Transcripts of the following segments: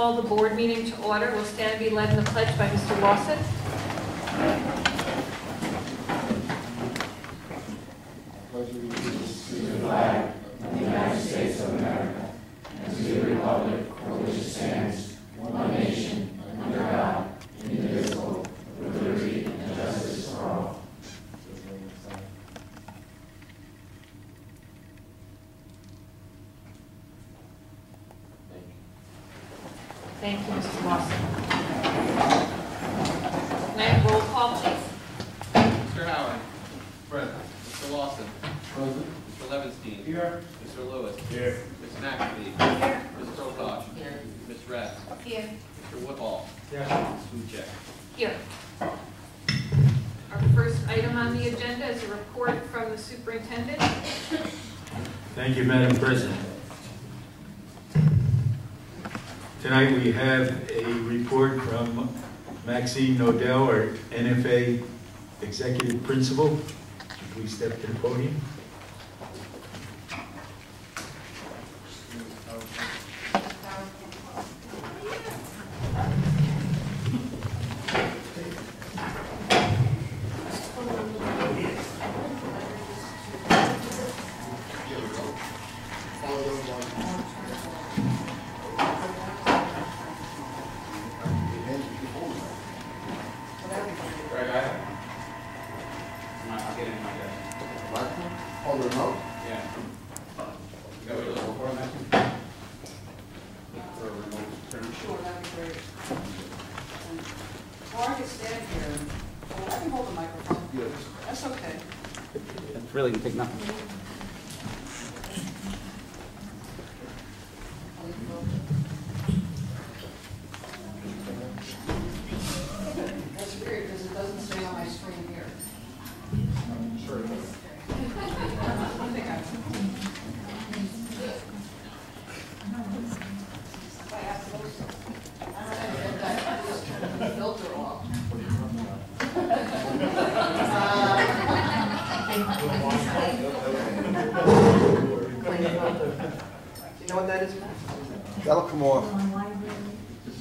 call the board meeting to order. We'll stand and be led in the pledge by Mr. Lawson. Thank you, Mr. Lawson. May I have roll call, please? Mr. Howard. Present. Mr. Lawson. Present. Mr. Levinstein. Here. Mr. Lewis. Here. Ms. McAfee. Here. Ms. Prokop. Here. Ms. Rex. Here. Mr. Woodhall. Yes. Ms. Huchek. Here. Our first item on the agenda is a report from the superintendent. Thank you, Madam President. Tonight, we have a report from Maxine Nodell, our NFA Executive Principal. Please step to the podium. Greg, I have. I'll get it in my desk. Oh, the remote? Yeah. You got a little report, Matthew? For a remote turn. Sure, that'd be great. Or I could stand here. Oh, I can hold the microphone. Yes. That's okay. It's really big nothing. That's weird because it doesn't say on my screen here. Sure. it is. I think I. If I have those, I don't know, I just turn the filter off. Clean it up. Do you know what that is, Matt? That'll come off.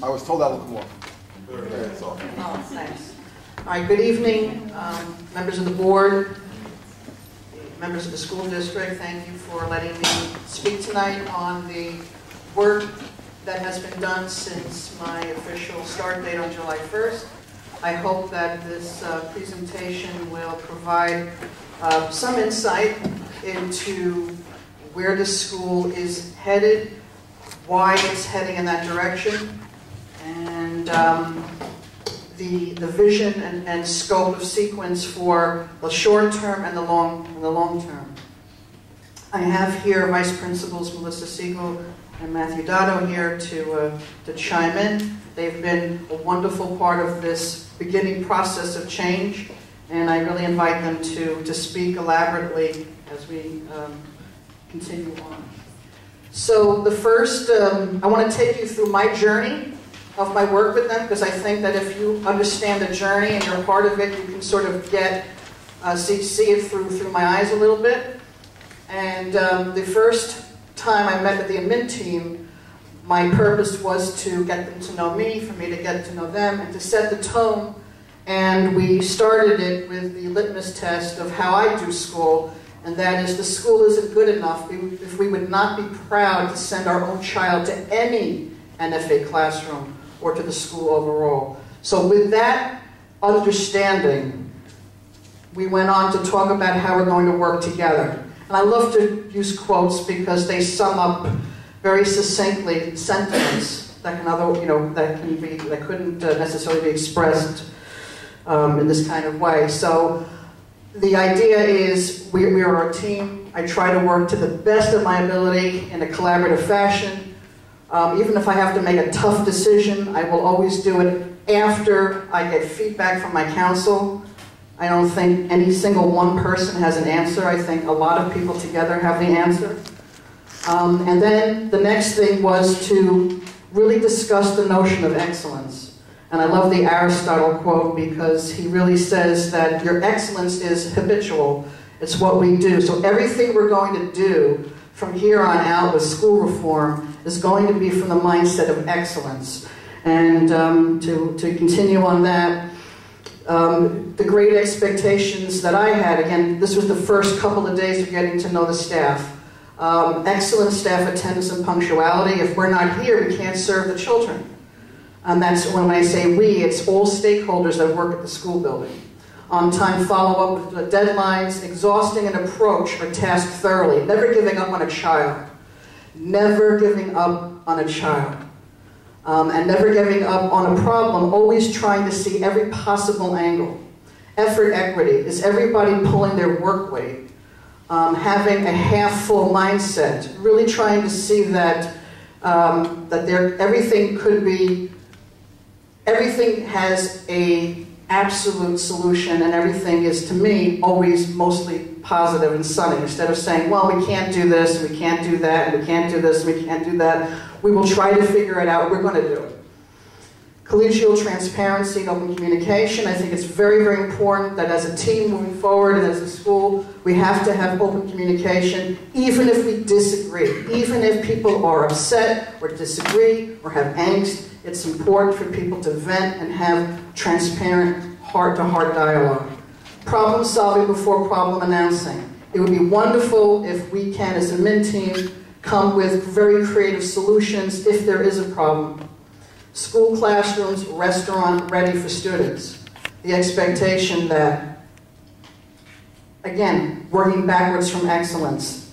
I was told that'll come off. Okay, it's off. Oh, thanks. All right, good evening, um, members of the board, members of the school district. Thank you for letting me speak tonight on the work that has been done since my official start date on July 1st. I hope that this uh, presentation will provide uh, some insight into where the school is headed, why it's heading in that direction, and um, the, the vision and, and scope of sequence for the short term and the long, and the long term. I have here Vice Principals Melissa Siegel and Matthew Dotto here to, uh, to chime in. They've been a wonderful part of this beginning process of change, and I really invite them to, to speak elaborately as we um, continue on. So the first, um, I want to take you through my journey of my work with them because I think that if you understand the journey and you're part of it, you can sort of get uh, see, see it through through my eyes a little bit. And um, the first time I met with the admin team, my purpose was to get them to know me, for me to get to know them, and to set the tone. And we started it with the litmus test of how I do school, and that is the school isn't good enough if we would not be proud to send our own child to any NFA classroom or to the school overall. So with that understanding, we went on to talk about how we're going to work together. And I love to use quotes because they sum up very succinctly sentiments that can other, you know, that can be that couldn't uh, necessarily be expressed um, in this kind of way. So the idea is we, we are a team. I try to work to the best of my ability in a collaborative fashion. Um, even if I have to make a tough decision, I will always do it after I get feedback from my council. I don't think any single one person has an answer. I think a lot of people together have the answer. Um, and then the next thing was to really discuss the notion of excellence. And I love the Aristotle quote because he really says that your excellence is habitual. It's what we do. So everything we're going to do from here on out with school reform is going to be from the mindset of excellence. And um, to, to continue on that, um, the great expectations that I had, again, this was the first couple of days of getting to know the staff. Um, excellent staff attendance and punctuality. If we're not here, we can't serve the children. And that's when I say we, it's all stakeholders that work at the school building. On-time follow-up with deadlines, exhausting an approach or task thoroughly, never giving up on a child. Never giving up on a child. Um, and never giving up on a problem, always trying to see every possible angle. Effort equity, is everybody pulling their work weight? Um, having a half-full mindset, really trying to see that, um, that there, everything could be everything has a absolute solution and everything is to me always mostly positive and sunny. Instead of saying well we can't do this we can't do that we can't do this we can't do that we will try to figure it out. We're going to do it collegial transparency and open communication i think it's very very important that as a team moving forward and as a school we have to have open communication even if we disagree even if people are upset or disagree or have angst it's important for people to vent and have transparent, heart-to-heart dialogue. Problem solving before problem announcing. It would be wonderful if we can, as a MIN team, come with very creative solutions if there is a problem. School classrooms, restaurant, ready for students. The expectation that, again, working backwards from excellence,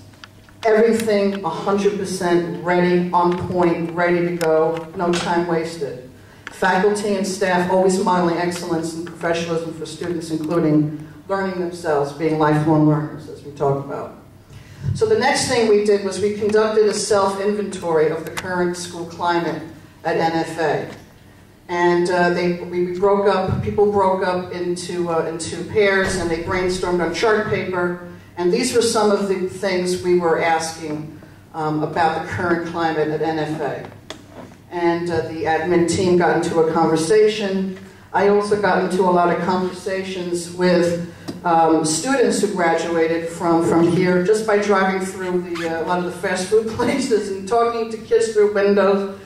everything 100% ready, on point, ready to go, no time wasted. Faculty and staff always modeling excellence and professionalism for students, including learning themselves, being lifelong learners, as we talk about. So the next thing we did was we conducted a self-inventory of the current school climate at NFA. And uh, they, we broke up, people broke up into, uh, into pairs and they brainstormed on chart paper and these were some of the things we were asking um, about the current climate at NFA. And uh, the admin team got into a conversation. I also got into a lot of conversations with um, students who graduated from, from here just by driving through the, uh, a lot of the fast food places and talking to kids through windows.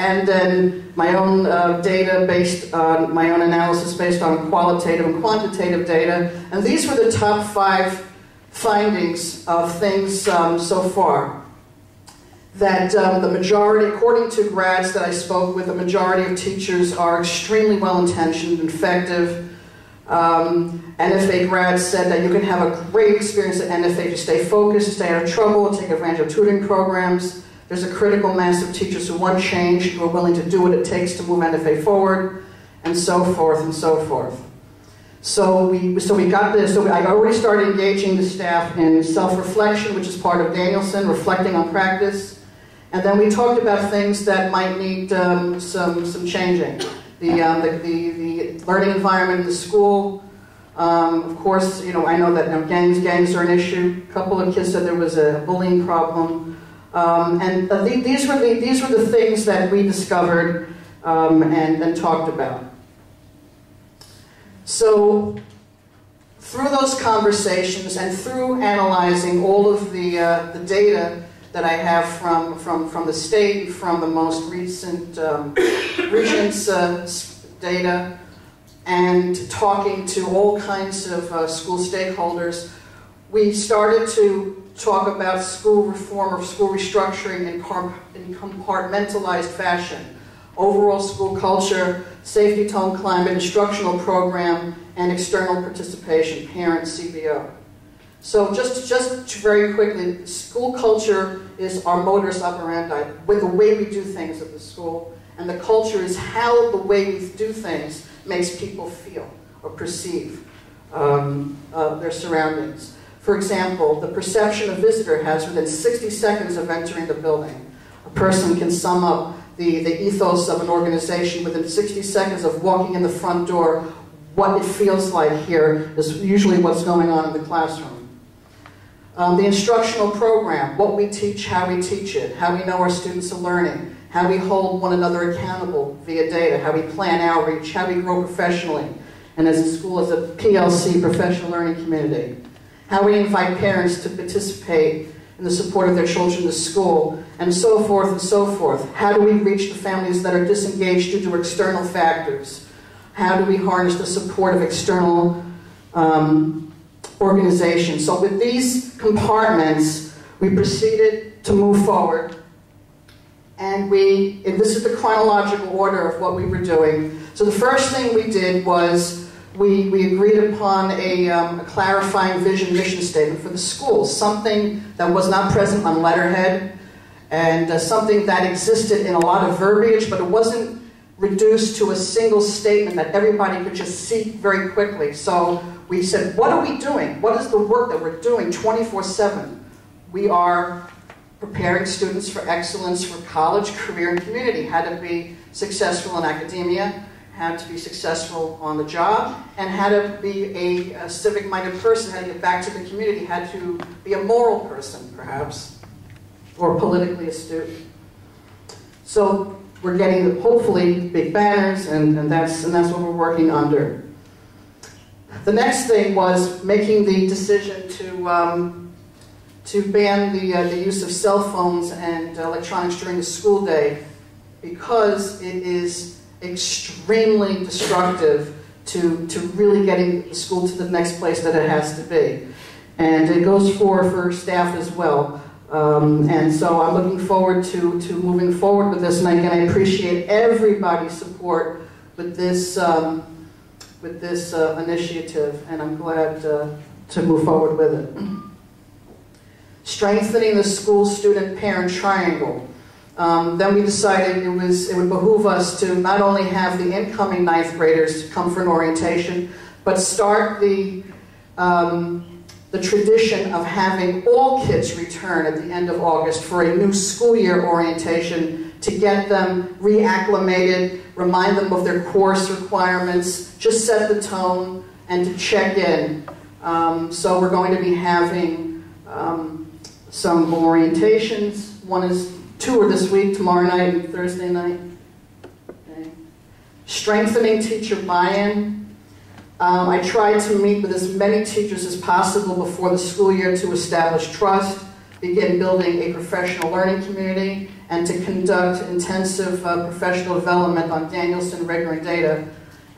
And then my own uh, data based on my own analysis based on qualitative and quantitative data. And these were the top five findings of things um, so far. That um, the majority, according to grads that I spoke with, the majority of teachers are extremely well-intentioned, effective. Um, NFA grads said that you can have a great experience at NFA you stay focused, stay out of trouble, take advantage of tutoring programs. There's a critical mass of teachers who want change, who are willing to do what it takes to move NFA forward, and so forth and so forth. So we, so we got this, so I already started engaging the staff in self-reflection, which is part of Danielson, reflecting on practice. And then we talked about things that might need um, some, some changing. The, um, the, the, the, learning environment in the school. Um, of course, you know, I know that you know, gangs, gangs are an issue. A couple of kids said there was a bullying problem. Um, and the, these, were the, these were the things that we discovered um, and, and talked about. So through those conversations and through analyzing all of the, uh, the data that I have from, from, from the state, from the most recent um, Regents uh, data, and talking to all kinds of uh, school stakeholders, we started to talk about school reform or school restructuring in, compartmentalized fashion overall school culture, safety tone climate, instructional program, and external participation, parent CBO. So just, just very quickly, school culture is our modus operandi, with the way we do things at the school, and the culture is how the way we do things makes people feel or perceive um, uh, their surroundings. For example, the perception a visitor has within 60 seconds of entering the building. A person can sum up the, the ethos of an organization within 60 seconds of walking in the front door, what it feels like here is usually what's going on in the classroom. Um, the instructional program, what we teach, how we teach it, how we know our students are learning, how we hold one another accountable via data, how we plan outreach, how we grow professionally, and as a school, as a PLC, professional learning community, how we invite parents to participate in the support of their children to school, and so forth and so forth. How do we reach the families that are disengaged due to external factors? How do we harness the support of external um, organizations? So with these compartments, we proceeded to move forward and we, and this is the chronological order of what we were doing. So the first thing we did was we, we agreed upon a, um, a clarifying vision mission statement for the school, something that was not present on letterhead, and uh, something that existed in a lot of verbiage, but it wasn't reduced to a single statement that everybody could just see very quickly. So we said, what are we doing? What is the work that we're doing 24 7? We are preparing students for excellence for college, career, and community. How to be successful in academia, how to be successful on the job, and how to be a, a civic-minded person, how to get back to the community, how to be a moral person, perhaps, or politically astute. So we're getting, hopefully, big banners, and, and, that's, and that's what we're working under. The next thing was making the decision to um, to ban the, uh, the use of cell phones and electronics during the school day because it is extremely destructive to, to really getting the school to the next place that it has to be. And it goes for, for staff as well. Um, and so I'm looking forward to, to moving forward with this. And again, I appreciate everybody's support with this, um, with this uh, initiative. And I'm glad uh, to move forward with it strengthening the school student parent triangle. Um, then we decided it, was, it would behoove us to not only have the incoming ninth graders come for an orientation, but start the, um, the tradition of having all kids return at the end of August for a new school year orientation to get them reacclimated, remind them of their course requirements, just set the tone, and to check in. Um, so we're going to be having um, some orientations. One is two are this week, tomorrow night and Thursday night. Okay. Strengthening teacher buy-in. Um, I tried to meet with as many teachers as possible before the school year to establish trust, begin building a professional learning community, and to conduct intensive uh, professional development on Danielson rigor data,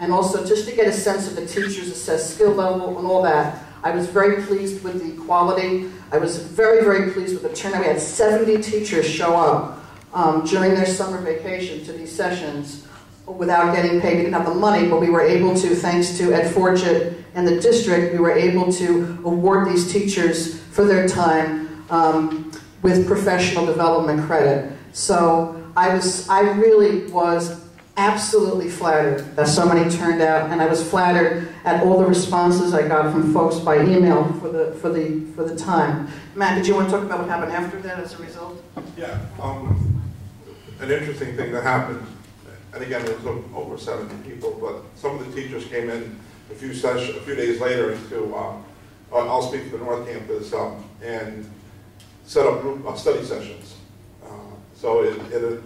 and also just to get a sense of the teacher's assessed skill level and all that. I was very pleased with the quality I was very, very pleased with the turnout. We had 70 teachers show up um, during their summer vacation to these sessions without getting paid. We didn't have the money, but we were able to, thanks to Ed Forget and the district, we were able to award these teachers for their time um, with professional development credit. So I was, I really was absolutely flattered that so many turned out, and I was flattered at all the responses I got from folks by email for the for the for the time. Matt, did you want to talk about what happened after that as a result? Yeah, um, an interesting thing that happened, and again, it was over 70 people, but some of the teachers came in a few sessions, a few days later into, um, I'll speak for the North Campus, um, and set up group uh, study sessions. Uh, so it, it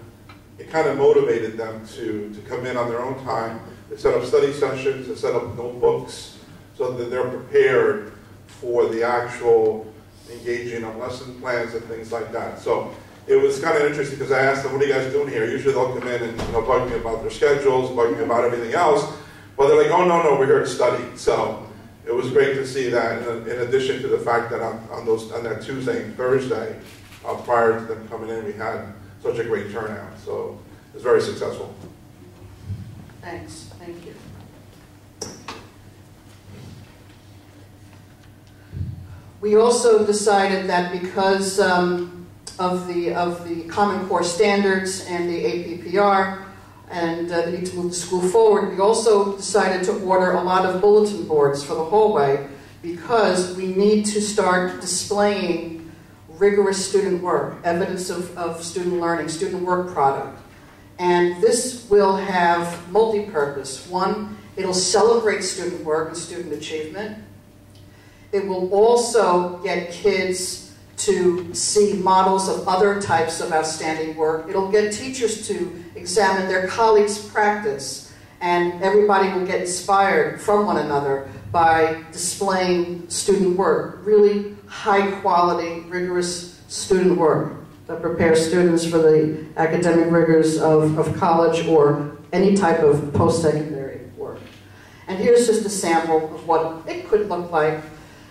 it kind of motivated them to, to come in on their own time. They set up study sessions, they set up notebooks so that they're prepared for the actual engaging on lesson plans and things like that. So it was kind of interesting because I asked them, what are you guys doing here? Usually they'll come in and you know, bug me about their schedules, bug me about everything else. But they're like, oh, no, no, we're here to study. So it was great to see that in, addition to the fact that on, on, those, on that Tuesday and Thursday, uh, prior to them coming in, we had such a great turnout. So it was very successful. Thanks. Thank you. We also decided that because um, of the of the Common Core standards and the APPR and uh, the need to move the school forward, we also decided to order a lot of bulletin boards for the hallway because we need to start displaying rigorous student work, evidence of, of student learning, student work product. And this will have multi-purpose. One, it'll celebrate student work and student achievement. It will also get kids to see models of other types of outstanding work. It'll get teachers to examine their colleagues' practice, and everybody will get inspired from one another by displaying student work, really high quality, rigorous student work, that prepares students for the academic rigors of, of college or any type of post-secondary work. And here's just a sample of what it could look like.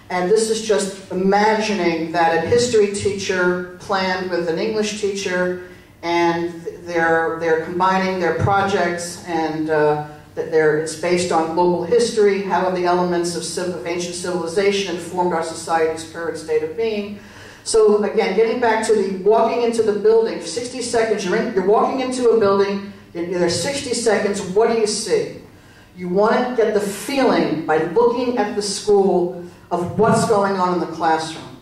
And this is just imagining that a history teacher planned with an English teacher and they're, they're combining their projects and uh, that they're, it's based on global history, how the elements of, of ancient civilization informed our society's current state of being. So again, getting back to the walking into the building, 60 seconds, you're, in, you're walking into a building, there's 60 seconds, what do you see? You want to get the feeling by looking at the school of what's going on in the classroom.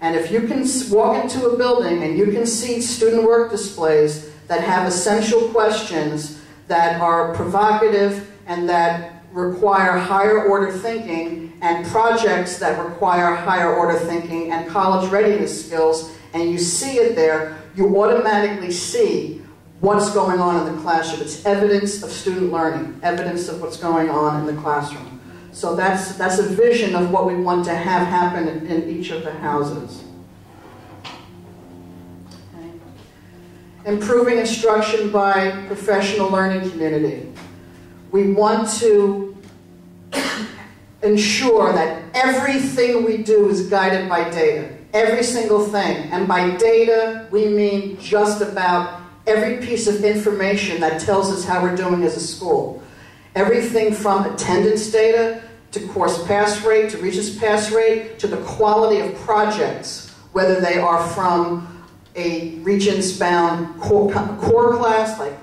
And if you can walk into a building and you can see student work displays that have essential questions that are provocative and that require higher order thinking and projects that require higher order thinking and college readiness skills, and you see it there, you automatically see what's going on in the classroom. It's evidence of student learning, evidence of what's going on in the classroom. So that's, that's a vision of what we want to have happen in, in each of the houses. Improving instruction by professional learning community. We want to ensure that everything we do is guided by data. Every single thing. And by data, we mean just about every piece of information that tells us how we're doing as a school. Everything from attendance data to course pass rate, to Regents pass rate, to the quality of projects, whether they are from a Regents bound core, core class like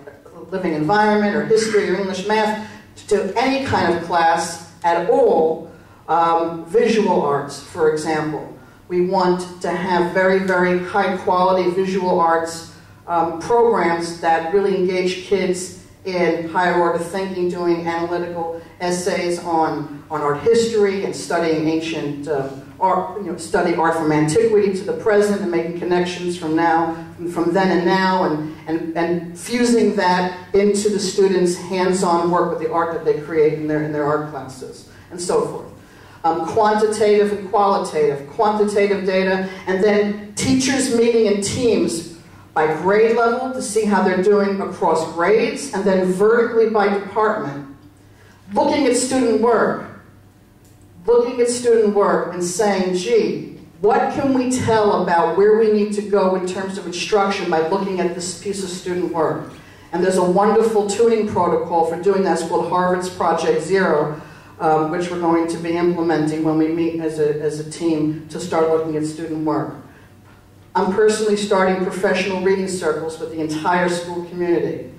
living environment or history or English math, to any kind of class at all, um, visual arts, for example. We want to have very, very high quality visual arts um, programs that really engage kids in higher order thinking, doing analytical essays on, on art history and studying ancient uh, art, you know, study art from antiquity to the present and making connections from now, from then and now, and, and, and fusing that into the students' hands-on work with the art that they create in their, in their art classes, and so forth. Um, quantitative and qualitative, quantitative data, and then teachers meeting in teams by grade level to see how they're doing across grades, and then vertically by department. Looking at student work, looking at student work and saying, gee, what can we tell about where we need to go in terms of instruction by looking at this piece of student work? And there's a wonderful tuning protocol for doing that. It's called Harvard's Project Zero, um, which we're going to be implementing when we meet as a, as a team to start looking at student work. I'm personally starting professional reading circles with the entire school community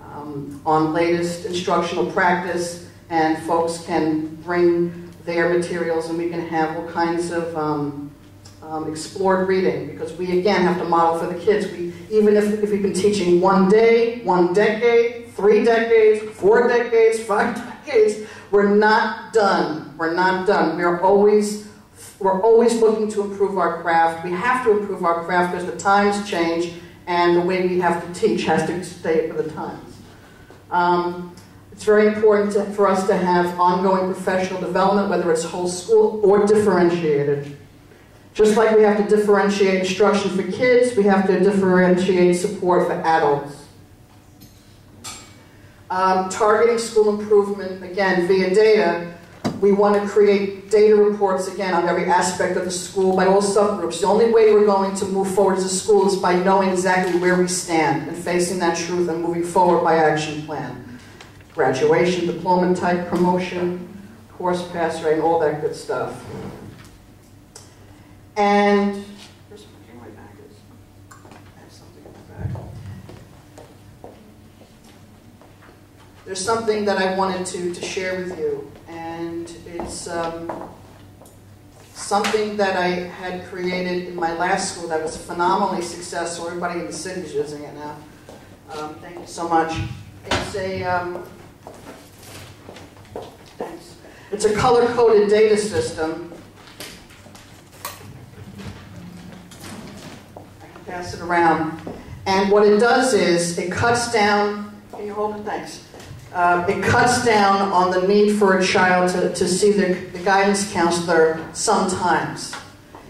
um, on latest instructional practice, and folks can bring their materials and we can have all kinds of um, um, explored reading because we again have to model for the kids. We, even if, if we've been teaching one day, one decade, three decades, four decades, five decades, we're not done. We're not done. We're always we're always looking to improve our craft. We have to improve our craft because the times change and the way we have to teach has to stay with the times. Um, it's very important to, for us to have ongoing professional development, whether it's whole school or differentiated. Just like we have to differentiate instruction for kids, we have to differentiate support for adults. Um, targeting school improvement, again, via data, we want to create data reports, again, on every aspect of the school by all subgroups. The only way we're going to move forward as a school is by knowing exactly where we stand and facing that truth and moving forward by action plan. Graduation, diploma type, promotion, course pass rate, all that good stuff. And. There's something that I wanted to, to share with you, and it's um, something that I had created in my last school that was phenomenally successful. Everybody in the city is using it now. Um, thank you so much. It's a um, thanks. It's a color-coded data system. I can pass it around. And what it does is it cuts down. Can you hold it? Thanks. Uh, it cuts down on the need for a child to, to see the, the guidance counselor sometimes.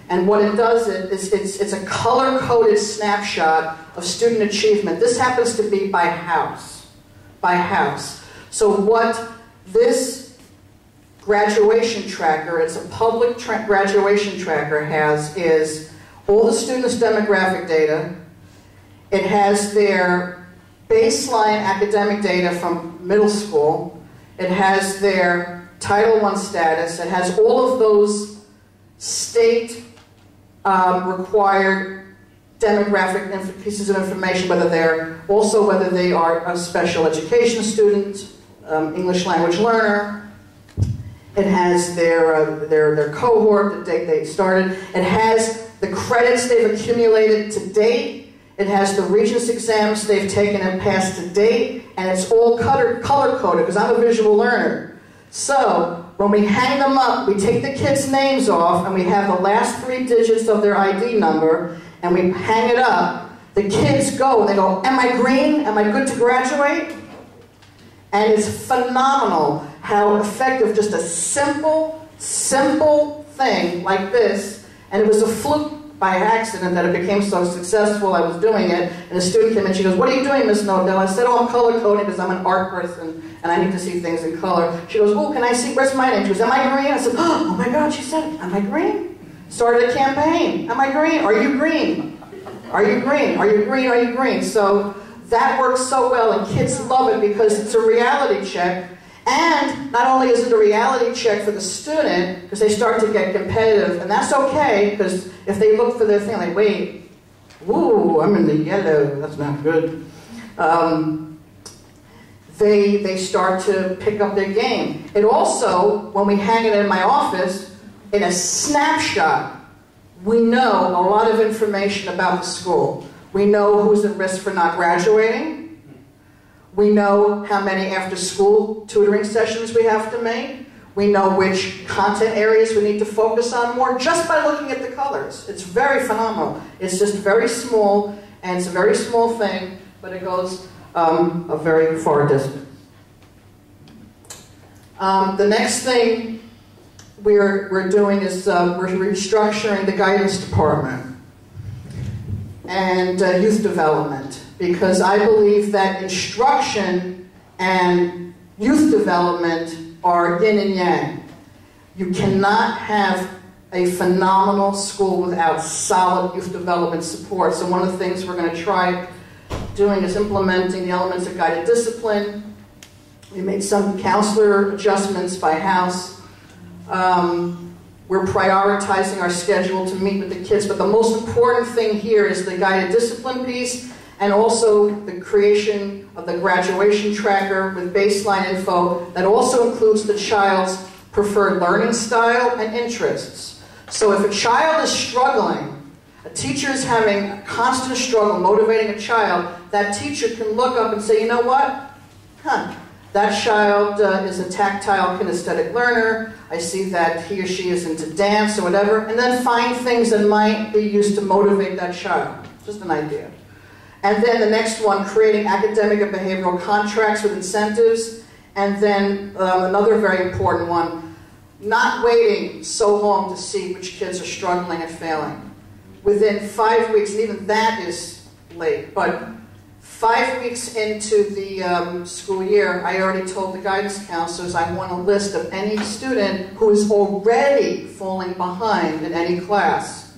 And what it does is it's, it's a color coded snapshot of student achievement. This happens to be by house. By house. So, what this graduation tracker, it's a public tra- graduation tracker, has is all the students' demographic data. It has their baseline academic data from middle school. It has their Title I status. It has all of those state um, required demographic pieces of information, whether they're also whether they are a special education student, um, English language learner. It has their, uh, their, their cohort, the date they started. It has the credits they've accumulated to date. It has the Regents exams they've taken and passed to date. And it's all color, color coded because I'm a visual learner. So when we hang them up, we take the kids' names off and we have the last three digits of their ID number and we hang it up. The kids go and they go, Am I green? Am I good to graduate? And it's phenomenal how effective just a simple, simple thing like this, and it was a fluke by accident that it became so successful. I was doing it, and a student came in. She goes, "What are you doing, Miss Nodell?" I said, "Oh, I'm color coding because I'm an art person and I need to see things in color." She goes, "Oh, can I see? Where's my name?" She goes, "Am I green?" I said, "Oh my God!" She said, "Am I green?" Started a campaign. Am I green? Are you green? Are you green? Are you green? Are you green? So that works so well, and kids love it because it's a reality check. And not only is it a reality check for the student, because they start to get competitive, and that's okay, because if they look for their thing, like, wait, ooh, I'm in the yellow, that's not good. Um, they, they start to pick up their game. It also, when we hang it in my office, in a snapshot, we know a lot of information about the school. We know who's at risk for not graduating. We know how many after school tutoring sessions we have to make. We know which content areas we need to focus on more just by looking at the colors. It's very phenomenal. It's just very small, and it's a very small thing, but it goes um, a very far distance. Um, the next thing we're, we're doing is uh, we're restructuring the guidance department and uh, youth development because I believe that instruction and youth development are yin and yang. You cannot have a phenomenal school without solid youth development support. So, one of the things we're going to try doing is implementing the elements of guided discipline. We made some counselor adjustments by house. Um, we're prioritizing our schedule to meet with the kids, but the most important thing here is the guided discipline piece and also the creation of the graduation tracker with baseline info that also includes the child's preferred learning style and interests. So if a child is struggling, a teacher is having a constant struggle motivating a child, that teacher can look up and say, you know what? Huh, that child uh, is a tactile kinesthetic learner. I see that he or she is into dance or whatever, and then find things that might be used to motivate that child. Just an idea. And then the next one, creating academic and behavioral contracts with incentives. And then um, another very important one, not waiting so long to see which kids are struggling and failing. Within five weeks, and even that is late, but five weeks into the um, school year, I already told the guidance counselors I want a list of any student who is already falling behind in any class.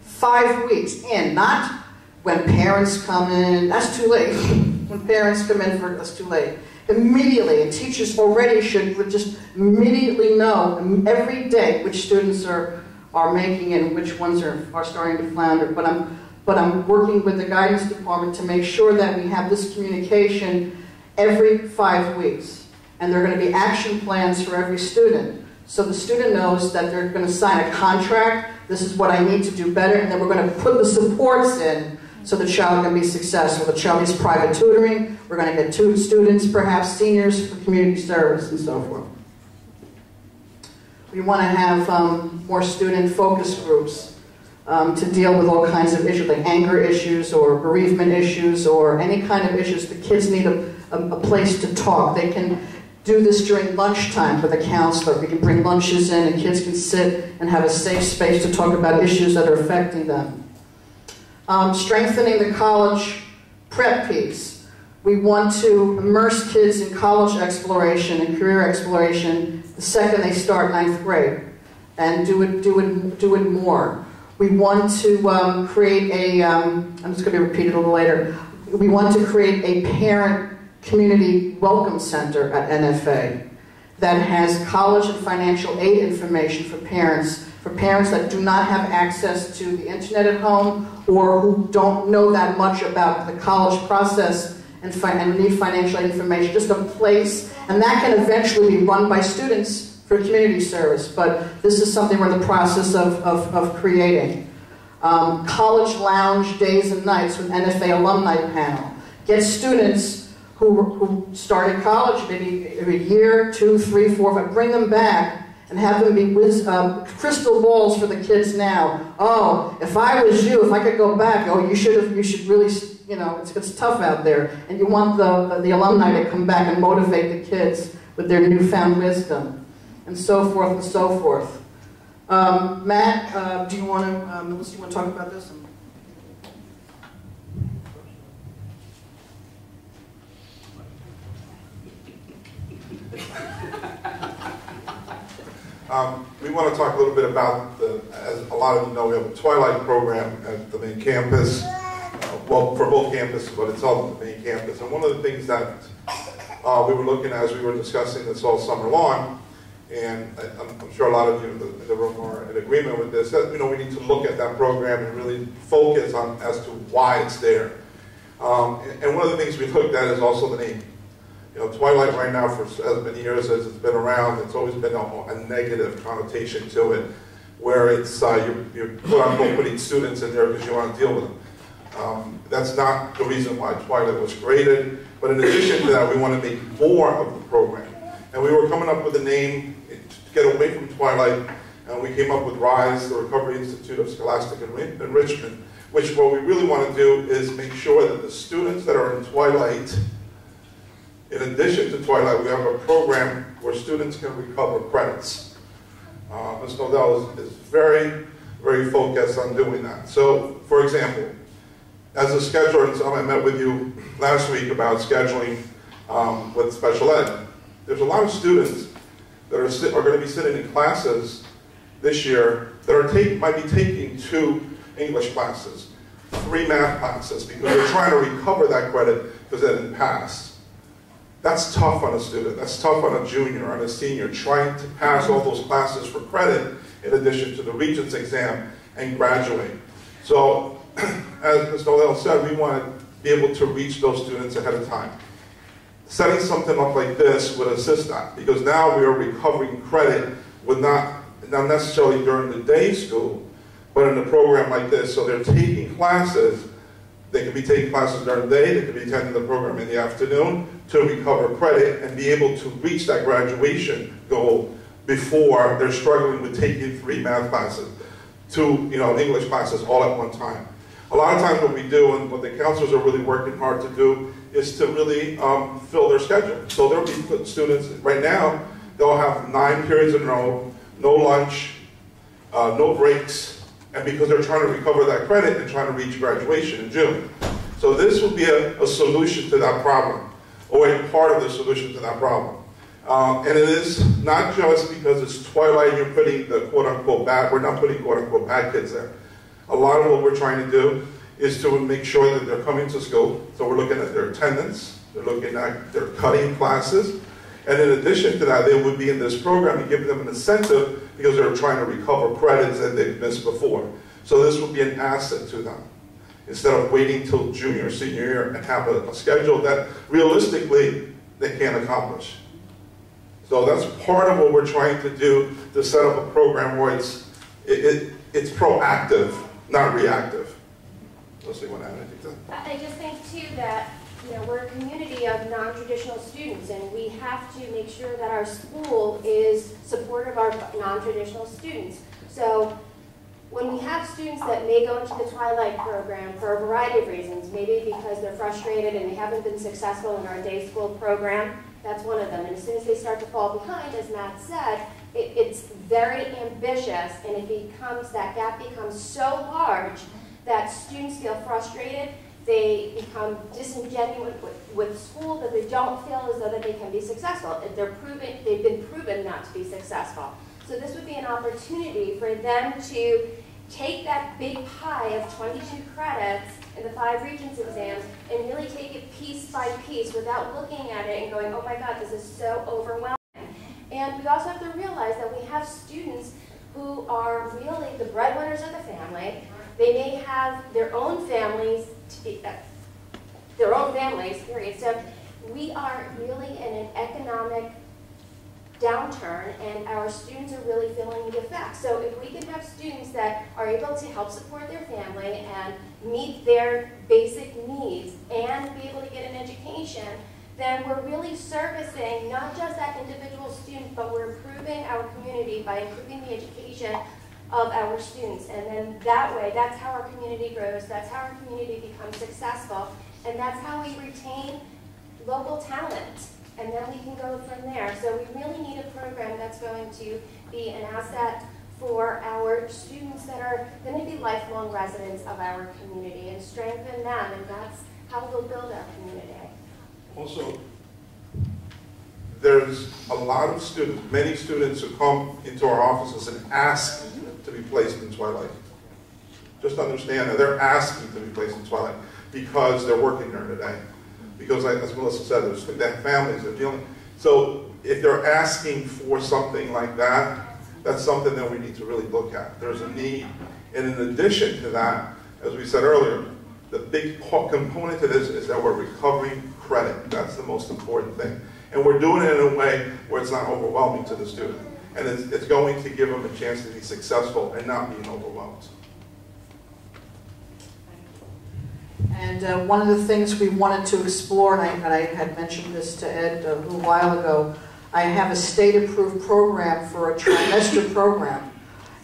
Five weeks in, not when parents come in, that's too late. when parents come in, for, that's too late. Immediately, and teachers already should just immediately know every day which students are, are making and which ones are, are starting to flounder. But I'm, but I'm working with the guidance department to make sure that we have this communication every five weeks. And there are going to be action plans for every student. So the student knows that they're going to sign a contract. This is what I need to do better. And then we're going to put the supports in so the child can be successful. The child needs private tutoring. We're going to get two students, perhaps seniors, for community service and so forth. We want to have um, more student focus groups um, to deal with all kinds of issues, like anger issues or bereavement issues or any kind of issues. The kids need a, a, a place to talk. They can do this during lunchtime with a counselor. We can bring lunches in and kids can sit and have a safe space to talk about issues that are affecting them. Um, strengthening the college prep piece. We want to immerse kids in college exploration and career exploration the second they start ninth grade and do it, do it, do it more. We want to um, create a, um, I'm just going to repeat it a little later. We want to create a parent community welcome center at NFA that has college and financial aid information for parents, for parents that do not have access to the internet at home or who don't know that much about the college process and, and need financial information. Just a place, and that can eventually be run by students for community service, but this is something we're in the process of, of, of creating. Um, college lounge days and nights with NFA alumni panel. Get students who, who started college maybe a year, two, three, four, five, bring them back and have them be uh, crystal balls for the kids now. Oh, if I was you, if I could go back, oh, you should have, you should really, you know, it's, it's tough out there. And you want the, the alumni to come back and motivate the kids with their newfound wisdom and so forth and so forth. Um, Matt, uh, do you want to, um, Melissa, you want to talk about this? Um, we want to talk a little bit about, the, as a lot of you know, we have a Twilight program at the main campus, uh, well, for both campuses, but it's on the main campus. And one of the things that uh, we were looking at as we were discussing this all summer long, and I, I'm, I'm sure a lot of you in the, in the room are in agreement with this, that you know we need to look at that program and really focus on as to why it's there. Um, and, and one of the things we looked at is also the name. You know, Twilight right now for as many years as it's been around, it's always been a, a negative connotation to it, where it's uh, you're, you're putting students in there because you want to deal with them. Um, that's not the reason why Twilight was created, but in addition to that, we want to make more of the program. And we were coming up with a name to get away from Twilight, and we came up with RISE, the Recovery Institute of Scholastic Enri- Enrichment, which what we really want to do is make sure that the students that are in Twilight in addition to Twilight, we have a program where students can recover credits. Uh, Ms. Nodell is, is very, very focused on doing that. So, for example, as a scheduler, and I met with you last week about scheduling um, with special ed. There's a lot of students that are, sit, are going to be sitting in classes this year that are take, might be taking two English classes, three math classes, because they're trying to recover that credit because they didn't pass. That's tough on a student. That's tough on a junior, on a senior, trying to pass all those classes for credit in addition to the Regents exam and graduate. So, as Ms. Nodell said, we want to be able to reach those students ahead of time. Setting something up like this would assist that because now we are recovering credit with not, not necessarily during the day school, but in a program like this. So they're taking classes they can be taking classes during the day, they can be attending the program in the afternoon to recover credit and be able to reach that graduation goal before they're struggling with taking three math classes, two you know, English classes all at one time. A lot of times what we do and what the counselors are really working hard to do is to really um, fill their schedule. So there'll be students, right now, they'll have nine periods in a row, no lunch, uh, no breaks, and because they're trying to recover that credit and trying to reach graduation in June. So this will be a, a solution to that problem, or a part of the solution to that problem. Um, and it is not just because it's Twilight you're putting the quote-unquote bad, we're not putting quote-unquote bad kids there. A lot of what we're trying to do is to make sure that they're coming to school. So we're looking at their attendance, they're looking at their cutting classes, and in addition to that, they would be in this program and give them an incentive because they're trying to recover credits that they've missed before. So this would be an asset to them. Instead of waiting till junior or senior year and have a, a schedule that realistically they can't accomplish. So that's part of what we're trying to do to set up a program where it's, it, it it's proactive, not reactive. Let's see what I think. I just think too that, you know, we're a community of non-traditional students and we have to make sure that our school is supportive of our non-traditional students. So when we have students that may go into the Twilight program for a variety of reasons, maybe because they're frustrated and they haven't been successful in our day school program, That's one of them. And as soon as they start to fall behind, as Matt said, it, it's very ambitious and it becomes, that gap becomes so large that students feel frustrated. They become disingenuous with, with school, that they don't feel as though that they can be successful. They're proven, they've been proven not to be successful. So this would be an opportunity for them to take that big pie of 22 credits in the five regents exams and really take it piece by piece without looking at it and going, oh my God, this is so overwhelming. And we also have to realize that we have students who are really the breadwinners of the family. They may have their own families, uh, their own families, period. So we are really in an economic downturn and our students are really feeling the effects. So if we can have students that are able to help support their family and meet their basic needs and be able to get an education, then we're really servicing not just that individual student, but we're improving our community by improving the education of our students. And then that way, that's how our community grows, that's how our community becomes successful, and that's how we retain local talent and then we can go from there. So we really need a program that's going to be an asset for our students that are going to be lifelong residents of our community and strengthen them, and that's how we'll build our community. Also, there's a lot of students, many students who come into our offices and ask to be placed in Twilight. Just understand that they're asking to be placed in Twilight because they're working there today because as Melissa said, there's that families are dealing. So if they're asking for something like that, that's something that we need to really look at. There's a need. And in addition to that, as we said earlier, the big component to this is that we're recovering credit. That's the most important thing. And we're doing it in a way where it's not overwhelming to the student. And it's, it's going to give them a chance to be successful and not being overwhelmed. And uh, one of the things we wanted to explore, and I, and I had mentioned this to Ed a little while ago, I have a state-approved program for a trimester program.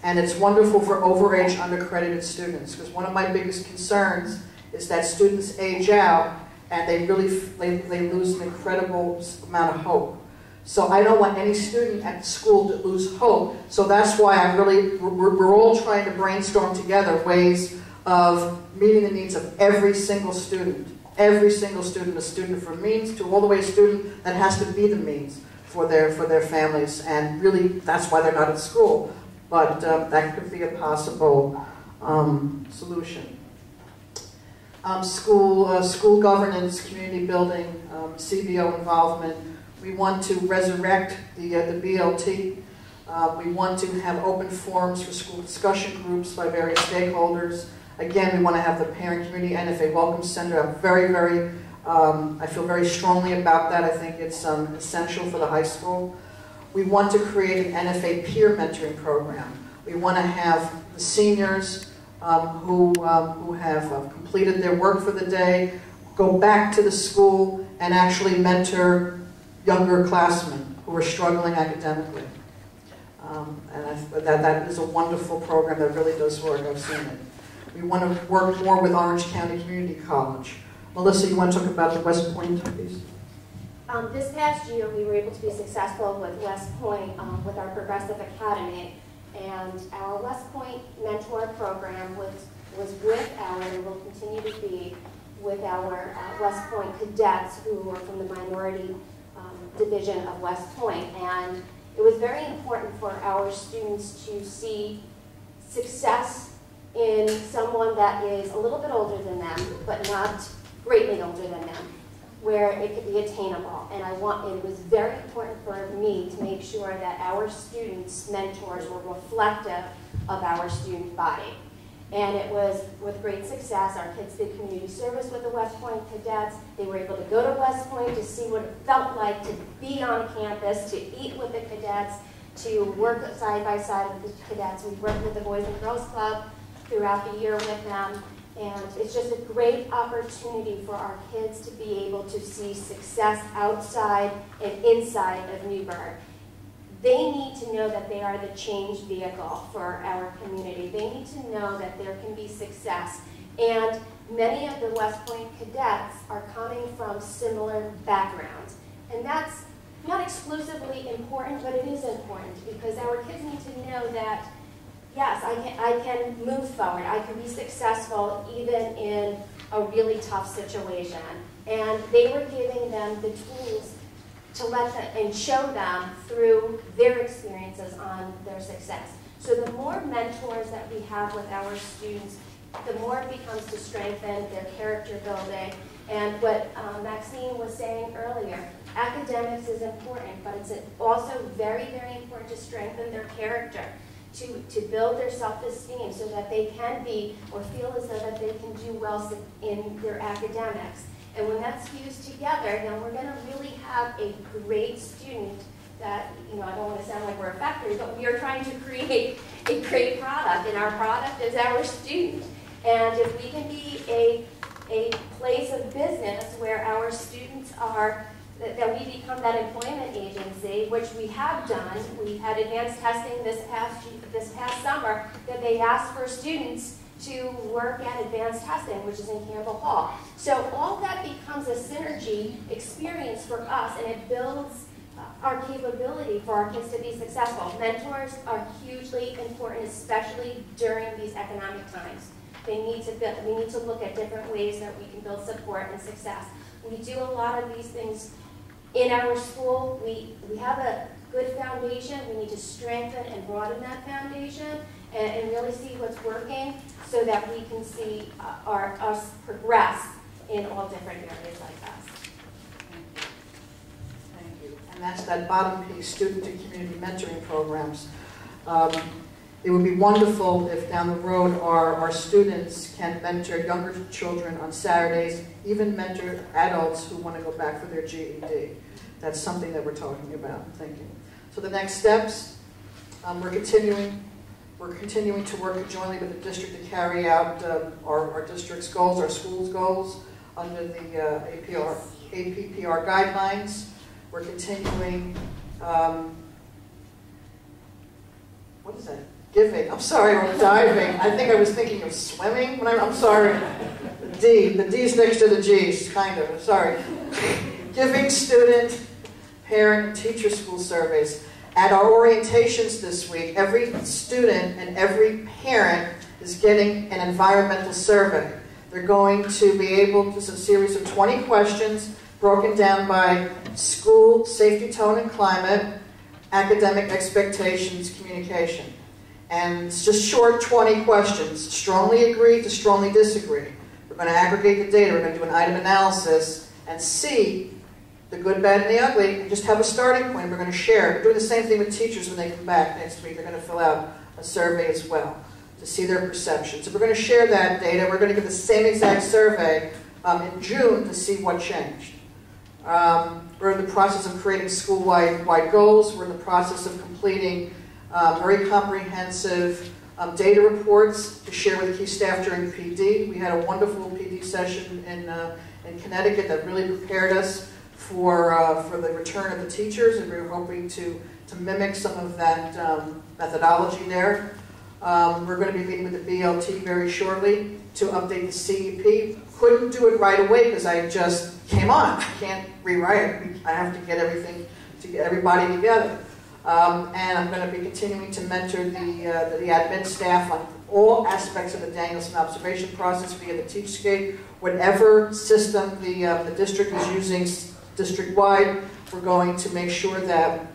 And it's wonderful for overage undercredited students, because one of my biggest concerns is that students age out and they really they, they lose an incredible amount of hope. So I don't want any student at school to lose hope. So that's why I really, we're, we're all trying to brainstorm together ways of meeting the needs of every single student. Every single student, a student from means to all the way a student that has to be the means for their, for their families. And really, that's why they're not at school. But um, that could be a possible um, solution. Um, school, uh, school governance, community building, um, CBO involvement. We want to resurrect the, uh, the BLT. Uh, we want to have open forums for school discussion groups by various stakeholders. Again, we want to have the parent community NFA Welcome Center. I'm very, very, um, I feel very strongly about that. I think it's um, essential for the high school. We want to create an NFA peer mentoring program. We want to have the seniors um, who, um, who have uh, completed their work for the day go back to the school and actually mentor younger classmen who are struggling academically. Um, and I, that, that is a wonderful program that really does work. I've seen it. We want to work more with Orange County Community College. Melissa, you want to talk about the West Point piece? Um, this past year, we were able to be successful with West Point um, with our Progressive Academy. And our West Point Mentor Program was, was with our, and will continue to be, with our uh, West Point cadets who are from the minority division of West And it was very important for our students to see success in someone that is a little bit older than them, but not greatly older than them, where it could be attainable. And I want, it was very important for me to make sure that our students' mentors were reflective of our student body. And it was with great success. Our kids did community service with the West Point cadets. They were able to go to West Point to see what it felt like to be on campus, to eat with the cadets, to work side by side with the cadets. We worked with the Boys and Girls Club throughout the year with them. And it's just a great opportunity for our kids to be able to see success outside and inside of Newburgh. They need to know that they are the change vehicle for our community. They need to know that there can be success. And many of the West Point cadets are coming from similar backgrounds. And that's not exclusively important, but it is important because our kids need to know that, yes, I can, I can move forward, I can be successful even in a really tough situation. And they were giving them the tools to let them, and show them through their experiences on their success. So the more mentors that we have with our students, the more it becomes to strengthen their character building. And what um, Maxine was saying earlier, academics is important, but it's also very, very important to strengthen their character, to, to build their self-esteem so that they can be or feel as though that they can do well in their academics. And when that's fused together, then we're going to really have a great student that, you know, I don't want to sound like we're a factory, but we are trying to create a great product, and our product is our student. And if we can be a, a place of business where our students are, that, that we become that employment agency, which we have done, we had advanced testing this past, this past summer, that they asked for students to work at advanced testing, which is in Campbell Hall. So all that becomes a synergy experience for us, and it builds uh, our capability for our kids to be successful. Mentors are hugely important, especially during these economic times. They need to build, we need to look at different ways that we can build support and success. We do a lot of these things in our school. We, we have a good foundation. We need to strengthen and broaden that foundation and, and really see what's working so that we can see uh, our, us progress in all different areas like us. Thank you. And that's that bottom piece, student and community mentoring programs. Um, it would be wonderful if down the road our, our students can mentor younger children on Saturdays, even mentor adults who want to go back for their GED. That's something that we're talking about. Thank you. So the next steps, um, we're continuing we're continuing to work jointly with the district to carry out um, our, our, district's goals, our school's goals, under the uh, APR, APPR guidelines. We're continuing, um, what is that? Giving, I'm sorry, or diving. I think I was thinking of swimming when I, I'm sorry. D, the D's next to the G's, kind of, sorry. Giving student, parent, teacher school surveys. At our orientations this week, every student and every parent is getting an environmental survey. They're going to be able to, it's a series of 20 questions broken down by school, safety, tone, and climate, academic expectations, communication. And it's just short 20 questions. Strongly agree to strongly disagree. We're going to aggregate the data. We're going to do an item analysis and see the good, bad, and the ugly, and just have a starting point. We're going to share. We're doing the same thing with teachers when they come back next week. They're going to fill out a survey as well to see their perceptions. So we're going to share that data. We're going to give the same exact survey um, in June to see what changed. Um, we're in the process of creating school-wide wide goals. We're in the process of completing um, very comprehensive um, data reports to share with key staff during PD. We had a wonderful PD session in, uh, in Connecticut that really prepared us for, uh, for the return of the teachers, and we are hoping to, to mimic some of that um, methodology there. Um, we're going to be meeting with the BLT very shortly to update the CEP. Couldn't do it right away because I just came on. I can't rewrite it. I have to get everything, to get everybody together. Um, and I'm going to be continuing to mentor the, uh, the, admin staff on all aspects of the Danielson observation process via the Teachscape. Whatever system the, uh, the district is using district-wide. We're going to make sure that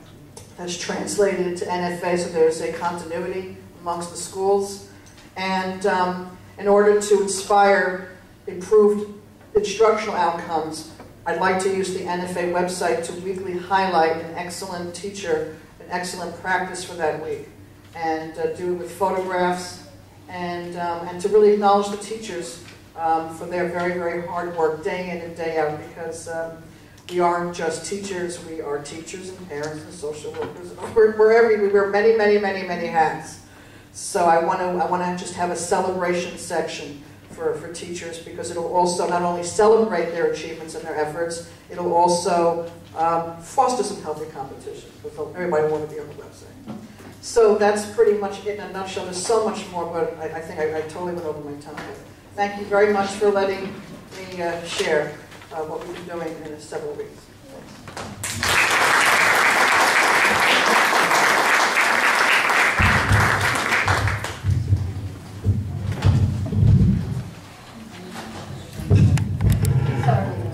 that's translated into NFA so there's a continuity amongst the schools. And um, in order to inspire improved instructional outcomes, I'd like to use the NFA website to weekly highlight an excellent teacher, an excellent practice for that week, and uh, do it with photographs, and, um, and to really acknowledge the teachers um, for their very, very hard work day in and day out, because um, we aren't just teachers, we are teachers and parents and social workers. We're, we're every, we wear many, many, many, many hats. So I want to I want to just have a celebration section for, for teachers because it'll also not only celebrate their achievements and their efforts, it'll also um, foster some healthy competition everybody want to be on the website. So that's pretty much it in a nutshell. There's so much more, but I, I think I, I, totally went over my time. Thank you very much for letting me uh, share uh, what we'll be doing in the several weeks.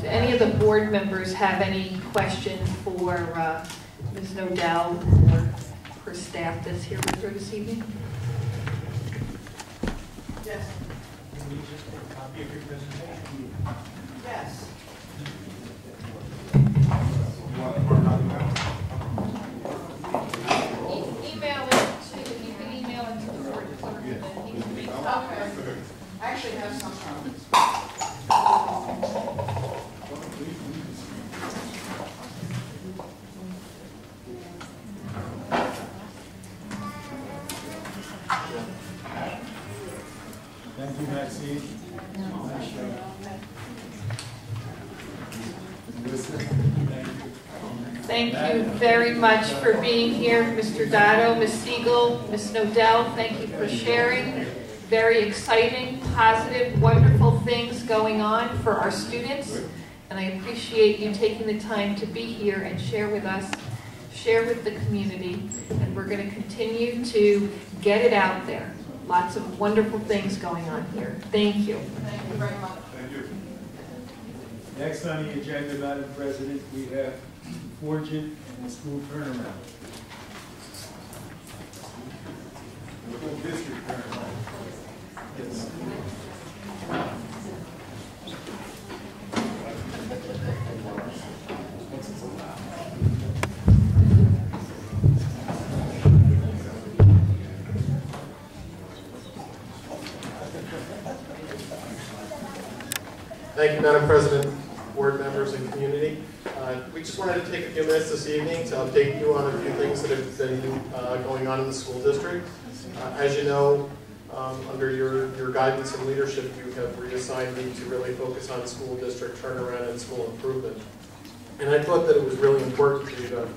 Any of the board members have any questions for uh, Ms. Nodell or her staff that's here with her this evening? Yes. Can you just take a copy of your presentation? Yes. Email it to, you can email it to the board clerk and. Okay. I actually have some from. Thank you, Maxine. Thank you very much for being here, Mr. Dotto, Ms. Siegel, Ms. Nodell, thank you for sharing. Very exciting, positive, wonderful things going on for our students. And I appreciate you taking the time to be here and share with us, share with the community. And we're going to continue to get it out there. Lots of wonderful things going on here. Thank you. Thank you very much. Thank you. Next on the agenda, Madam President, we have Fortune and school turnaround. Local district turnaround. Yes. Thank you, Madam President, board members, and community. Uh, We just wanted to take a few minutes this evening to update you on a few things that have been uh, going on in the school district. Uh, As you know, um, under your, your guidance and leadership, you have reassigned me to really focus on school district turnaround and school improvement. And I thought that it was really important for you to,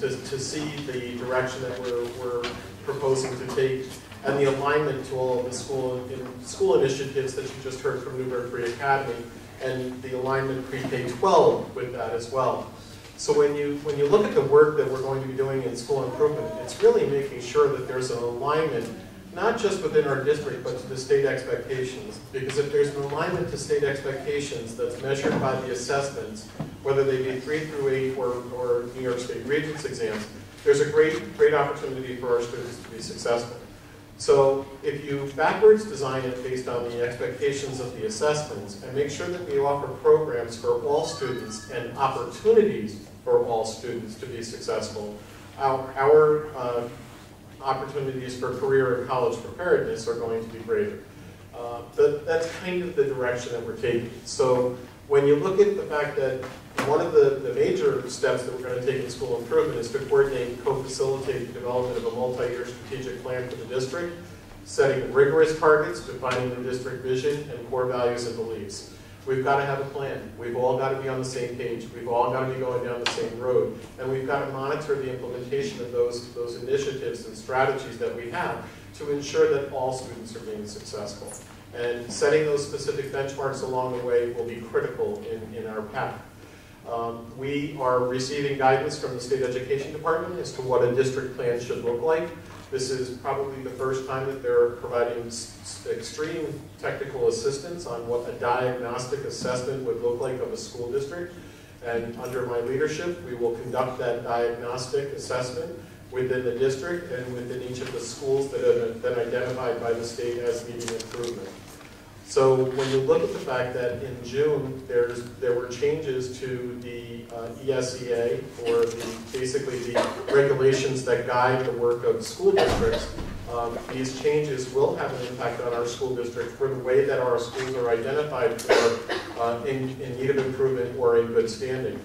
to, to see the direction that we're, we're proposing to take and the alignment to all of the school, in, school initiatives that you just heard from Newburgh Free Academy, and the alignment pre-K-12 with that as well. So when you, when you look at the work that we're going to be doing in school improvement, it's really making sure that there's an alignment, not just within our district, but to the state expectations. Because if there's an alignment to state expectations that's measured by the assessments, whether they be three through eight or, or New York State Regents exams, there's a great, great opportunity for our students to be successful. So if you backwards design it based on the expectations of the assessments and make sure that we offer programs for all students and opportunities for all students to be successful, our, our uh, opportunities for career and college preparedness are going to be greater. Uh, that, that's kind of the direction that we're taking. So when you look at the fact that one of the, the major steps that we're going to take in school improvement is to coordinate and co-facilitate the development of a multi-year strategic plan for the district, setting rigorous targets, defining the district vision and core values and beliefs. We've got to have a plan. We've all got to be on the same page. We've all got to be going down the same road. And we've got to monitor the implementation of those, those initiatives and strategies that we have to ensure that all students are being successful. And setting those specific benchmarks along the way will be critical in, in our path. Um, we are receiving guidance from the State Education Department as to what a district plan should look like. This is probably the first time that they're providing extreme technical assistance on what a diagnostic assessment would look like of a school district. And under my leadership, we will conduct that diagnostic assessment within the district and within each of the schools that have been identified by the state as needing improvement. So when you look at the fact that in June, there's, there were changes to the uh, ESEA, or the, basically the regulations that guide the work of school districts, um, these changes will have an impact on our school district for the way that our schools are identified for uh, in, in need of improvement or in good standing.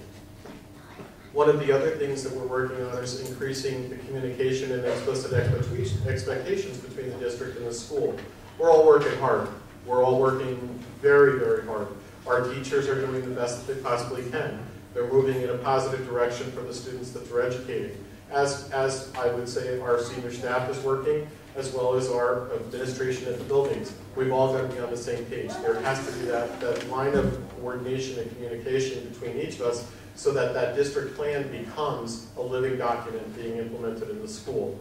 One of the other things that we're working on is increasing the communication and explicit expectations between the district and the school. We're all working hard. We're all working very, very hard. Our teachers are doing the best that they possibly can. They're moving in a positive direction for the students that they're educating. As, as I would say, our senior staff is working, as well as our administration at the buildings. We've all got to be on the same page. There has to be that, that line of coordination and communication between each of us so that that district plan becomes a living document being implemented in the school.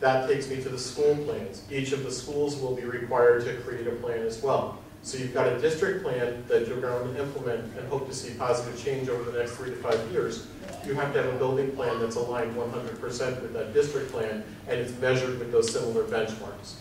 That takes me to the school plans. Each of the schools will be required to create a plan as well. So you've got a district plan that you're going to implement and hope to see positive change over the next three to five years. You have to have a building plan that's aligned 100% with that district plan and it's measured with those similar benchmarks.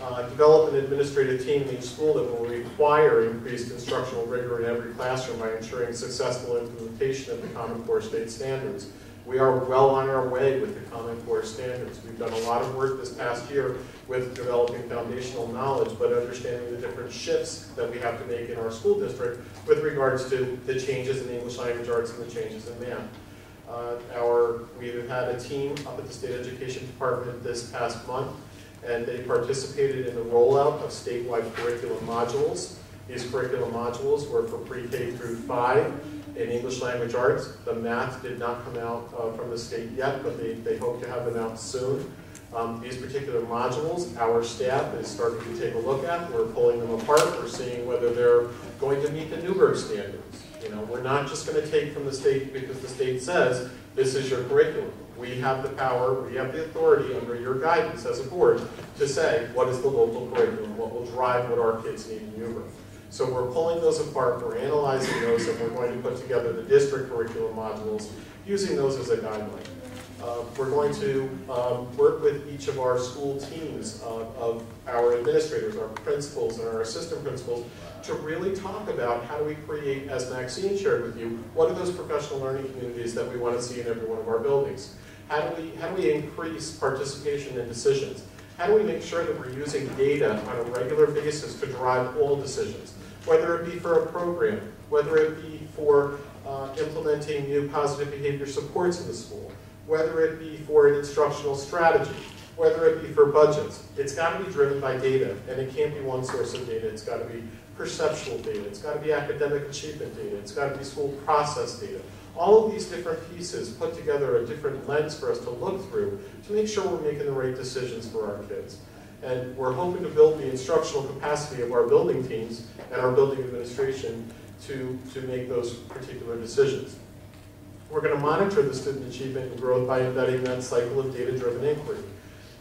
Uh, develop an administrative team in each school that will require increased instructional rigor in every classroom by ensuring successful implementation of the Common Core state standards. We are well on our way with the Common Core standards. We've done a lot of work this past year with developing foundational knowledge, but understanding the different shifts that we have to make in our school district with regards to the changes in English language arts and the changes in math. Uh, our, we've had a team up at the State Education Department this past month, and they participated in the rollout of statewide curriculum modules. These curriculum modules were for pre-K through 5 in English language arts. The math did not come out uh, from the state yet, but they, they hope to have them out soon. Um, these particular modules, our staff is starting to take a look at. We're pulling them apart. We're seeing whether they're going to meet the Newburgh standards. You know, we're not just going to take from the state because the state says this is your curriculum. We have the power, we have the authority under your guidance as a board to say what is the local curriculum, what will drive what our kids need in Newburgh. So we're pulling those apart, we're analyzing those, and we're going to put together the district curriculum modules using those as a guideline. Uh, we're going to um, work with each of our school teams uh, of our administrators, our principals, and our assistant principals to really talk about how do we create, as Maxine shared with you, what are those professional learning communities that we want to see in every one of our buildings? How do we, how do we increase participation in decisions? How do we make sure that we're using data on a regular basis to drive all decisions? Whether it be for a program, whether it be for uh, implementing new positive behavior supports in the school, whether it be for an instructional strategy, whether it be for budgets. It's got to be driven by data, and it can't be one source of data. It's got to be perceptual data. It's got to be academic achievement data. It's got to be school process data. All of these different pieces put together a different lens for us to look through to make sure we're making the right decisions for our kids. And we're hoping to build the instructional capacity of our building teams and our building administration to, to make those particular decisions. We're going to monitor the student achievement and growth by embedding that cycle of data-driven inquiry.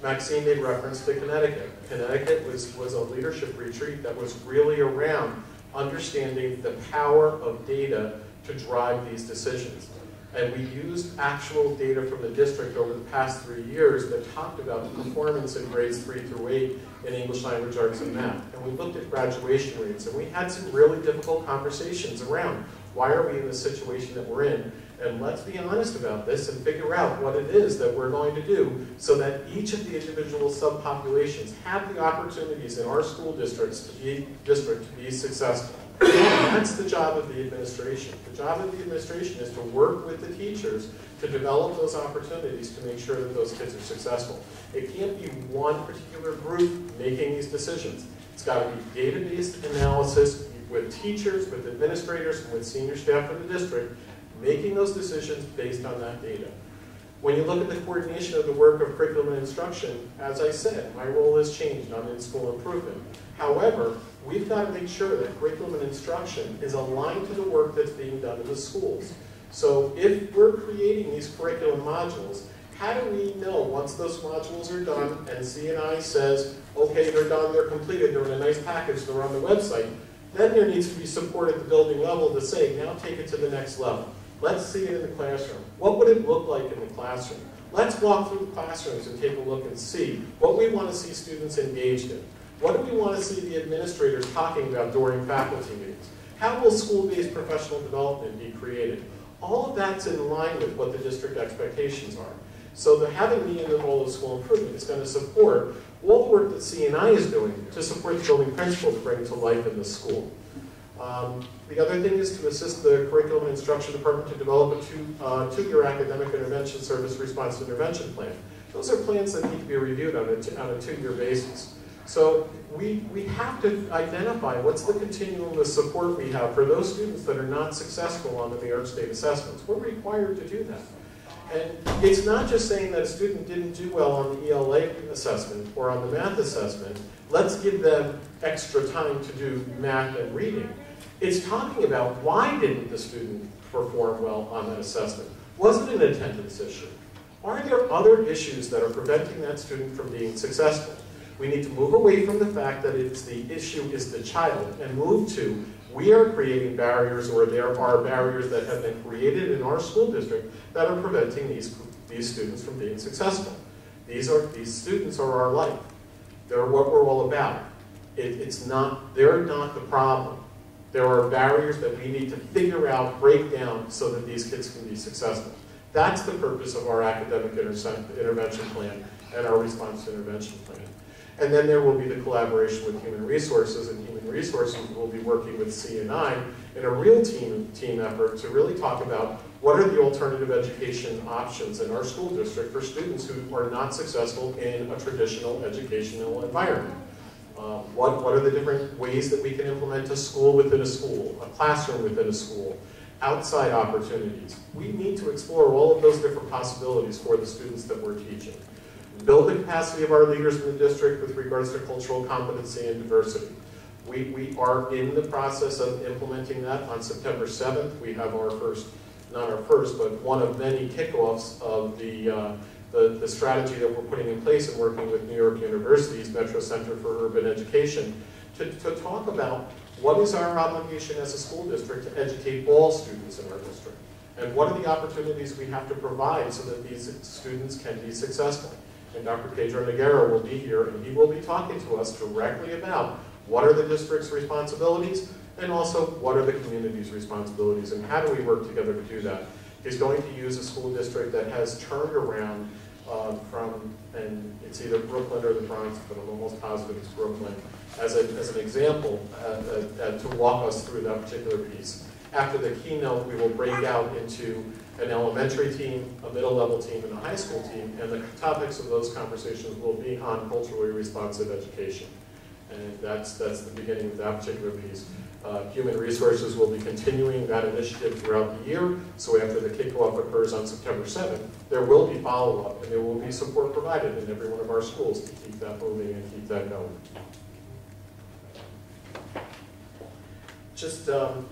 Maxine made reference to Connecticut. Connecticut was, was a leadership retreat that was really around understanding the power of data to drive these decisions. And we used actual data from the district over the past three years that talked about the performance in grades three through eight in English language arts and math. And we looked at graduation rates and we had some really difficult conversations around why are we in the situation that we're in and let's be honest about this and figure out what it is that we're going to do so that each of the individual subpopulations have the opportunities in our school districts to be, district to be successful. That's the job of the administration. The job of the administration is to work with the teachers to develop those opportunities to make sure that those kids are successful. It can't be one particular group making these decisions. It's got to be data-based analysis with teachers, with administrators, and with senior staff in the district making those decisions based on that data. When you look at the coordination of the work of curriculum and instruction, as I said, my role has changed. I'm in school improvement. However, we've got to make sure that curriculum and instruction is aligned to the work that's being done in the schools. So if we're creating these curriculum modules, how do we know once those modules are done and CNI says, okay, they're done, they're completed, they're in a nice package, they're on the website, then there needs to be support at the building level to say, now take it to the next level. Let's see it in the classroom. What would it look like in the classroom? Let's walk through the classrooms and take a look and see what we want to see students engaged in. What do we want to see the administrators talking about during faculty meetings? How will school-based professional development be created? All of that's in line with what the district expectations are. So the having me in the role of school improvement is going to support all the work that CNI is doing to support the building principal to bring to life in the school. Um, the other thing is to assist the curriculum and instruction department to develop a two, uh, two-year academic intervention service response intervention plan. Those are plans that need to be reviewed on a, on a two-year basis. So we, we have to identify what's the continuum of support we have for those students that are not successful on the New York State assessments. We're required to do that. And it's not just saying that a student didn't do well on the ELA assessment or on the math assessment. Let's give them extra time to do math and reading. It's talking about why didn't the student perform well on that assessment? Was it an attendance issue? Are there other issues that are preventing that student from being successful? We need to move away from the fact that it's the issue is the child and move to we are creating barriers or there are barriers that have been created in our school district that are preventing these, these students from being successful. These, are, these students are our life. They're what we're all about. It, it's not, they're not the problem. There are barriers that we need to figure out, break down, so that these kids can be successful. That's the purpose of our academic intervention plan and our response intervention plan. And then there will be the collaboration with human resources, and human resources will be working with CNI in a real team, team effort to really talk about what are the alternative education options in our school district for students who are not successful in a traditional educational environment. Uh, what, what are the different ways that we can implement a school within a school, a classroom within a school, outside opportunities. We need to explore all of those different possibilities for the students that we're teaching build the capacity of our leaders in the district with regards to cultural competency and diversity. We, we are in the process of implementing that. On September 7th, we have our first, not our first, but one of many kickoffs of the, uh, the, the strategy that we're putting in place and working with New York University's Metro Center for Urban Education to, to talk about what is our obligation as a school district to educate all students in our district and what are the opportunities we have to provide so that these students can be successful and Dr. Pedro Noguera will be here, and he will be talking to us directly about what are the district's responsibilities, and also what are the community's responsibilities, and how do we work together to do that. He's going to use a school district that has turned around uh, from, and it's either Brooklyn or the Bronx, but I'm almost positive it's Brooklyn, as, a, as an example uh, uh, uh to walk us through that particular piece. After the keynote, we will break out into an elementary team, a middle level team, and a high school team, and the topics of those conversations will be on culturally responsive education. And that's, that's the beginning of that particular piece. Uh, human resources will be continuing that initiative throughout the year, so after the kickoff occurs on September 7th, there will be follow-up and there will be support provided in every one of our schools to keep that moving and keep that going. Just um,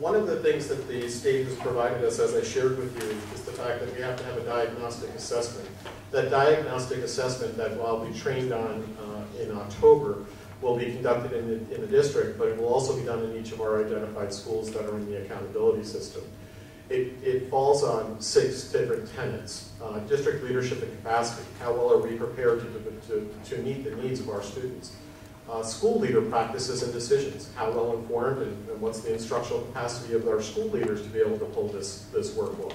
one of the things that the state has provided us, as I shared with you, is the fact that we have to have a diagnostic assessment. That diagnostic assessment that I'll be trained on uh, in October will be conducted in the, in the district, but it will also be done in each of our identified schools that are in the accountability system. It, it falls on six different tenets. Uh, district leadership and capacity. How well are we prepared to, to, to meet the needs of our students? Uh, school leader practices and decisions. How well informed and, and, what's the instructional capacity of our school leaders to be able to pull this, this work well.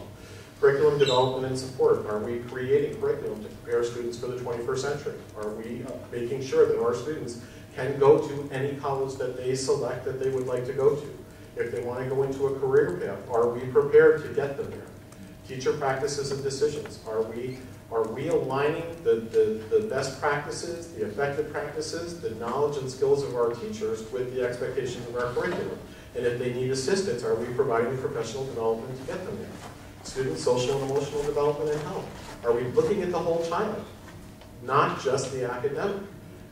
Curriculum development and support. Are we creating curriculum to prepare students for the 21st century? Are we making sure that our students can go to any college that they select that they would like to go to? If they want to go into a career path, are we prepared to get them there? Teacher practices and decisions. Are we are we aligning the, the, the best practices, the effective practices, the knowledge and skills of our teachers with the expectations of our curriculum? And if they need assistance, are we providing professional development to get them there? Student social and emotional development and health. Are we looking at the whole child, not just the academic?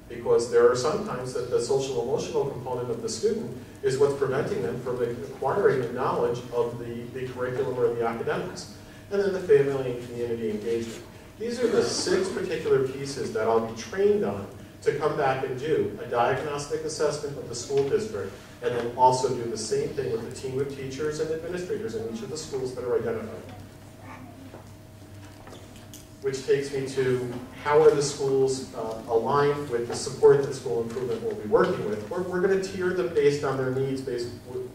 Because there are sometimes that the social emotional component of the student is what's preventing them from acquiring the knowledge of the, the curriculum or the academics. And then the family and community engagement. These are the six particular pieces that I'll be trained on to come back and do a diagnostic assessment of the school district and then also do the same thing with the team of teachers and administrators in each of the schools that are identified. Which takes me to how are the schools uh, aligned with the support that school improvement will be working with. We're, we're going to tier them based on their needs based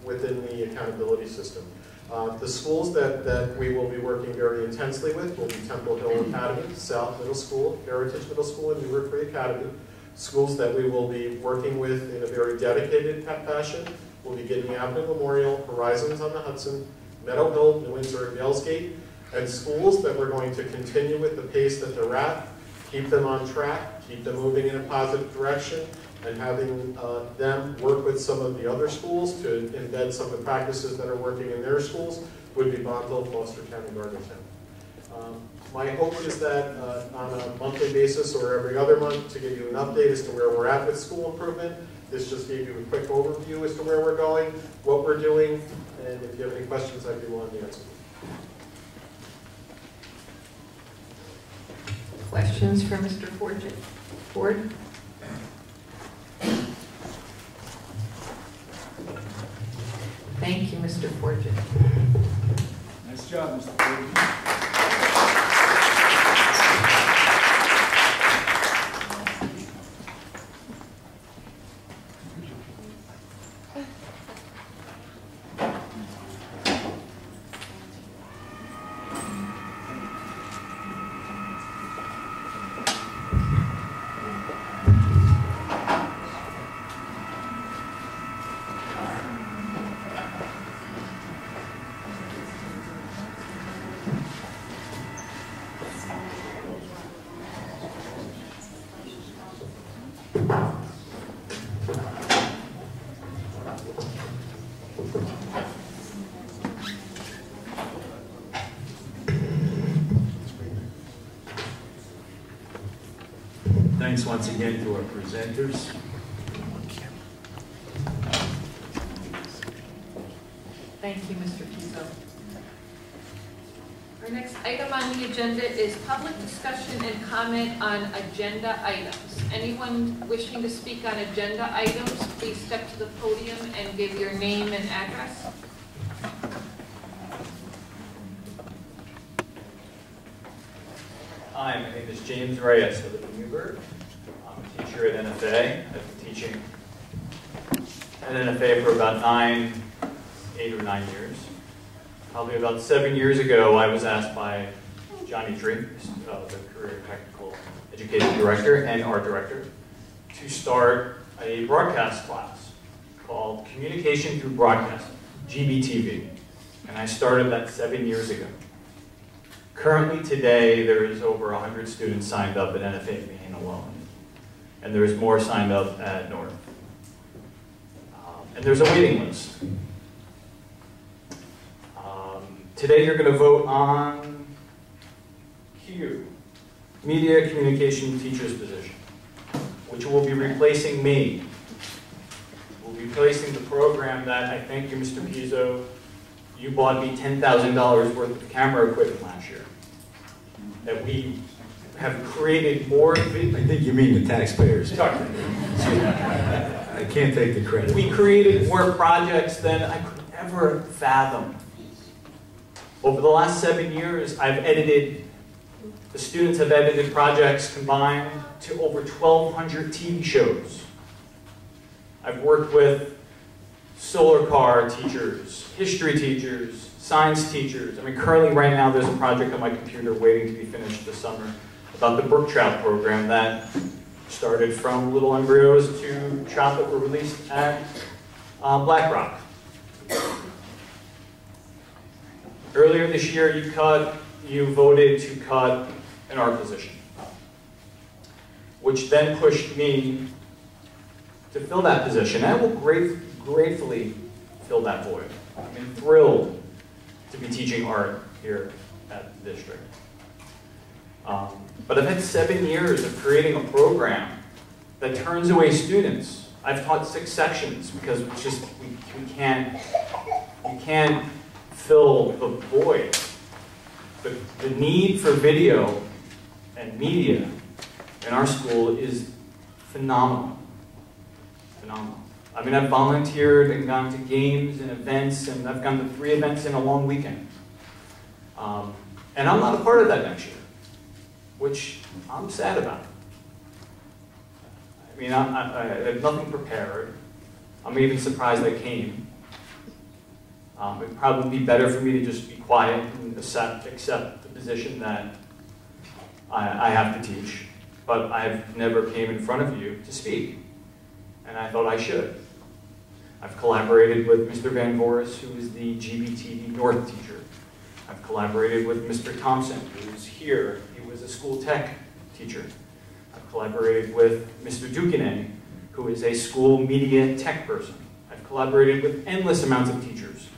within the accountability system. Uh, the schools that, that we will be working very intensely with will be Temple Hill Academy, South Middle School, Heritage Middle School, and Newburgh Free Academy. Schools that we will be working with in a very dedicated fashion will be Gidney Avenue Memorial, Horizons on the Hudson, Meadow Hill, New Windsor, and Vails Gate, and schools that we're going to continue with the pace that they're at, keep them on track, keep them moving in a positive direction, and having uh, them work with some of the other schools to embed some of the practices that are working in their schools would be Balmville, Foster and Gardnertown. Um, my hope is that uh, on a monthly basis or every other month to give you an update as to where we're at with school improvement. This just gave you a quick overview as to where we're going, what we're doing, and if you have any questions, I'd be willing to answer. Questions for Mr. Ford? Thank you, Mr. Fortune. Nice job, Mr. Fortune. Thanks once again to our presenters. Thank you, Mr. Pizzo. Our next item on the agenda is public discussion and comment on agenda items. Anyone wishing to speak on agenda items, please step to the podium and give your name and address. Hi, my name is James Reyes. Live in Newburgh. I'm a NFA. I've been teaching at NFA for about nine, eight or nine years. Probably about seven years ago, I was asked by Johnny Drink, uh, the Career Technical Education Director and Art Director, to start a broadcast class called Communication Through Broadcasting, GBTV. And I started that seven years ago. Currently today, there is over 100 students signed up at NFA Main alone. And there is more signed up at North. Um, and there's a waiting list. Um, today you're going to vote on Q, Media Communication Teacher's position, which will be replacing me. We'll be replacing the program that I thank you, Mr. Pizzo, you bought me $10,000 worth of camera equipment last year. That we have created more, I think you mean the taxpayers. sorry, I can't take the credit. we created more projects than I could ever fathom. Over the last seven years, I've edited, the students have edited projects combined to over 1,200 TV shows. I've worked with solar car teachers, history teachers, science teachers. I mean, currently, right now, there's a project on my computer waiting to be finished this summer about the brook trout program that started from little embryos to trout that were released at uh, Black Rock. Earlier this year, you cut, you voted to cut an art position, which then pushed me to fill that position. I will gratefully fill that void. I'm thrilled to be teaching art here at the district. Um, but I've had seven years of creating a program that turns away students. I've taught six sections because it's just we, we can't we can't fill the void. The, the need for video and media in our school is phenomenal. Phenomenal. I mean, I've volunteered and gone to games and events, and I've gone to three events in a long weekend. Um, and I'm not a part of that next year, which I'm sad about. I mean, I, I, I have nothing prepared. I'm even surprised I came. Um, it'd probably be better for me to just be quiet and accept, accept the position that I, I have to teach. But I've never came in front of you to speak, and I thought I should. I've collaborated with Mr. Van Voris, who is the GBTV North teacher. I've collaborated with Mr. Thompson, who's here. A school tech teacher. I've collaborated with Mr. Dukinen, who is a school media tech person. I've collaborated with endless amounts of teachers.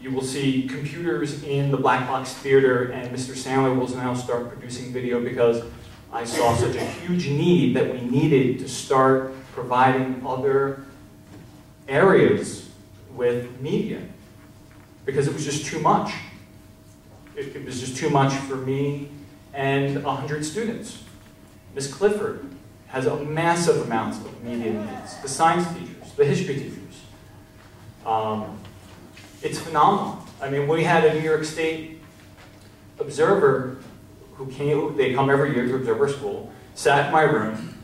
You will see computers in the Black Box Theater, and Mr. Sandler will now start producing video because I saw such a huge need that we needed to start providing other areas with media because it was just too much. It, it was just too much for me and 100 students. Ms. Clifford has a massive amounts of media needs. The science teachers, the history teachers. Um, it's phenomenal. I mean, we had a New York State observer who came, they come every year to observe our school, sat in my room,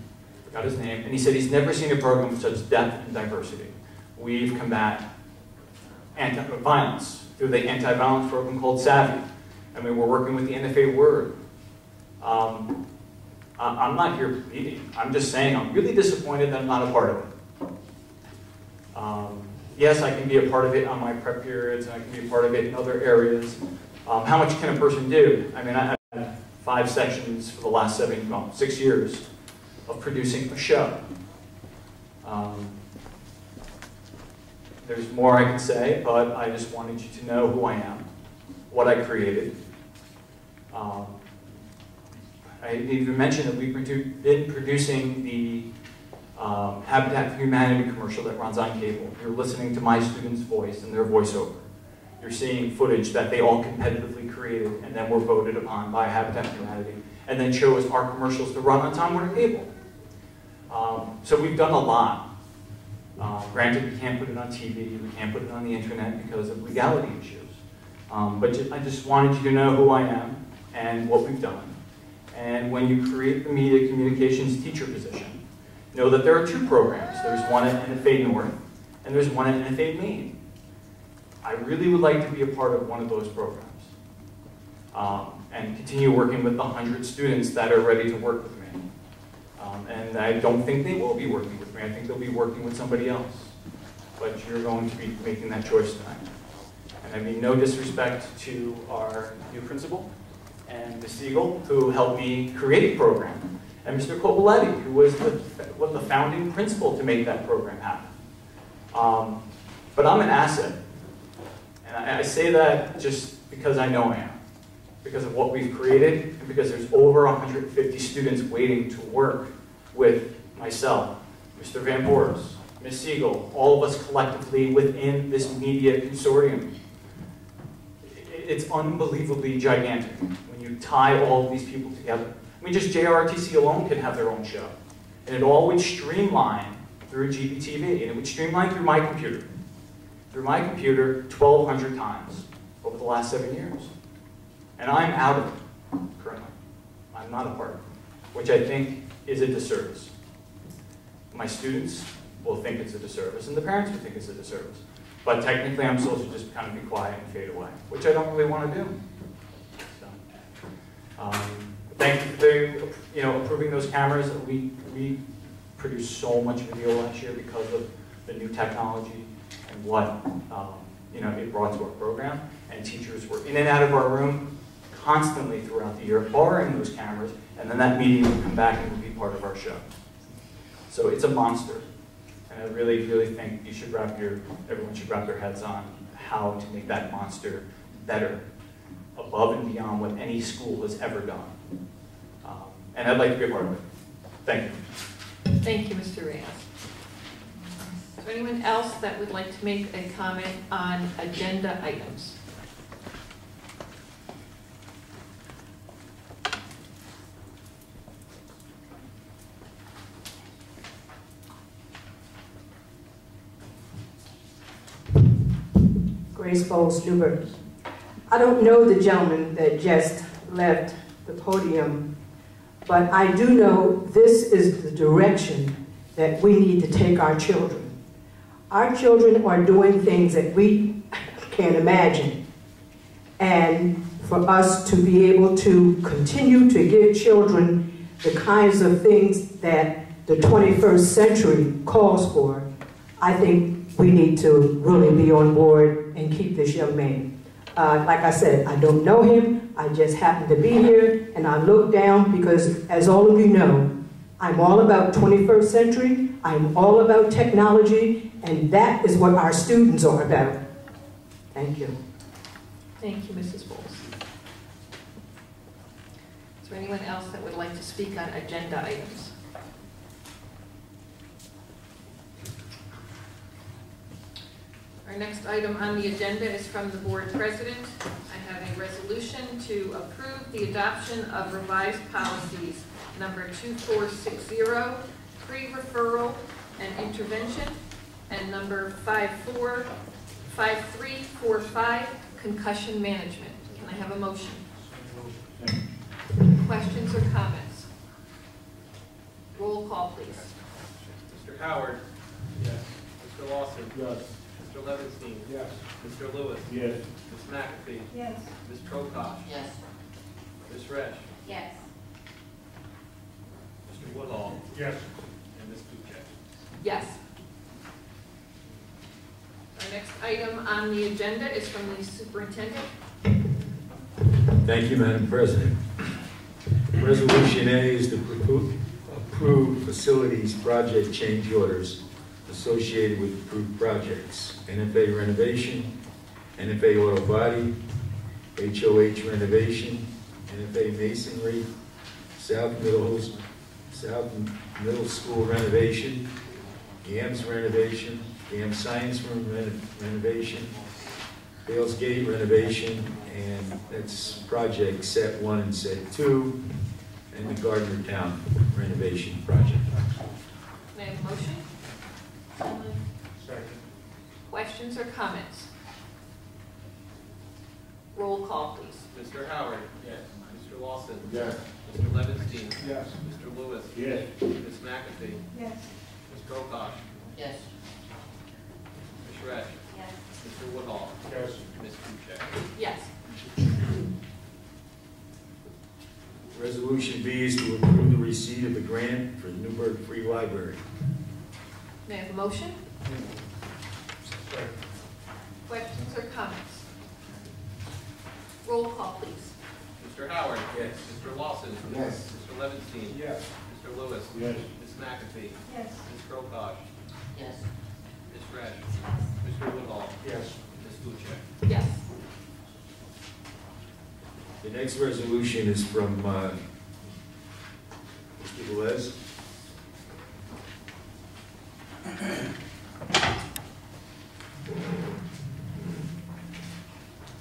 forgot his name, and he said he's never seen a program with such depth and diversity. We've combat anti-violence through the anti-violence program called Savvy. I mean, we're working with the NFA Word. Um, I'm not here pleading. I'm just saying I'm really disappointed that I'm not a part of it. Um, yes, I can be a part of it on my prep periods, and I can be a part of it in other areas. Um, how much can a person do? I mean, I had five sections for the last seven, well, six years of producing a show. Um, there's more I can say, but I just wanted you to know who I am, what I created. Um, I even mention that we've been producing the um, Habitat for Humanity commercial that runs on cable. You're listening to my students' voice and their voiceover. You're seeing footage that they all competitively created and then were voted upon by Habitat for Humanity and then chose our commercials to run on Time Warner Cable. Um, so we've done a lot. Uh, granted, we can't put it on TV, we can't put it on the internet because of legality issues. Um, but I just wanted you to know who I am and what we've done. And when you create the media communications teacher position, know that there are two programs. There's one at NFA North and there's one at NFA Main. I really would like to be a part of one of those programs um, and continue working with the 100 students that are ready to work with me. Um, and I don't think they will be working with me. I think they'll be working with somebody else. But you're going to be making that choice tonight. And I mean no disrespect to our new principal and Ms. Siegel, who helped me create the program, and Mr. Copoletti, who was the, was the founding principal to make that program happen. Um, but I'm an asset. And I, I say that just because I know I am because of what we've created and because there's over 150 students waiting to work with myself, Mr. Van Bores, Ms. Siegel, all of us collectively within this media consortium. It's unbelievably gigantic you tie all of these people together. I mean, just JRTC alone could have their own show. And it all would streamline through GPTV, and it would streamline through my computer. Through my computer 1,200 times over the last seven years. And I'm out of it currently. I'm not a part of it, which I think is a disservice. My students will think it's a disservice, and the parents will think it's a disservice. But technically, I'm supposed to just kind of be quiet and fade away, which I don't really want to do. Um, thank you for you know approving those cameras. We we produced so much video last year because of the new technology and what um, you know it brought to our program. And teachers were in and out of our room constantly throughout the year, borrowing those cameras, and then that media would come back and would be part of our show. So it's a monster. And I really, really think you should wrap your, everyone should wrap their heads on how to make that monster better, above and beyond what any school has ever done. Um, and I'd like to be a part of it. Thank you. Thank you, Mr. Reyes. Is there anyone else that would like to make a comment on agenda items? Grace Bowles Newburgh. I don't know the gentleman that just left the podium, but I do know this is the direction that we need to take our children. Our children are doing things that we can't imagine. And for us to be able to continue to give children the kinds of things that the 21st century calls for, I think we need to really be on board and keep this young man. Uh, like I said, I don't know him, I just happen to be here, and I look down because, as all of you know, I'm all about 21st century, I'm all about technology, and that is what our students are about. Thank you. Thank you, Mrs. Bowles. Is there anyone else that would like to speak on agenda items? Our next item on the agenda is from the board president. I have a resolution to approve the adoption of revised policies number 2460, pre-referral and intervention, and number 54 5345, concussion management. Can I have a motion? Questions or comments? Roll call, please. Mr. Howard? Yes. Mr. Lawson? Yes. Mr. Levinstein? Yes. Mr. Lewis? Yes. Ms. McAfee? Yes. Ms. Prokosh? Yes. Ms. Resch? Yes. Mr. Woodall? Yes. And Ms. Buchek? Yes. Our next item on the agenda is from the superintendent. Thank you, Madam President. Resolution A is to appro- approve facilities project change orders associated with approved projects. NFA renovation, NFA auto body, HOH renovation, NFA masonry, South Middle, South Middle School renovation, GAMS renovation, GAMS Science Room reno- renovation, Vails Gate renovation, and that's project set one and set two, and the Gardnertown renovation project. May I have a motion? Second. Questions or comments? Roll call, please. Mr. Howard? Yes. Mr. Lawson? Yes. Mr. Levinstein? Yes. Mr. Lewis? Yes. Ms. McAfee? Yes. Ms. Prokosh? Yes. Ms. Resch? Yes. Mr. Woodall? Yes. Ms. Buchek? Yes. Resolution B is to approve the receipt of the grant for the Newburgh Free Library. May I have a motion? Second. Questions or comments? Roll call, please. Mr. Howard? Yes. Mr. Lawson? Yes. Mr. Levinstein? Yes. Mr. Lewis? Yes. Ms. McAfee? Yes. Ms. Prokosh? Yes. Ms. Resch? Mr. Woodall? Yes. Ms. Buchek? Yes. The next resolution is from uh, Mr. Velez.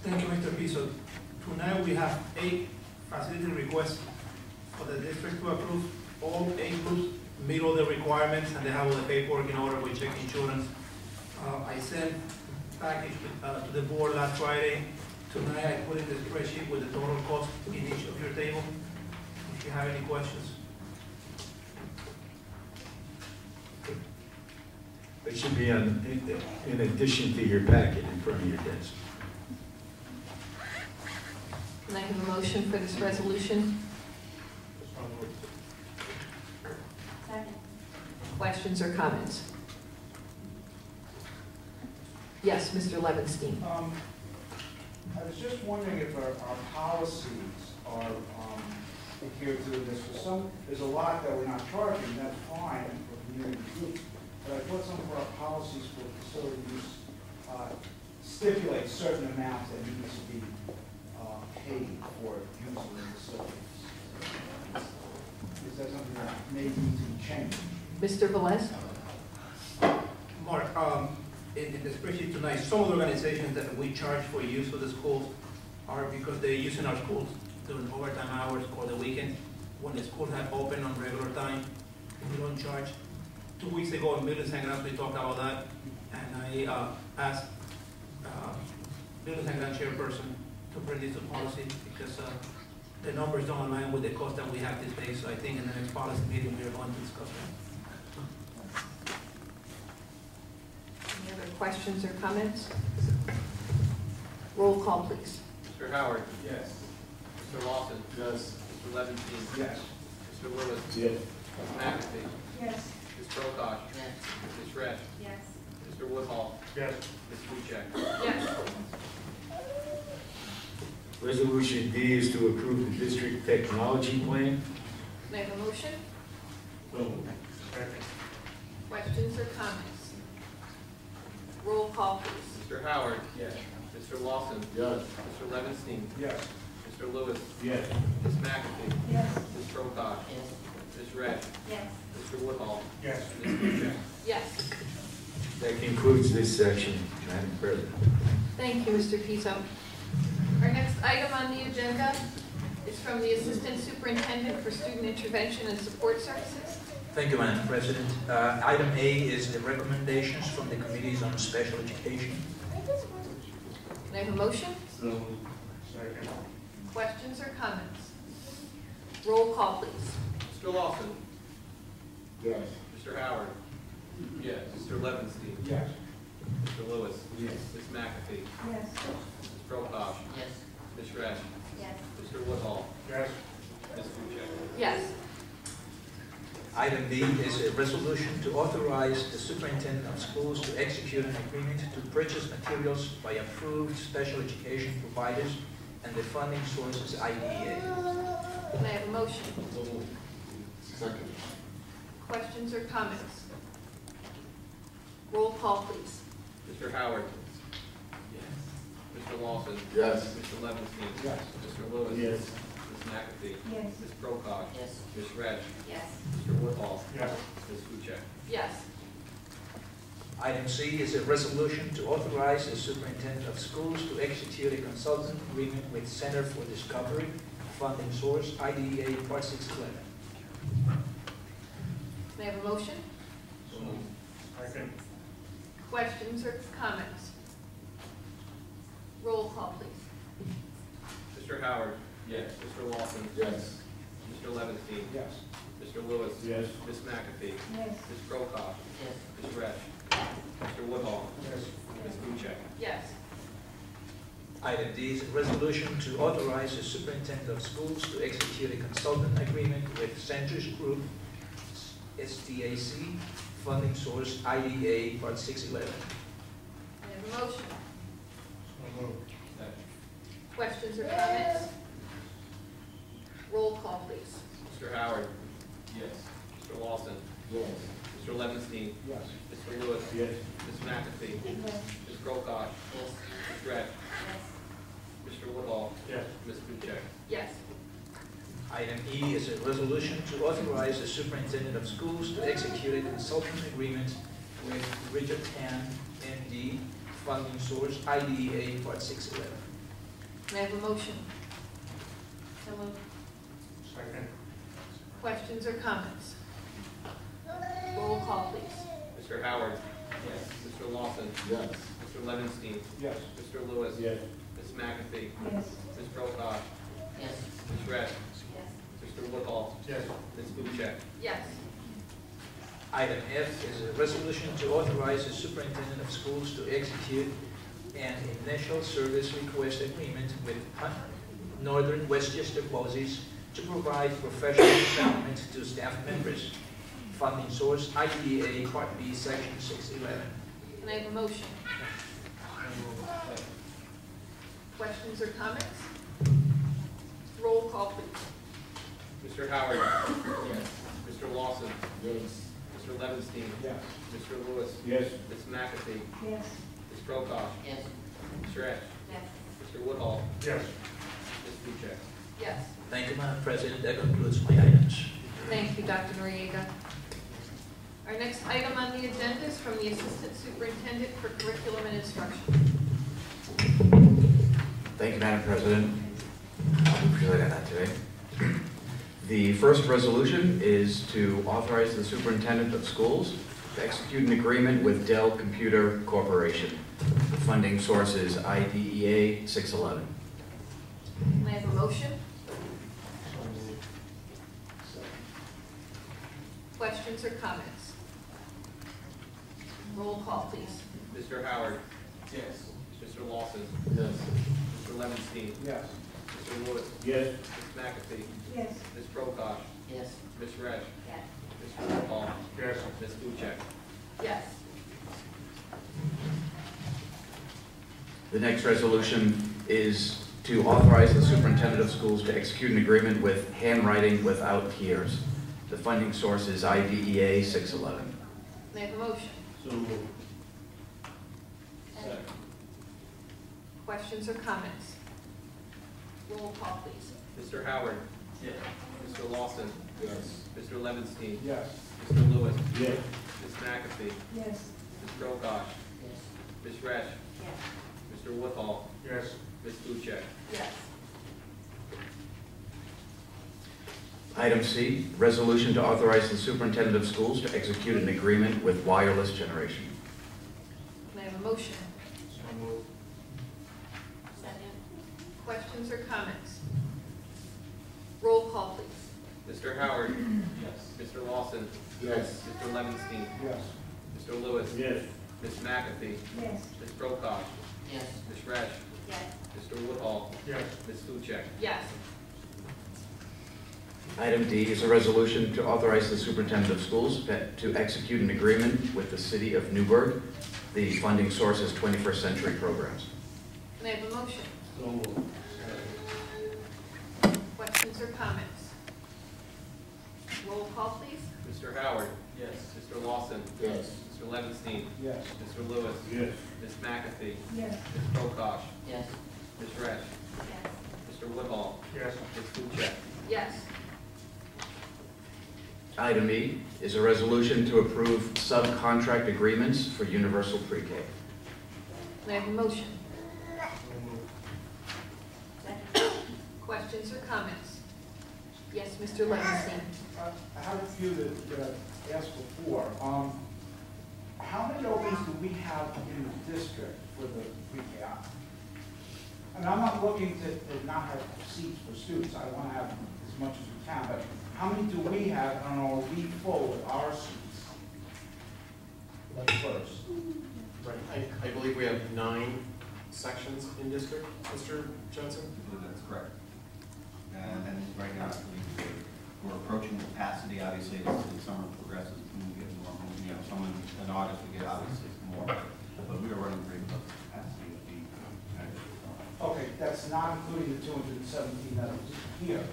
Thank you, Mr. Piso. Tonight, we have eight facility requests for the district to approve. All eight groups meet all the requirements, and they have all the paperwork in order with check insurance. Uh, I sent package uh, to the board last Friday. Tonight, I put in the spreadsheet with the total cost in each of your table. If you have any questions. It should be on, in- in addition to your packet in front of your desk. Can I have a motion for this resolution? Second. Questions or comments? Yes, Mr. Levinstein. Um, I was just wondering if our, our policies are, um, adhered to this, for some, there's a lot that we're not charging, that's fine for community groups. But I thought some of our policies for facility use, uh, stipulate certain amounts that needs to be, uh, paid for use of the facilities. Is that something that may need to be changed? Mr. Velez? Mark, um, in, in the spreadsheet tonight, some of the organizations that we charge for use of the schools are because they're using our schools during overtime hours or the weekend, when the schools have open on regular time, we don't charge. Two weeks ago, in Millis Hanging Out, we talked about that, and I, uh, asked, uh, Millis Hanging Out chairperson to bring this to policy, because, uh, the numbers don't align with the cost that we have these days, so I think in the next policy meeting, we are going to discuss that. Any other questions or comments? Roll call, please. Mr. Howard? Yes. Mr. Lawson? Yes. Mr. Levinstein? Yes. Mr. Lewis? Yes. Ms. McAfee? Yes. Ms. Prokosh? Yes. Ms. Resch? Yes. Mr. Woodall? Yes. Ms. Buchek? Yes. Resolution D is to approve the district technology plan. May I have a motion? Second. Questions or comments? Roll call, please. Mr. Howard? Yes. Mr. Lawson? Yes. Mr. Levinstein? Yes. Mr. Lewis? Yes. Ms. McAfee? Yes. Ms. Prokosh? Yes. Ms. Resch? Yes. Mr. Woodall? Yes. Ms. Buchek? Yes. That concludes this section, Madam President. Thank you, Mr. Piso. Our next item on the agenda is from the Assistant Superintendent for Student Intervention and Support Services. Thank you, Madam President. Uh, Item A is the recommendations from the Committees on Special Education Can I have a motion? Second. Questions or comments? Roll call, please. Mr. Lawson. Yes. Mr. Howard. Yes. Mr. Levinstein. Yes. Mr. Lewis. Yes. Ms. McAfee. Yes. Mrs. Prokop. Yes. Ms. Resch. Yes. Mr. Woodhull. Yes. Ms. Buchek. Yes. Item B is a resolution to authorize the superintendent of schools to execute an agreement to purchase materials by approved special education providers and the funding source is IDEA. Can I have a motion? Second. Questions or comments? Roll call, please. Mr. Howard. Yes. Mr. Lawson. Yes. Mr. Levinstein. Yes. Mr. Lewis. Yes. Ms. McAfee. Yes. Ms. Prokop. Yes. Ms. Resch. Yes. Mr. Woodhull. Yes. Ms. Buchek. Yes. Item C is a resolution to authorize the superintendent of schools to execute a consultant agreement with Center for Discovery, funding source IDEA Part 611. May I have a motion? Second. Questions or comments? Roll call, please. Mr. Howard. Yes. Mr. Lawson. Yes. Mr. Levinstein. Yes. Mr. Lewis. Yes. Ms. McAfee. Yes. Ms. Prokop. Yes. Ms. Resch. Mr. Woodhull. Yes. Ms. Buchek. Yes. Item D is a resolution to authorize the superintendent of schools to execute a consultant agreement with Centers Group, SDAC, funding source IDEA Part 611. May I have a motion? So moved. Questions or comments? Roll call, please. Mr. Howard. Yes. Mr. Lawson. Yes. Mr. Levinstein. Yes. Mr. Lewis. Yes. Ms. McAfee. Yes. Ms. Prokop. Yes. Ms. Resch. Mr. Woodhull. Yes. Ms. Buchek. Yes. Item E is a resolution to authorize the superintendent of schools to execute a consultant agreement with Richard Tan, MD, funding source IDEA Part 611. May I have a motion? So moved. Second. Questions or comments? Roll call, please. Mr. Howard. Yes. Mr. Lawson. Yes. Mr. Levinstein. Yes. Mr. Lewis. Yes. Ms. McAfee. Yes. Ms. Prokop. Yes. Ms. Resch. Yes. Mr. Woodhull. Yes. Ms. Buchek. Yes. Item F is a resolution to authorize the superintendent of schools to execute an initial service request agreement with Hunt Northern Westchester BOCES to provide professional development to staff members. Funding source IDEA Part B, Section 611. Can I have a motion? Questions or comments? Roll call, please. Mr. Howard. Yes. Mr. Lawson. Yes. Mr. Levinstein. Yes. Mr. Lewis. Yes. Ms. McAfee. Yes. Ms. Prokop. Yes. Ms. Resch. Yes. Mr. Woodhall? Yes. Ms. Buchek. Yes. Thank you, Madam President. That concludes my items. Thank you, Dr. Noriega. Our next item on the agenda is from the Assistant Superintendent for Curriculum and Instruction. Thank you, Madam President. I'll be presenting that today. The first resolution is to authorize the superintendent of schools to execute an agreement with Dell Computer Corporation. The funding source is IDEA 611. Can I have a motion? Questions or comments? Roll call, please. Mr. Howard. Yes. Mr. Lawson. Yes. Mr. Levinstein. Yes. Mr. Lewis. Yes. Ms. McAfee. Yes. Ms. Prokop. Yes. Ms. Resch. Yes. Mr. Woodhull. Yes. Ms. Buchek. Yes. The next resolution is to authorize the superintendent of schools to execute an agreement with Handwriting Without Tears. The funding source is IDEA 611. May I have a motion? So moved. Questions or comments? Roll call, please. Mr. Howard. Yes. Mr. Lawson. Yes. Mr. Levinstein. Yes. Mr. Lewis. Yes. Ms. McAfee. Yes. Ms. Prokop. Yes. Ms. Resch. Yes. Mr. Woodhull. Yes. Ms. Buchek. Yes. Item C, resolution to authorize the superintendent of schools to execute an agreement with Wireless Generation. Can I have a motion? Second. Questions or comments? Roll call, please. Mr. Howard? Yes. Mr. Lawson? Yes. Mr. Levinstein? Yes. Mr. Lewis? Yes. Ms. McAfee? Yes. Ms. Prokop? Yes. Ms. Resch? Yes. Mr. Woodhull? Yes. Ms. Fucek? Yes. Item D is a resolution to authorize the superintendent of schools to execute an agreement with the city of Newburgh. The funding source is 21st Century Programs. Can I have a motion? Questions or comments? Roll call, please. Mr. Howard? Yes. Mr. Lawson? Yes. Mr. Levinstein? Yes. Mr. Lewis? Yes. Ms. McAfee? Yes. Ms. Prokop? Yes. Ms. Resch? Yes. Mr. Woodhull? Yes. Ms. Fucek? Yes. Item E is a resolution to approve subcontract agreements for universal pre-K. Can I have a motion? Questions or comments? Yes, Mr. Levinstein. Uh, I have a few that, that I asked before. Um, how many openings do we have in the district for the pre-K? And I'm not looking to, to not have seats for students, I want to have as much as we can, but how many do we have, and are we full with our seats? Like first. Right, I, I believe we have nine sections in district, Mr. Jensen? That's correct. And, and right now, we're, we're approaching capacity, obviously, as the summer progresses, and we get more, you know, someone in August, we get obviously more, but we are running pretty close to capacity with the, uh, Okay, that's not including the two hundred and seventeen that are here.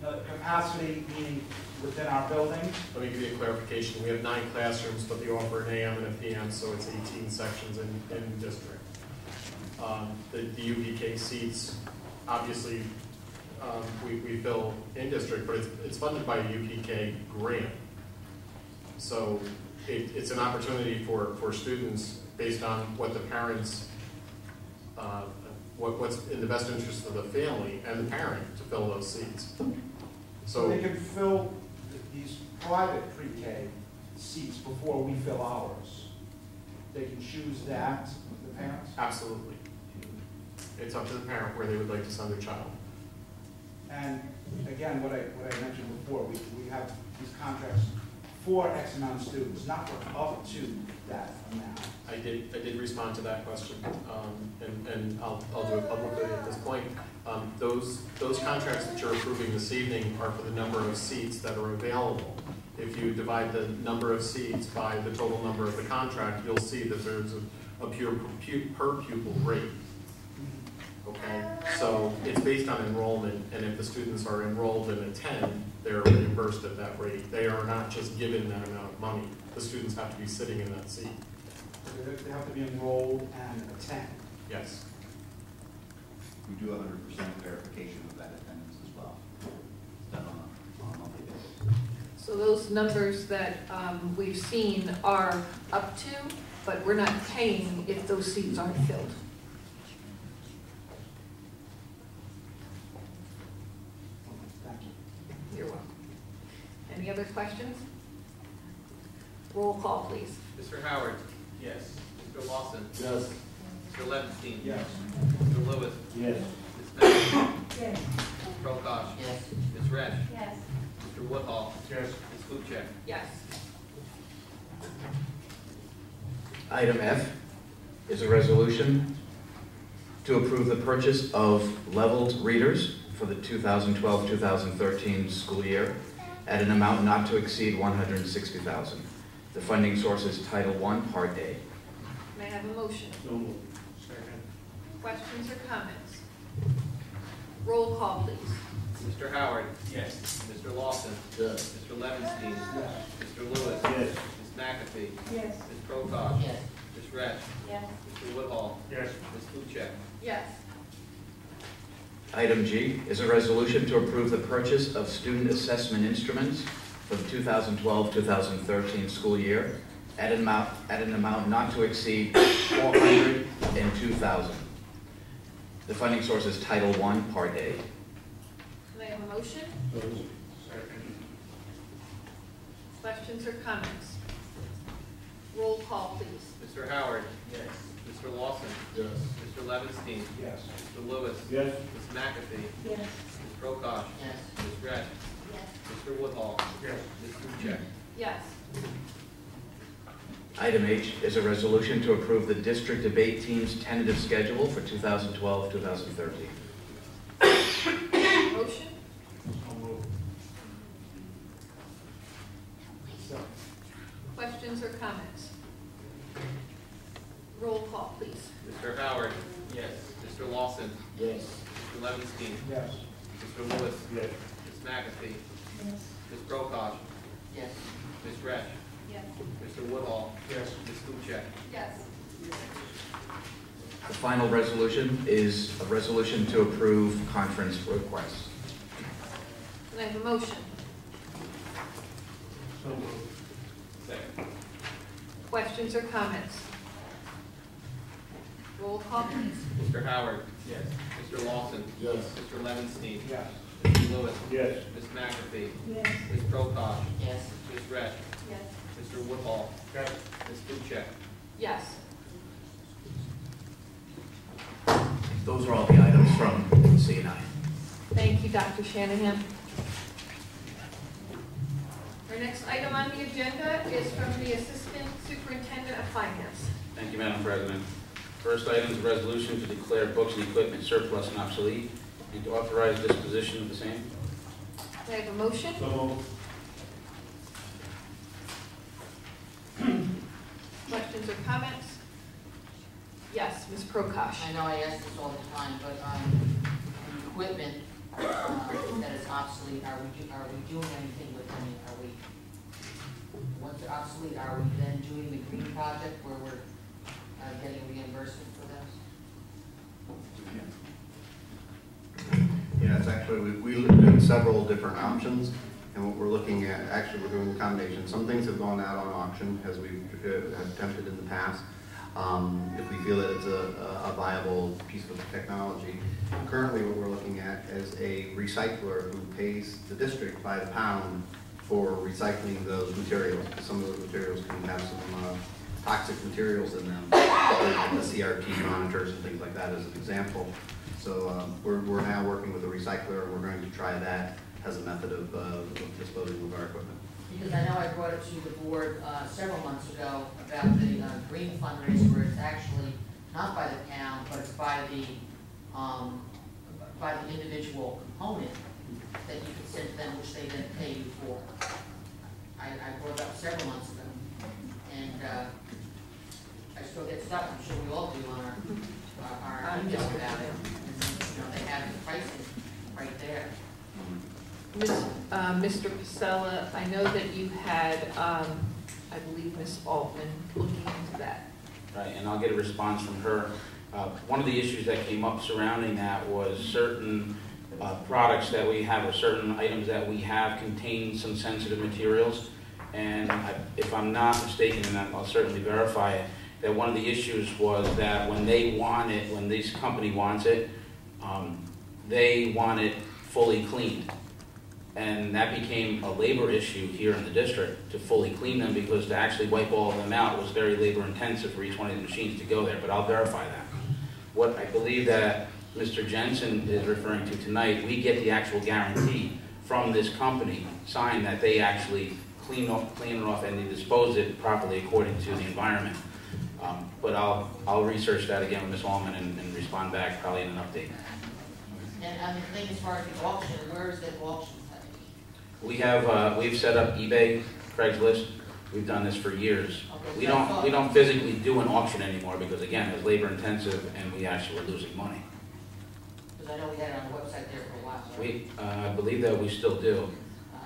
The capacity meaning within our building, Let me give you a clarification. We have nine classrooms, but they offer an AM and a PM, so it's 18 sections in, in district. Um, The, the UPK seats, obviously, um, we, we fill in district, but it's, it's funded by a UPK grant. So it, it's an opportunity for, for students based on what the parents, uh, what, what's in the best interest of the family and the parent to fill those seats. so So they can fill these private pre-K seats before we fill ours. They can choose that, the parents? Absolutely. It's up to the parent where they would like to send their child. And again, what I, what I mentioned before, we, we have these contracts for X amount of students, not for up to that amount. I did, I did respond to that question, um, and, and I'll, I'll do it publicly at this point. Um, those, those contracts that you're approving this evening are for the number of seats that are available. If you divide the number of seats by the total number of the contract, you'll see that there's a, a pure pu- per pupil rate. Okay, so it's based on enrollment, and if the students are enrolled and attend, they're reimbursed at that rate. They are not just given that amount of money. The students have to be sitting in that seat. They they have to be enrolled and attend. Yes. we do a hundred percent verification of that attendance as well. Done on on a monthly basis. So those numbers that um, we've seen are up to, but we're not paying if those seats aren't filled. Thank you. You're welcome. Any other questions? Roll call, please. Mr. Howard? Yes. Mr. Lawson? Yes. Mr. Levinstein? Yes. Mr. Lewis? Yes. Ms. McAfee? Yes. Ms. Prokop? Yes. Ms. Resch? Yes. Mr. Woodhull? Yes. Ms. Fucek? Yes. Item F is a resolution to approve the purchase of leveled readers for the 2012-2013 school year at an amount not to exceed 160000 The funding source is Title I, Part A. May I have a motion? Second. Questions or comments? Roll call, please. Mr. Howard? Yes. Mr. Lawson? Yes. Mr. Levinstein? Yes. Mr. Lewis? Yes. Ms. McAfee? Yes. Ms. Prokop? Yes. Ms. Resch? Yes. Mr. Woodhull? Yes. Ms. Fucek? Yes. Item G is a resolution to approve the purchase of student assessment instruments for the 2012-2013 school year at an amount, at an amount not to exceed 402000 The funding source is Title I, Part A. Can I have a motion? Questions or comments? Roll call, please. Mr. Howard? Yes. Mr. Lawson? Yes. Mr. Levinstein. Yes. Mr. Lewis. Yes. Ms. McAfee. Yes. Ms. Prokop. Yes. Ms. Grant. Yes. Mr. Woodhull. Yes. Ms. Buczek. Yes. Item H is a resolution to approve the district debate team's tentative schedule for 2012-2013. Motion? Questions or comments? Roll call, please. Mr. Howard. Yes. Mr. Lawson. Yes. Mr. Levinstein. Yes. Mr. Lewis. Yes. Ms. McAfee. Yes. Ms. Prokop. Yes. Ms. Grant. Yes. Mr. Woodhull. Yes. Ms. Buczek. Yes. The final resolution is a resolution to approve conference requests. Can I have a motion? So moved. Second. Questions or comments? Roll call, please. Mr. Howard. Yes. Mr. Lawson. Yes. Mr. Levinstein. Yes. Mr. Lewis. Yes. Ms. McAfee. Yes. Ms. Prokop. Yes. Ms. Grant. Yes. Mr. Woodhull. Yes. Ms. Buczek. Yes. Those are all the items from CNI. Thank you, Dr. Shanahan. Our next item on the agenda is from the Assistant Superintendent of Finance. Thank you, Madam President. First item is a resolution to declare books and equipment surplus and obsolete, and to authorize disposition of the same. Can I have a motion? So. Questions or comments? Yes, Ms. Prokop. I know I ask this all the time, but, um, equipment, uh, that is obsolete, are we, do- are we doing anything with them? Are we, once they're obsolete, are we then doing the green project where we're, uh, getting reimbursement for those? Yeah, it's actually, we, we looked at several different options, and what we're looking at, actually, we're doing a combination. Some things have gone out on auction, as we've uh, attempted in the past, um, if we feel that it's a, a viable piece of technology. Currently, what we're looking at is a recycler who pays the district by the pound for recycling those materials. Some of those materials can have some, uh, toxic materials in them, the CRT monitors and things like that as an example. So um, we're, we're now working with a recycler, and we're going to try that as a method of uh, of disposing of our equipment. Because I know I brought it to the board uh, several months ago about the uh, green fundraiser where it's actually not by the town, but it's by the, um, by the individual component that you can send to them, which they then pay you for. I, I brought up several months ago. And uh, I still get stuff, I'm sure we all do on our, our- our email about it. And, you know, they have the pricing right there. Ms., uh, Mr. Pasella, I know that you had, um, I believe, Ms. Altman looking into that. Right, and I'll get a response from her. Uh, One of the issues that came up surrounding that was certain uh, products that we have, or certain items that we have contain some sensitive materials. And I- if I'm not mistaken, and I'll certainly verify it, that one of the issues was that when they want it, when this company wants it, um, they want it fully cleaned. And that became a labor issue here in the district to fully clean them because to actually wipe all of them out was very labor intensive for each one of the machines to go there, but I'll verify that. What I believe that Mr. Jensen is referring to tonight, we get the actual guarantee from this company signed that they actually clean off, clean it off and they dispose it properly according to the environment. Um, But I'll, I'll research that again with Ms. Allman and, and respond back probably in an update. And I mean, the thing as far as the auction, where is that auction? We have, uh, we've set up eBay, Craigslist, we've done this for years. We don't, we don't physically do an auction anymore because again, it's labor intensive and we actually were losing money. Because I know we had it on the website there for a while. right? We, uh, I believe that we still do,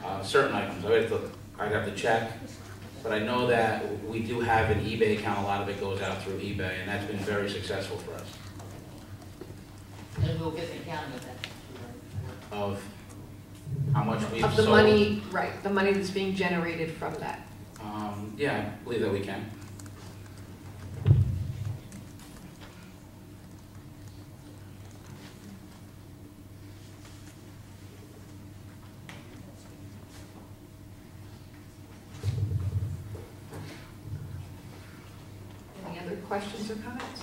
uh, certain items, I'd have to, I'd have to check. But I know that we do have an eBay account, a lot of it goes out through eBay and that's been very successful for us. And we'll get the accounting of that. Of how much we've sold. Of the money, right, the money that's being generated from that. Um, yeah, I believe that we can. Any other questions or comments?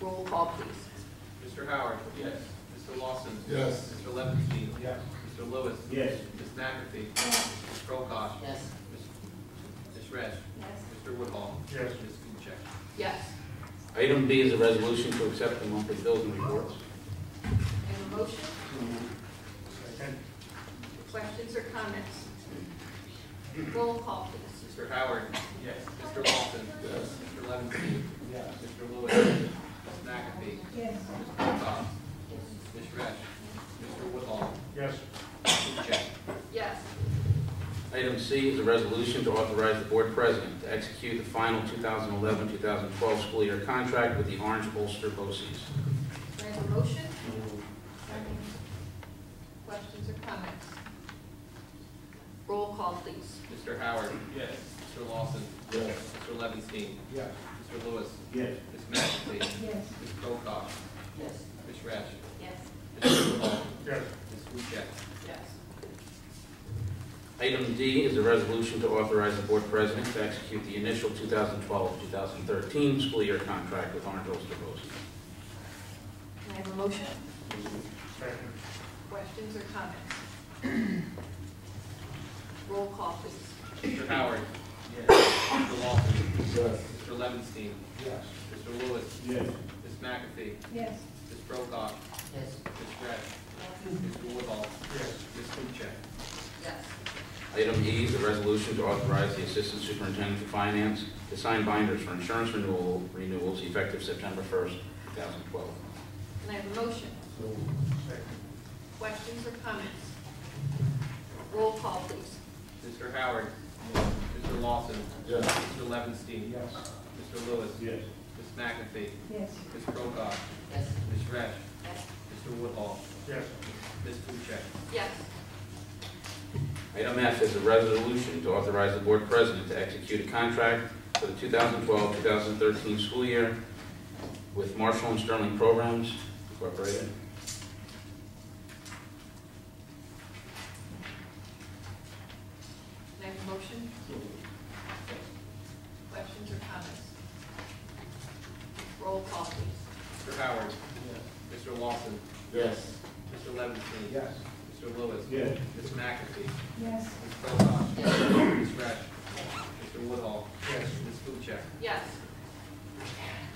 Roll call, please. Mr. Howard? Yes. Mr. Lawson? Yes. Mr. Levinstein? Yes. Mr. Lewis? Yes. Ms. McAfee? Yes. Ms. Prokop? Yes. Ms. Resch? Yes. Mr. Woodhall? Yes. Ms. Kuchek? Yes. Item B is a resolution to accept the monthly bills and reports. May I have a motion? Second. Questions or comments? Roll call, please. Mr. Howard? Yes. Mr. Lawson? Yes. Mr. Levinstein? Yes. Mr. Lewis? Ms. McAfee? Yes. Ms. Prokop? Ms. Resch? Mr. Woodhull? Yes. Ms. Kuchek? Yes. Item C is a resolution to authorize the board president to execute the final 2011-2012 school year contract with the Orange Ulster BOCES. May I have a motion? Questions or comments? Roll call, please. Mr. Howard? Yes. Mr. Lawson? Yes. Mr. Levinstein? Yes. Mr. Lewis? Yes. Ms. McAfee? Yes. Ms. Prokop? Yes. Ms. Resch? Yes. Mr. Woodhull? Yes. Ms. Kuchek? Yes. Item D is a resolution to authorize the board president to execute the initial 2012-2013 school year contract with Orange Ulster BOCES. May I have a motion? Second. Questions or comments? Roll call, please. Mr. Howard? Yes. Mr. Lawson? Yes. Mr. Levinstein? Yes. Mr. Lewis? Yes. Ms. McAfee? Yes. Ms. Prokop? Yes. Ms. Resch? Mr. Woodhull? Yes. Ms. Kuchek? Yes. Item E is a resolution to authorize the Assistant Superintendent of Finance to sign binders for insurance renewal, renewals effective September 1st, 2012. Can I have a motion? Second. Questions or comments? Roll call, please. Mr. Howard? Mr. Lawson? Yes. Mr. Levinstein? Yes. Mr. Lewis? Yes. Ms. McAfee? Yes. Ms. Prokop? Yes. Ms. Resch? Yes. Mr. Woodhull? Yes. Ms. Kuchek? Yes. Item F is a resolution to authorize the board president to execute a contract for the 2012-2013 school year with Marshall and Sterling Programs Incorporated. Can I have a motion? Questions or comments? Roll call, please. Mr. Howard? Mr. Lawson? Yes. Mr. Levinstein? Yes. Mr. Lewis? Yes. Ms. McAfee? Yes. Ms. Prokop? Ms. Resch? Mr. Woodhull? Yes. Ms. Kuchek? Yes.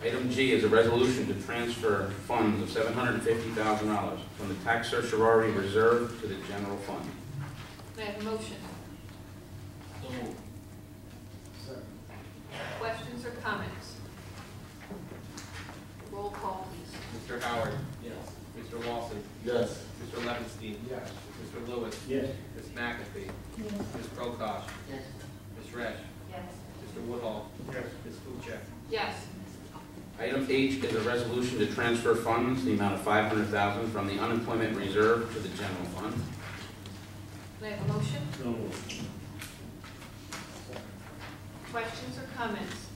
Item G is a resolution to transfer funds of $750,000 from the tax certiorari reserve to the general fund. May I have a motion? Questions or comments? Roll call, please. Mr. Howard? Yes. Mr. Lawson? Yes. Mr. Levinstein? Yes. Mr. Lewis? Yes. Ms. McAfee? Yes. Ms. Prokop? Yes. Ms. Resch? Yes. Mr. Woodhall. Yes. Ms. Kuchek? Yes. Item H is a resolution to transfer funds, the amount of 500,000 from the unemployment reserve to the general fund. May I have a motion? Questions or comments?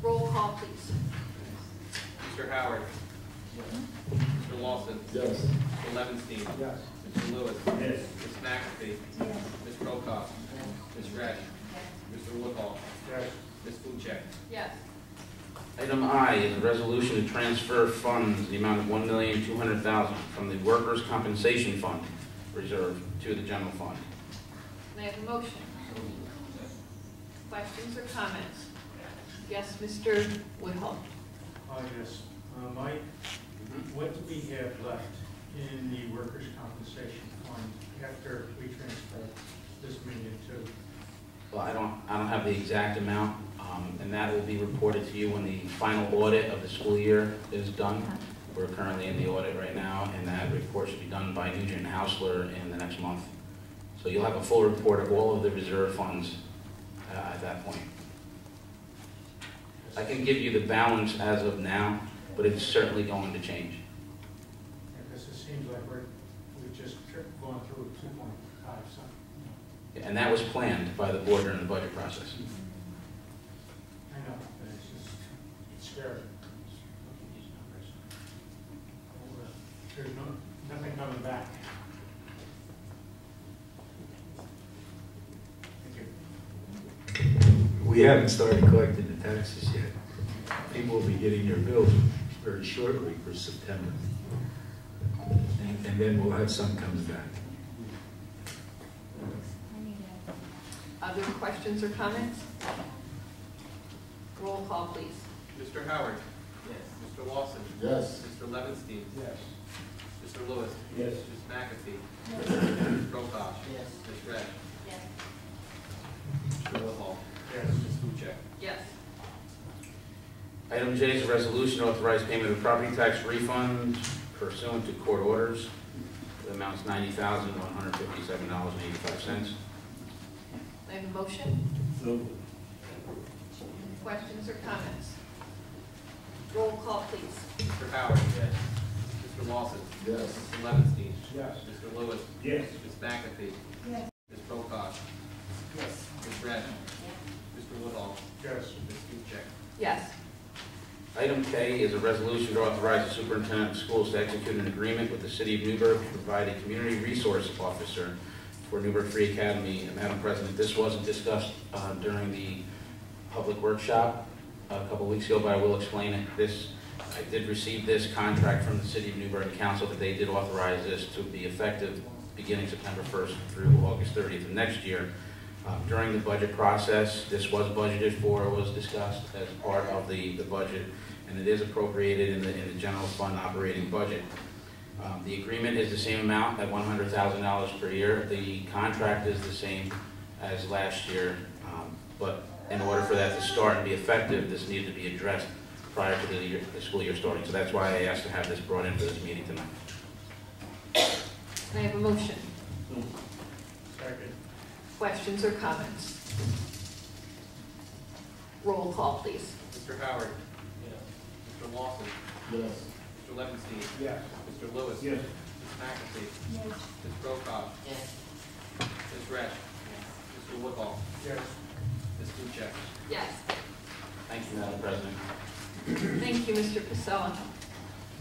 Roll call, please. Mr. Howard? Mr. Lawson? Yes. Mr. Levinstein? Yes. Mr. Lewis? Yes. Ms. McAfee? Yes. Ms. Prokop? Yes. Ms. Resch? Yes. Mr. Woodhull? Yes. Ms. Kuchek? Yes. Item I is a resolution to transfer funds, the amount of 1,200,000 from the workers' compensation fund reserve to the general fund. May I have a motion? Questions or comments? Yes, Mr. Woodhull. Uh, yes, uh, Mike, what do we have left in the workers' compensation fund after we transfer this million to? Well, I don't, I don't have the exact amount, um, and that will be reported to you when the final audit of the school year is done. We're currently in the audit right now, and that report should be done by Nugent Haeussler in the next month. So you'll have a full report of all of the reserve funds uh, at that point. I can give you the balance as of now, but it's certainly going to change. Because it seems like we're, we've just tri- gone through two point five something. And that was planned by the board during the budget process. I know, but it's just, it's scary. There's no, nothing coming back. Thank you. We haven't started collecting the taxes yet. People will be getting their bills very shortly for September. And, and then we'll have some coming back. Other questions or comments? Roll call, please. Mr. Howard? Yes. Mr. Lawson? Yes. Mr. Levinstein? Yes. Mr. Lewis? Yes. Ms. McAfee? Yes. Ms. Prokop? Yes. Ms. Resch? Yes. Mr. Woodhull? Yes. Ms. Buczek? Yes. Item J is a resolution to authorize payment of property tax refund pursuant to court orders. The amount is ninety thousand, one hundred fifty-seven dollars and eighty-five cents. I have a motion. So Questions or comments? Roll call, please. Mr. Howard? Yes. Mr. Lawson? Yes. Mr. Levinstein? Yes. Mr. Lewis? Yes. Ms. McAfee? Yes. Ms. Prokop? Yes. Ms. Resch? Mr. Woodhull? Yes. Ms. Buczek? Yes. Item K is a resolution to authorize the superintendent of schools to execute an agreement with the city of Newburgh to provide a community resource officer for Newburgh Free Academy. And Madam President, this wasn't discussed uh, during the public workshop a couple weeks ago, but I will explain it. This, I did receive this contract from the city of Newburgh Council that they did authorize this to be effective beginning September 1st through August 30th of next year. Uh, During the budget process, this was budgeted for, was discussed as part of the, the budget, and it is appropriated in the, in the general fund operating budget. Um, The agreement is the same amount, at $100,000 per year. The contract is the same as last year, um, but in order for that to start and be effective, this needed to be addressed prior to the year, the school year starting. So that's why I asked to have this brought in for this meeting tonight. I have a motion. Second. Questions or comments? Roll call, please. Mr. Howard? Yes. Mr. Lawson? Yes. Mr. Levinstein? Yes. Mr. Lewis? Yes. Ms. McAfee? Yes. Ms. Prokop? Yes. Ms. Resch? Mr. Woodhull? Yes. Ms. Buczek? Yes. Thank you, Madam President. Thank you, Mr. Casella.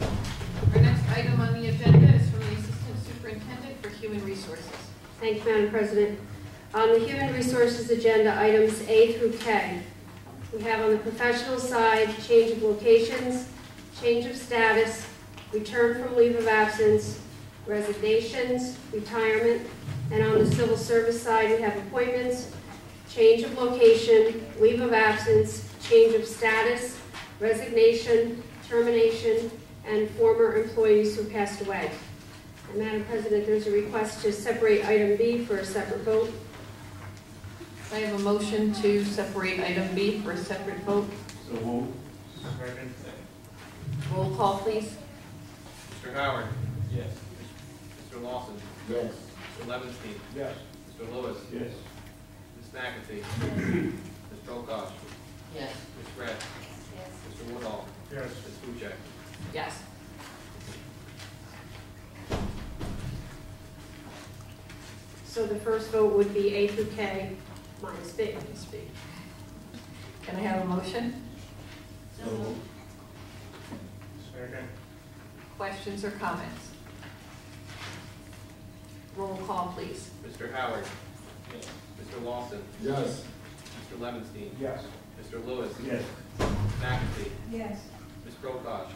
Our next item on the agenda is from the Assistant Superintendent for Human Resources. Thank you, Madam President. On the Human Resources agenda, items A through K. We have on the professional side, change of locations, change of status, return from leave of absence, resignations, retirement, and on the civil service side, we have appointments, change of location, leave of absence, change of status, resignation, termination, and former employees who passed away. And Madam President, there's a request to separate item B for a separate vote. I have a motion to separate item B for a separate vote. So moved. Second. Roll call, please. Mr. Howard? Yes. Mr. Lawson? Yes. Mr. Levinstein? Yes. Mr. Lewis? Yes. Ms. McAfee? Ms. Prokop? Yes. Ms. Resch? Mr. Woodhull. Yes. Ms. Buczek? Yes. So the first vote would be A through K minus B. Minus B. Can I have a motion? Second. Questions or comments? Roll call, please. Mr. Howard? Yes. Mr. Lawson? Yes. Mr. Levinstein? Yes. Mr. Lewis? Yes. Ms. McAfee? Yes. Ms. Prokop?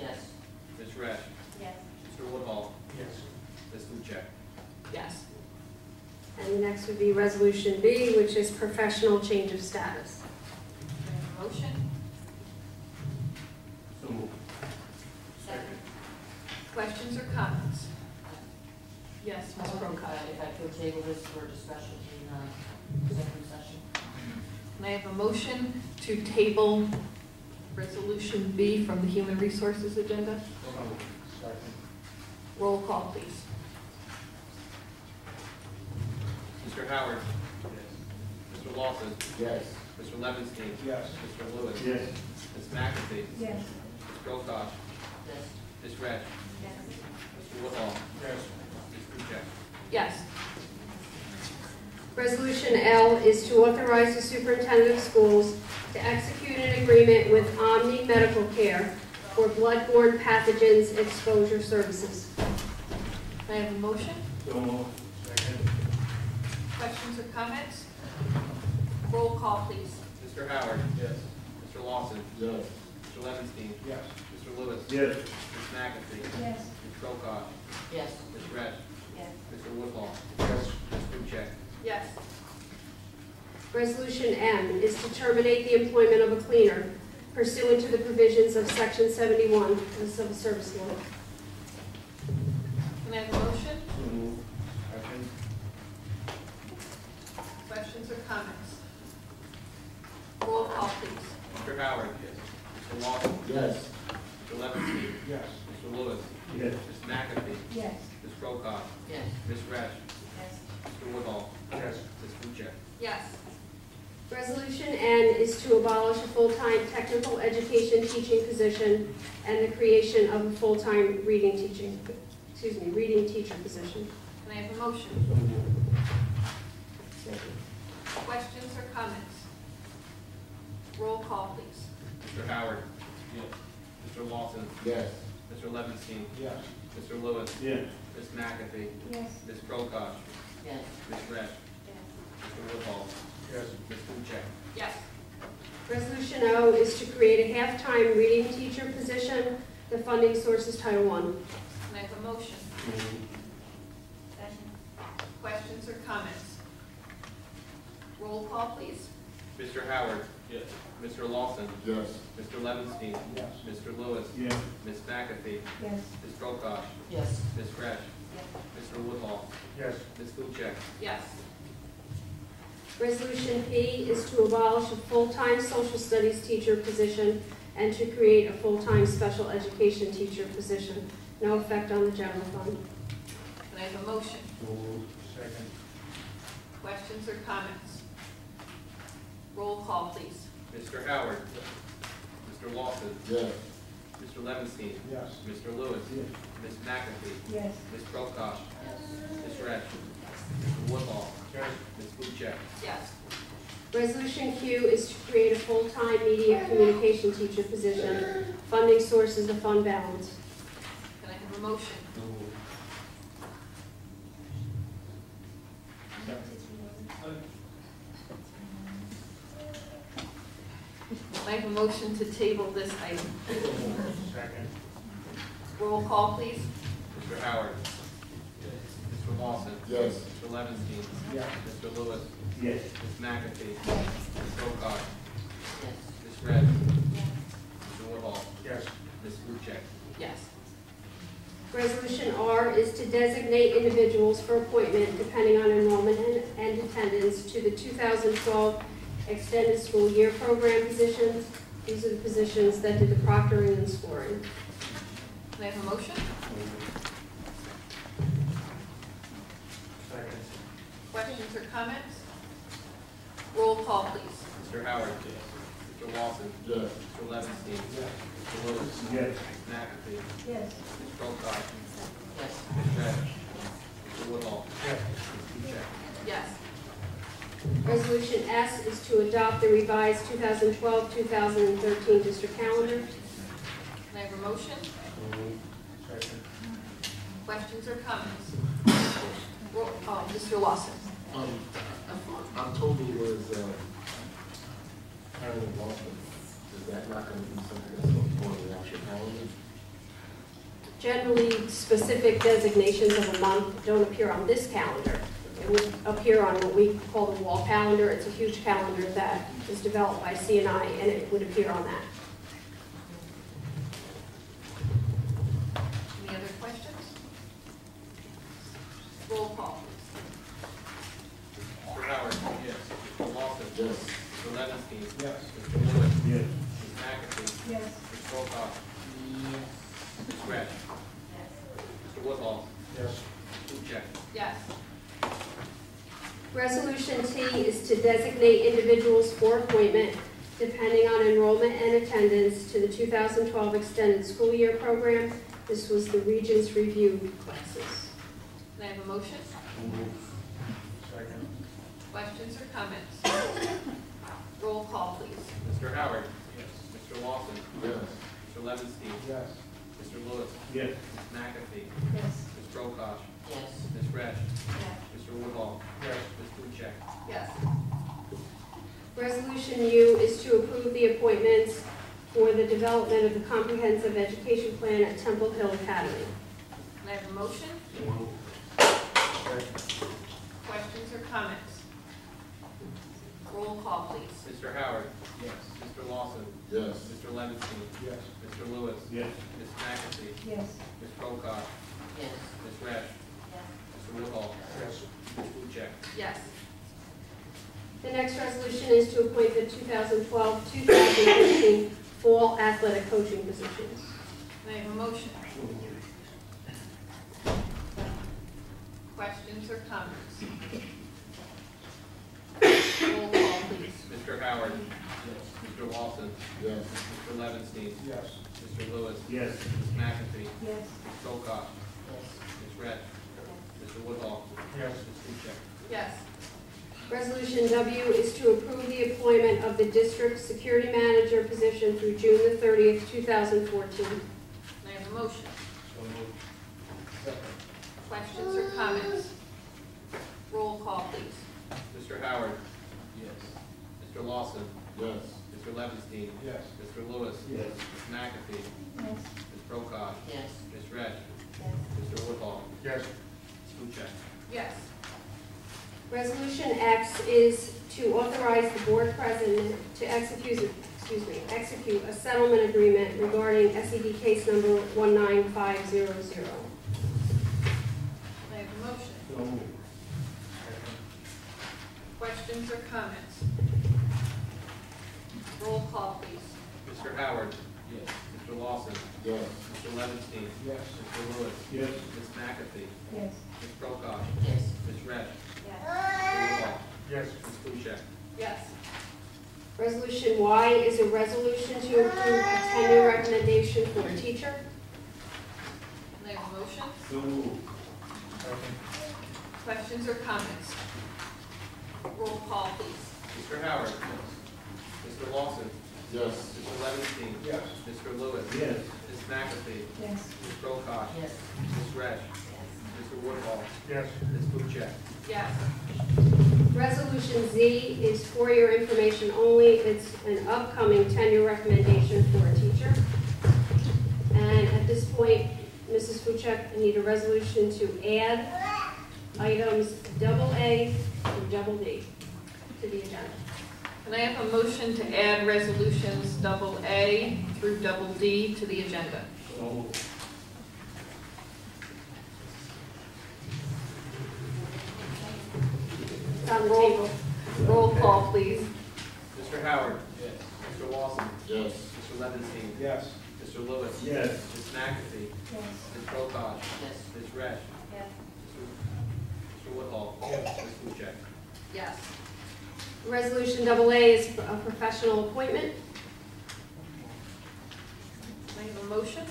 Yes. Ms. Resch? Yes. Mr. Woodhull? Yes. Ms. Buczek? Yes. And the next would be Resolution B, which is professional change of status. Can I have a motion? So moved. Second. Questions or comments? Yes, Ms. Prokop. If I could table this for discussion in executive session. Can I have a motion to table Resolution B from the Human Resources agenda? Roll call, please. Mr. Howard? Yes. Mr. Lawson? Yes. Mr. Levinstein? Yes. Mr. Lewis? Yes. Ms. McAfee? Yes. Ms. Prokop? Yes. Ms. Resch? Yes. Mr. Woodhull? Yes. Ms. Buczek? Yes. Resolution L is to authorize the superintendent of schools to execute an agreement with Omni Medical Care for bloodborne pathogens exposure services. Can I have a motion? So moved. Second. Questions or comments? Roll call, please. Mr. Howard? Yes. Mr. Lawson? Yes. Mr. Levinstein. Yes. Mr. Lewis. Yes. Ms. McAfee. Yes. Ms. Prokop. Yes. Ms. Resch. Yes. Mr. Woodhull. Yes. Ms. Buczek. Yes. Resolution M is to terminate the employment of a cleaner pursuant to the provisions of Section 71 of the Civil Service Law. Can I have a motion? Second. Questions or comments? Roll call, please. Mr. Howard. Yes. Mr. Lawson. Yes. Mr. Levinstein. Yes. Mr. Lewis. Yes. Ms. McAfee. Yes. Ms. Prokop. Yes. Ms. Resch. Yes. Mr. Woodhull. Yes. Ms. Buczek. Yes. Resolution N is to abolish a full-time technical education teaching position and the creation of a full-time reading teaching, excuse me, reading teacher position. Can I have a motion? Questions or comments? Roll call, please. Mr. Howard. Yes. Mr. Lawson. Yes. Mr. Levinstein. Yes. Mr. Lewis. Yes. Ms. McAfee. Yes. Ms. Prokop. Yes. Ms. Resch. Mr. Woodhull. Yes. Ms. Buczek. Yes. Resolution O is to create a half-time reading teacher position. The funding source is Title I. Can I have a motion? Questions or comments? Roll call, please. Mr. Howard. Yes. Mr. Lawson. Yes. Mr. Levinstein. Yes. Mr. Lewis. Yes. Ms. McAfee. Yes. Ms. Prokop. Yes. Ms. Resch. Mr. Woodhull. Yes. Ms. Buczek. Yes. Resolution P is to abolish a full-time social studies teacher position and to create a full-time special education teacher position. No effect on the general fund. Can I have a motion? Second. Questions or comments? Roll call, please. Mr. Howard. Mr. Lawson. Yes. Mr. Levinstein. Yes. Mr. Lewis. Yes. Ms. McAfee. Yes. Ms. Prokop. Ms. Resch. Mr. Woodhull. Yes. Ms. Buczek. Yes. Resolution Q is to create a full-time media communication teacher position. Funding source is the fund balance. Can I have a motion? I have a motion to table this item. Second. Roll call, please. Mr. Howard. Mr. Lawson. Yes. Mr. Levinstein. Yes. Mr. Lewis. Yes. Ms. McAfee. Yes. Ms. Prokop. Yes. Ms. Resch. Mr. Woodhull. Yes. Ms. Buczek. Yes. Resolution R is to designate individuals for appointment depending on enrollment and- and attendance to the 2012 Extended School Year Program positions. These are the positions that did the proctoring and scoring. Can I have a motion? Second. Questions or comments? Roll call, please. Mr. Howard. Mr. Lawson. Yes. Mr. Levinstein. Yes. Mr. Lewis. Yes. Ms. McAfee. Yes. Ms. Prokop. Yes. Ms. Resch. Mr. Woodhull. Yes. Ms. Buczek. Yes. Resolution S is to adopt the revised 2012-2013 district calendar. Can I have a motion? Questions or comments? Roll, oh, Mr. Lawson. Um, I'm told it was, uh, Lawson. Is that not gonna be something that's on the actual calendar? Generally, specific designations of a month don't appear on this calendar. It would appear on what we call the wall calendar. It's a huge calendar that is developed by CNI, and it would appear on that. Any other questions? Roll call, Mr. Howard. Yes. Mr. Lawson. Yes. Mr. Levinstein. Yes. Mr. Lewis. Yes. Ms. McAfee. Yes. Ms. Prokop. Ms. Resch. Mr. Woodhull. Yes. Ms. Buczek. Yes. Resolution T is to designate individuals for appointment depending on enrollment and attendance to the 2012 Extended School Year Program. This was the Regents Review classes. Can I have a motion? Second. Questions or comments? Roll call, please. Mr. Howard. Yes. Mr. Lawson. Yes. Mr. Levinstein. Yes. Mr. Lewis. Yes. Ms. McAfee. Yes. Ms. Prokop. Yes. Ms. Resch. Yes. Mr. Woodhull. Yes. Ms. Buczek. Yes. Resolution U is to approve the appointments for the development of the comprehensive education plan at Temple Hill Academy. Can I have a motion? Questions or comments? Roll call, please. Mr. Howard? Yes. Mr. Lawson? Yes. Mr. Levinson? Yes. Mr. Lewis? Yes. Ms. McAfee? Yes. Ms. Prokop? Yes. Ms. Resch? Mr. Woodhull? Yes. Ms. Buczek? Yes. The next resolution is to appoint the 2012-2013 fall athletic coaching positions. Can I have a motion? Questions or comments? Roll call, please. Mr. Howard? Yes. Mr. Lawson? Yes. Mr. Levinstein? Yes. Mr. Lewis? Yes. Ms. McAfee? Yes. Ms. Prokop? Ms. Resch? Mr. Woodhull? Yes. Ms. Buczek? Yes. Resolution W is to approve the appointment of the district security manager position through June the 30th, 2014. Can I have a motion? So moved. Second. Questions or comments? Roll call, please. Mr. Howard? Yes. Mr. Lawson? Yes. Mr. Levinstein? Yes. Mr. Lewis? Yes. Ms. McAfee? Yes. Ms. Prokop? Yes. Ms. Resch? Yes. Mr. Woodhull? Yes. Ms. Buczek? Yes. Resolution X is to authorize the board president to execute, excuse me, execute a settlement agreement regarding SED case number 19500. Can I have a motion? So moved. Questions or comments? Roll call, please. Mr. Howard? Yes. Mr. Lawson? Yes. Mr. Levinstein? Yes. Mr. Lewis? Yes. Ms. McAfee? Yes. Ms. Prokop? Yes. Ms. Resch? Yes. Mr. Woodhull? Yes. Ms. Buczek? Yes. Resolution Y is a resolution to approve a tenure recommendation for a teacher. Can I have a motion? So moved. Second. Questions or comments? Roll call, please. Mr. Howard? Yes. Mr. Lawson? Yes. Mr. Levinstein? Yes. Mr. Lewis? Yes. Ms. McAfee? Yes. Ms. Prokop? Yes. Ms. Resch? Mr. Woodhull? Yes. Ms. Buchek? Yes. Resolution Z is for your information only. It's an upcoming tenure recommendation for a teacher. And at this point, Mrs. Buczek, I need a resolution to add items double A through double D to the agenda. Can I have a motion to add resolutions double A through double D to the agenda? So moved. It's on the table. Roll call, please. Mr. Howard? Yes. Mr. Lawson? Yes. Mr. Levinstein? Yes. Mr. Lewis? Yes. Ms. McAfee? Yes. Ms. Prokop? Yes. Ms. Resch? Yes. Mr. Woodhull? Yes. Ms. Buczek? Yes. Resolution double A is a professional appointment. Can I have a motion?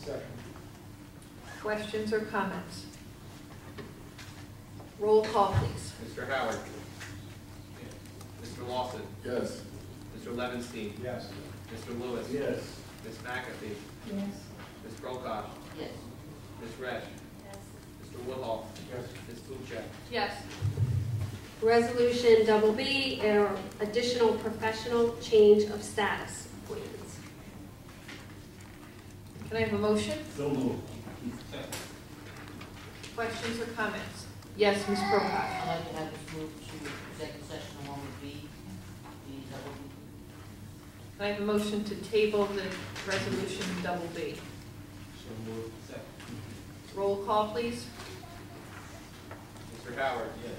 Second. Questions or comments? Roll call, please. Mr. Howard? Mr. Lawson? Yes. Mr. Levinstein? Yes. Mr. Lewis? Yes. Ms. McAfee? Yes. Ms. Prokop? Yes. Ms. Resch? Yes. Mr. Woodhull? Yes. Ms. Buczek? Yes. Resolution double B are additional professional change of status appointments. Can I have a motion? So moved. Questions or comments? Yes, Ms. Prokop. I'd like to have this move to executive session along with B, the double B. Can I have a motion to table the resolution double B? So moved. Second. Roll call, please. Mr. Howard? Yes.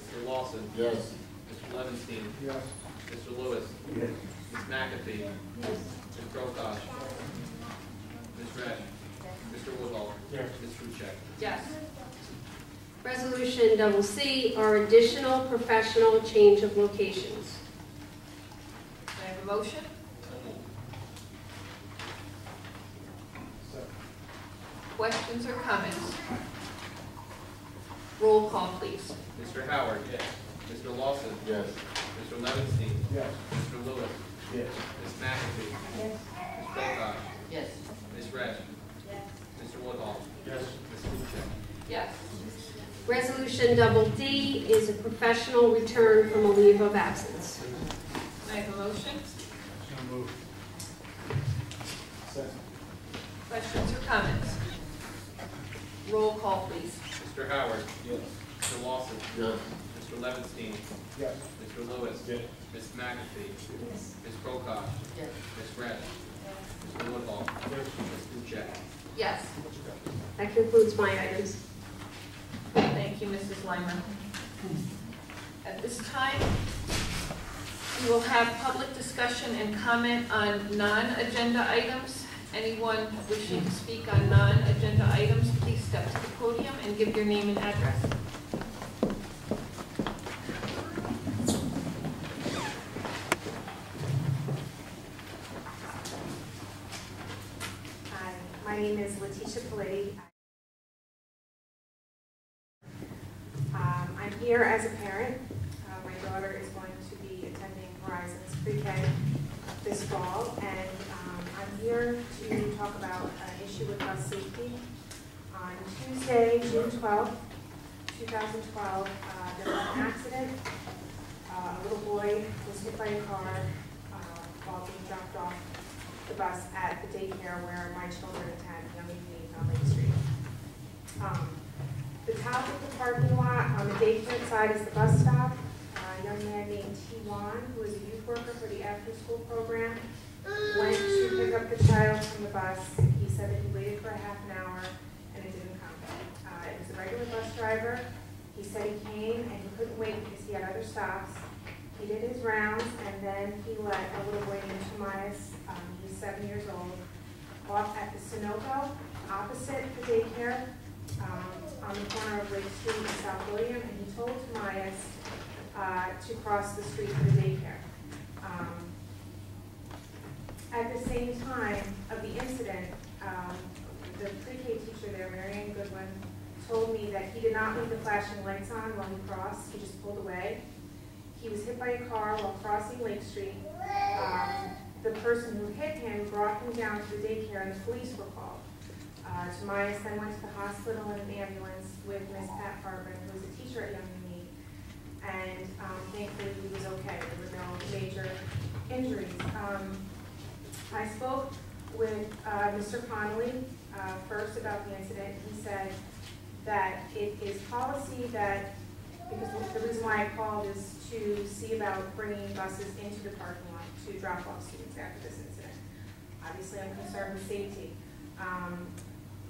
Mr. Lawson? Yes. Mr. Levinstein? Yes. Mr. Lewis? Yes. Ms. McAfee? Yes. Ms. Prokop? Ms. Resch? Mr. Woodhull? Yes. Ms. Buczek? Yes. Resolution double C are additional professional change of locations. Can I have a motion? Questions or comments? Roll call, please. Mr. Howard? Yes. Mr. Lawson? Yes. Mr. Levinstein? Yes. Mr. Lewis? Yes. Ms. McAfee? Yes. Ms. Prokop? Yes. Ms. Resch? Yes. Mr. Woodhull? Yes. Ms. Buchek? Yes. Resolution double D is a professional return from a leave of absence. Can I have a motion? So moved. Questions or comments? Roll call, please. Mr. Howard? Yes. Mr. Lawson? Yes. Mr. Levinstein? Yes. Mr. Lewis? Yes. Ms. McAfee? Yes. Ms. Prokop? Yes. Ms. Resch? Mr. Woodhull? Ms. Buczek? Yes. That concludes my items. Thank you, Mrs. Leimer. At this time, we will have public discussion and comment on non-agenda items. Anyone wishing to speak on non-agenda items, please step to the podium and give your name and address. Hi, my name is Letitia Paletti. Um, I'm here as a parent. Uh, My daughter is going to be attending Horizons Pre-K this fall, and um, I'm here to talk about an issue with bus safety. On Tuesday, June 12th, 2012, uh, there was an accident. Uh, A little boy was hit by a car uh, while being dropped off the bus at the daycare where my children attend, Young Evening on Lake Street. Um, The top of the parking lot on the daycare side is the bus stop. A young man named T. Juan, who is a youth worker for the after-school program, went to pick up the child from the bus. He said that he waited for a half an hour and it didn't come. Uh, It was a regular bus driver. He said he came and he couldn't wait because he had other stops. He did his rounds, and then he let a little boy named Tobias, um, he's seven years old, off at the Sunoco, opposite the daycare, um, on the corner of Lake Street and South William, and he told Tobias, uh, to cross the street to the daycare. Um, At the same time of the incident, um, the pre-K teacher there, Marianne Goodwin, told me that he did not leave the flashing lights on while he crossed, he just pulled away. He was hit by a car while crossing Lake Street. Um, The person who hit him brought him down to the daycare and the police were called. Uh, Tobias then went to the hospital in an ambulance with Miss Pat Harbin, who was a teacher at Young and Me, And um, thankfully, he was okay. There were no major injuries. Um, I spoke with uh, Mr. Connolly uh, first about the incident. He said that it is policy that because the reason why I called is to see about bringing buses into the parking to drop off students after this incident. Obviously, I'm concerned with safety. Um,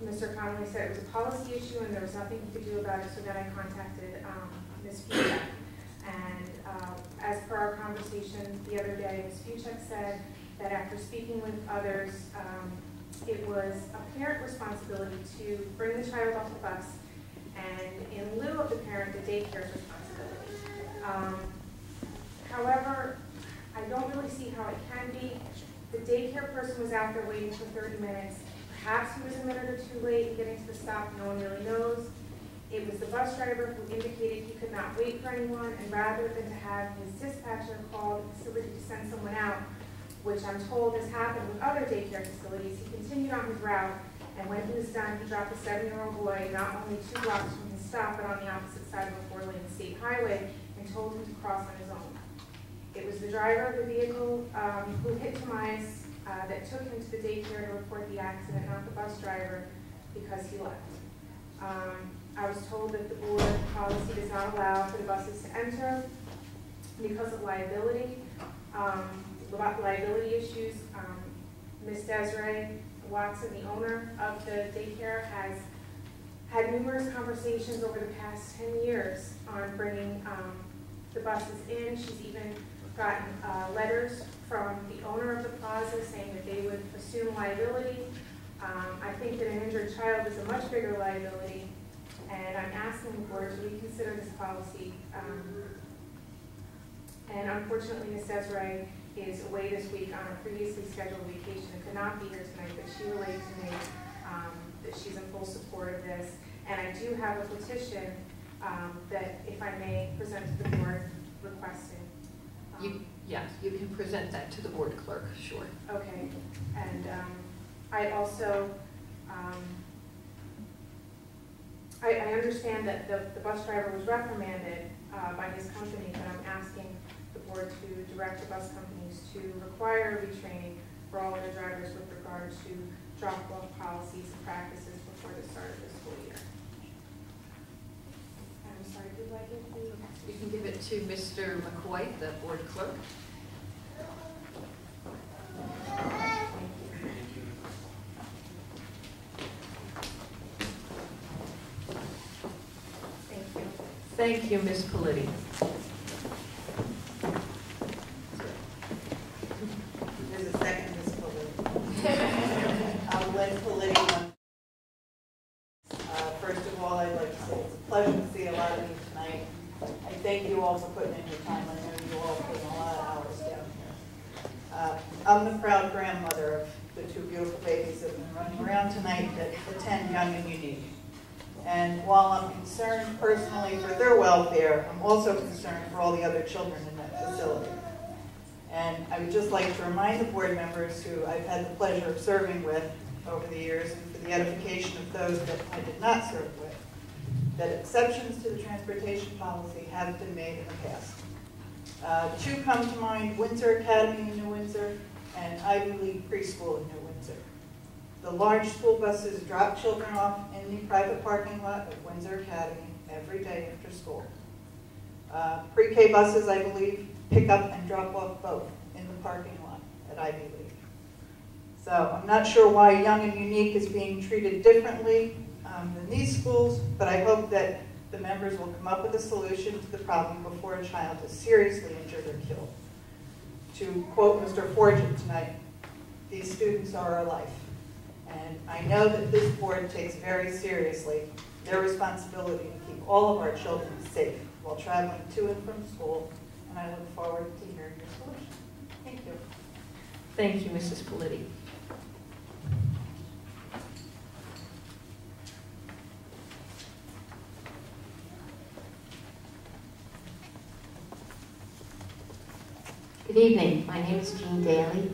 Mr. Connolly said it was a policy issue and there was nothing he could do about it, so then I contacted um, Ms. Buczek. And uh, as per our conversation the other day, Ms. Buczek said that after speaking with others, um, it was a parent responsibility to bring the child off the bus and in lieu of the parent, the daycare's responsibility. Um, However, I don't really see how it can be. The daycare person was out there waiting for 30 minutes. Perhaps he was a minute or two late getting to the stop, no one really knows. It was the bus driver who indicated he could not wait for anyone, and rather than to have his dispatcher call the facility to send someone out, which I'm told has happened with other daycare facilities, he continued on his route, and when he was done, he dropped a seven-year-old boy not only two blocks from his stop, but on the opposite side of a four-lane state highway, and told him to cross on his. It was the driver of the vehicle um, who hit Tobias uh, that took him to the daycare to report the accident, not the bus driver, because he left. Um, I was told that the board policy does not allow for the buses to enter because of liability, um, li- liability issues. Um, Ms. Desiree Watson, the owner of the daycare, has had numerous conversations over the past 10 years on bringing um, the buses in. She's even gotten uh, letters from the owner of the plaza saying that they would assume liability. Um, I think that an injured child is a much bigger liability, and I'm asking the board to reconsider this policy. Um, And unfortunately, Ms. Desiree is away this week on a previously scheduled vacation and could not be here tonight, but she relayed to me um, that she's in full support of this. And I do have a petition um, that, if I may, present to the board requesting. You, yes, you can present that to the board clerk, sure. Okay, and um, I also, um, I, I understand that the, the bus driver was reprimanded uh, by his company, but I'm asking the board to direct the bus companies to require retraining for all their drivers with regard to drop-off policies and practices before the start of the school year. I'm sorry, who would like it? You can give it to Mr. McCoy, the board clerk. Thank you. Thank you, Ms. Politi. There's a second, Ms. Politi. I'm Lynn Politi. Uh, First of all, I'd like to say it's a pleasure to see a lot of you tonight. I thank you all for putting in your time. I know you all put in a lot of hours down here. Uh, I'm the proud grandmother of the two beautiful babies that have been running around tonight that attend Young and Unique. And while I'm concerned personally for their welfare, I'm also concerned for all the other children in that facility. And I would just like to remind the board members who I've had the pleasure of serving with over the years, and for the edification of those that I did not serve with, that exceptions to the transportation policy have been made in the past. Uh, Two come to mind, Windsor Academy in New Windsor and Ivy League Preschool in New Windsor. The large school buses drop children off in the private parking lot of Windsor Academy every day after school. Uh, Pre-K buses, I believe, pick up and drop off both in the parking lot at Ivy League. So I'm not sure why Young and Unique is being treated differently um, than these schools, but I hope that the members will come up with a solution to the problem before a child is seriously injured or killed. To quote Mr. Fortune tonight, these students are our life. And I know that this board takes very seriously their responsibility to keep all of our children safe while traveling to and from school, and I look forward to hearing your solution. Thank you. Thank you, Mrs. Politi. Good evening. My name is Jean Daly.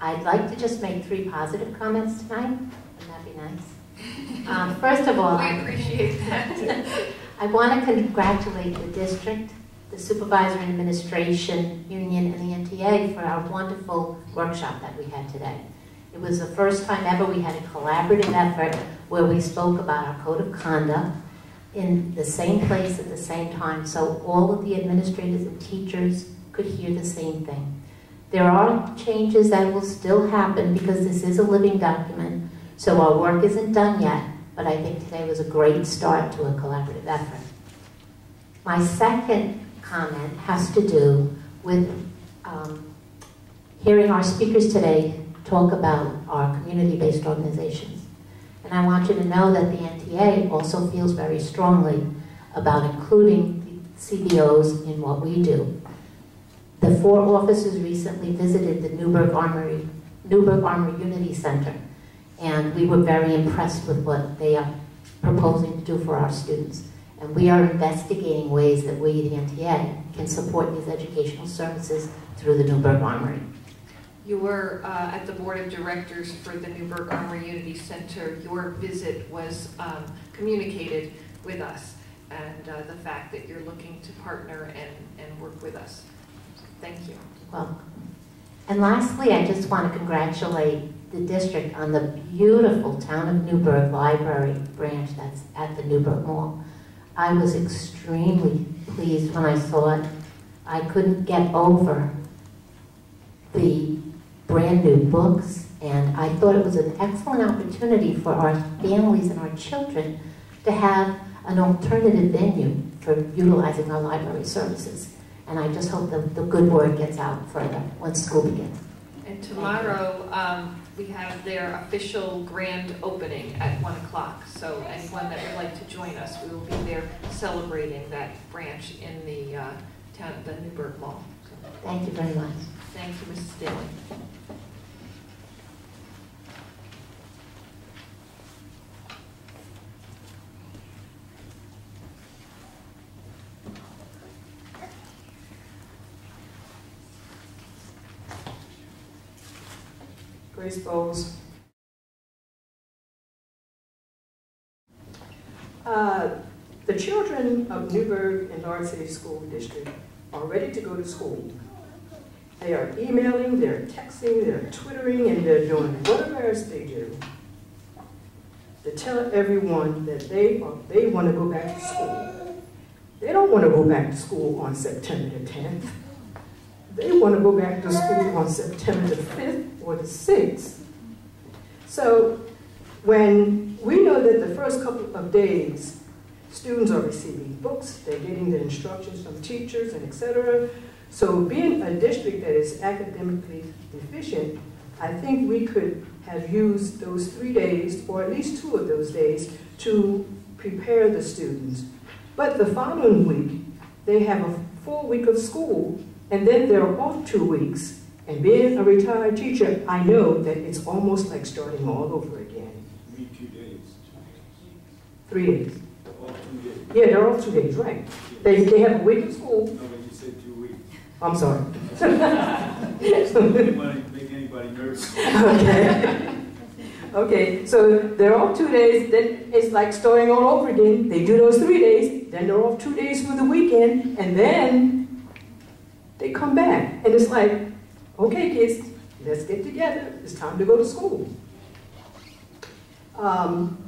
I'd like to just make three positive comments tonight. Wouldn't that be nice? Um, First of all, I appreciate that. I want to congratulate the district, the supervisor and administration union, and the NTA for our wonderful workshop that we had today. It was the first time ever we had a collaborative effort where we spoke about our code of conduct in the same place at the same time, so all of the administrators and teachers could hear the same thing. There are changes that will still happen because this is a living document, so our work isn't done yet, but I think today was a great start to a collaborative effort. My second comment has to do with um, hearing our speakers today talk about our community-based organizations. And I want you to know that the NTA also feels very strongly about including the CBOs in what we do. The four officers recently visited the Newburgh Armory, Newburgh Armory Unity Center, and we were very impressed with what they are proposing to do for our students. And we are investigating ways that we, the NTA, can support these educational services through the Newburgh Armory. You were uh, at the board of directors for the Newburgh Armory Unity Center. Your visit was um, communicated with us, and uh, the fact that you're looking to partner and, and work with us. Thank you. Welcome. And lastly, I just want to congratulate the district on the beautiful Town of Newburgh Library branch that's at the Newburgh Mall. I was extremely pleased when I saw it. I couldn't get over the brand new books, and I thought it was an excellent opportunity for our families and our children to have an alternative venue for utilizing our library services. And I just hope that the good word gets out further once school begins. And tomorrow, um, we have their official grand opening at 1 o'clock. So anyone that would like to join us, we will be there celebrating that branch in the uh, town, the Newburgh Mall. So, Thank you very much. Thank you, Mrs. Daly. Grace Bowles. Uh, the children of Newburgh Enlarged City School District are ready to go to school. They are emailing, they're texting, they're twittering, and they're doing whatever else they do to tell everyone that they are, they want to go back to school. They don't want to go back to school on September the 10th. They want to go back to school on September the 5th or the 6th. So when we know that the first couple of days, students are receiving books, they're getting the instructions from teachers and et cetera. So being a district that is academically deficient, I think we could have used those three days, or at least two of those days, to prepare the students. But the following week, they have a full week of school, and then they're off two weeks. And being a retired teacher, I know that it's almost like starting all over again. Me two days. Three days. All two days. Yeah, they're all two days, right. They, they have a week of school. No, but you said two weeks. I'm sorry. Didn't want to make anybody nervous. Okay. Okay, so they're off two days, then it's like starting all over again. They do those three days, then they're off two days for the weekend, and then they come back. And it's like, okay, kids, let's get together. It's time to go to school. Um,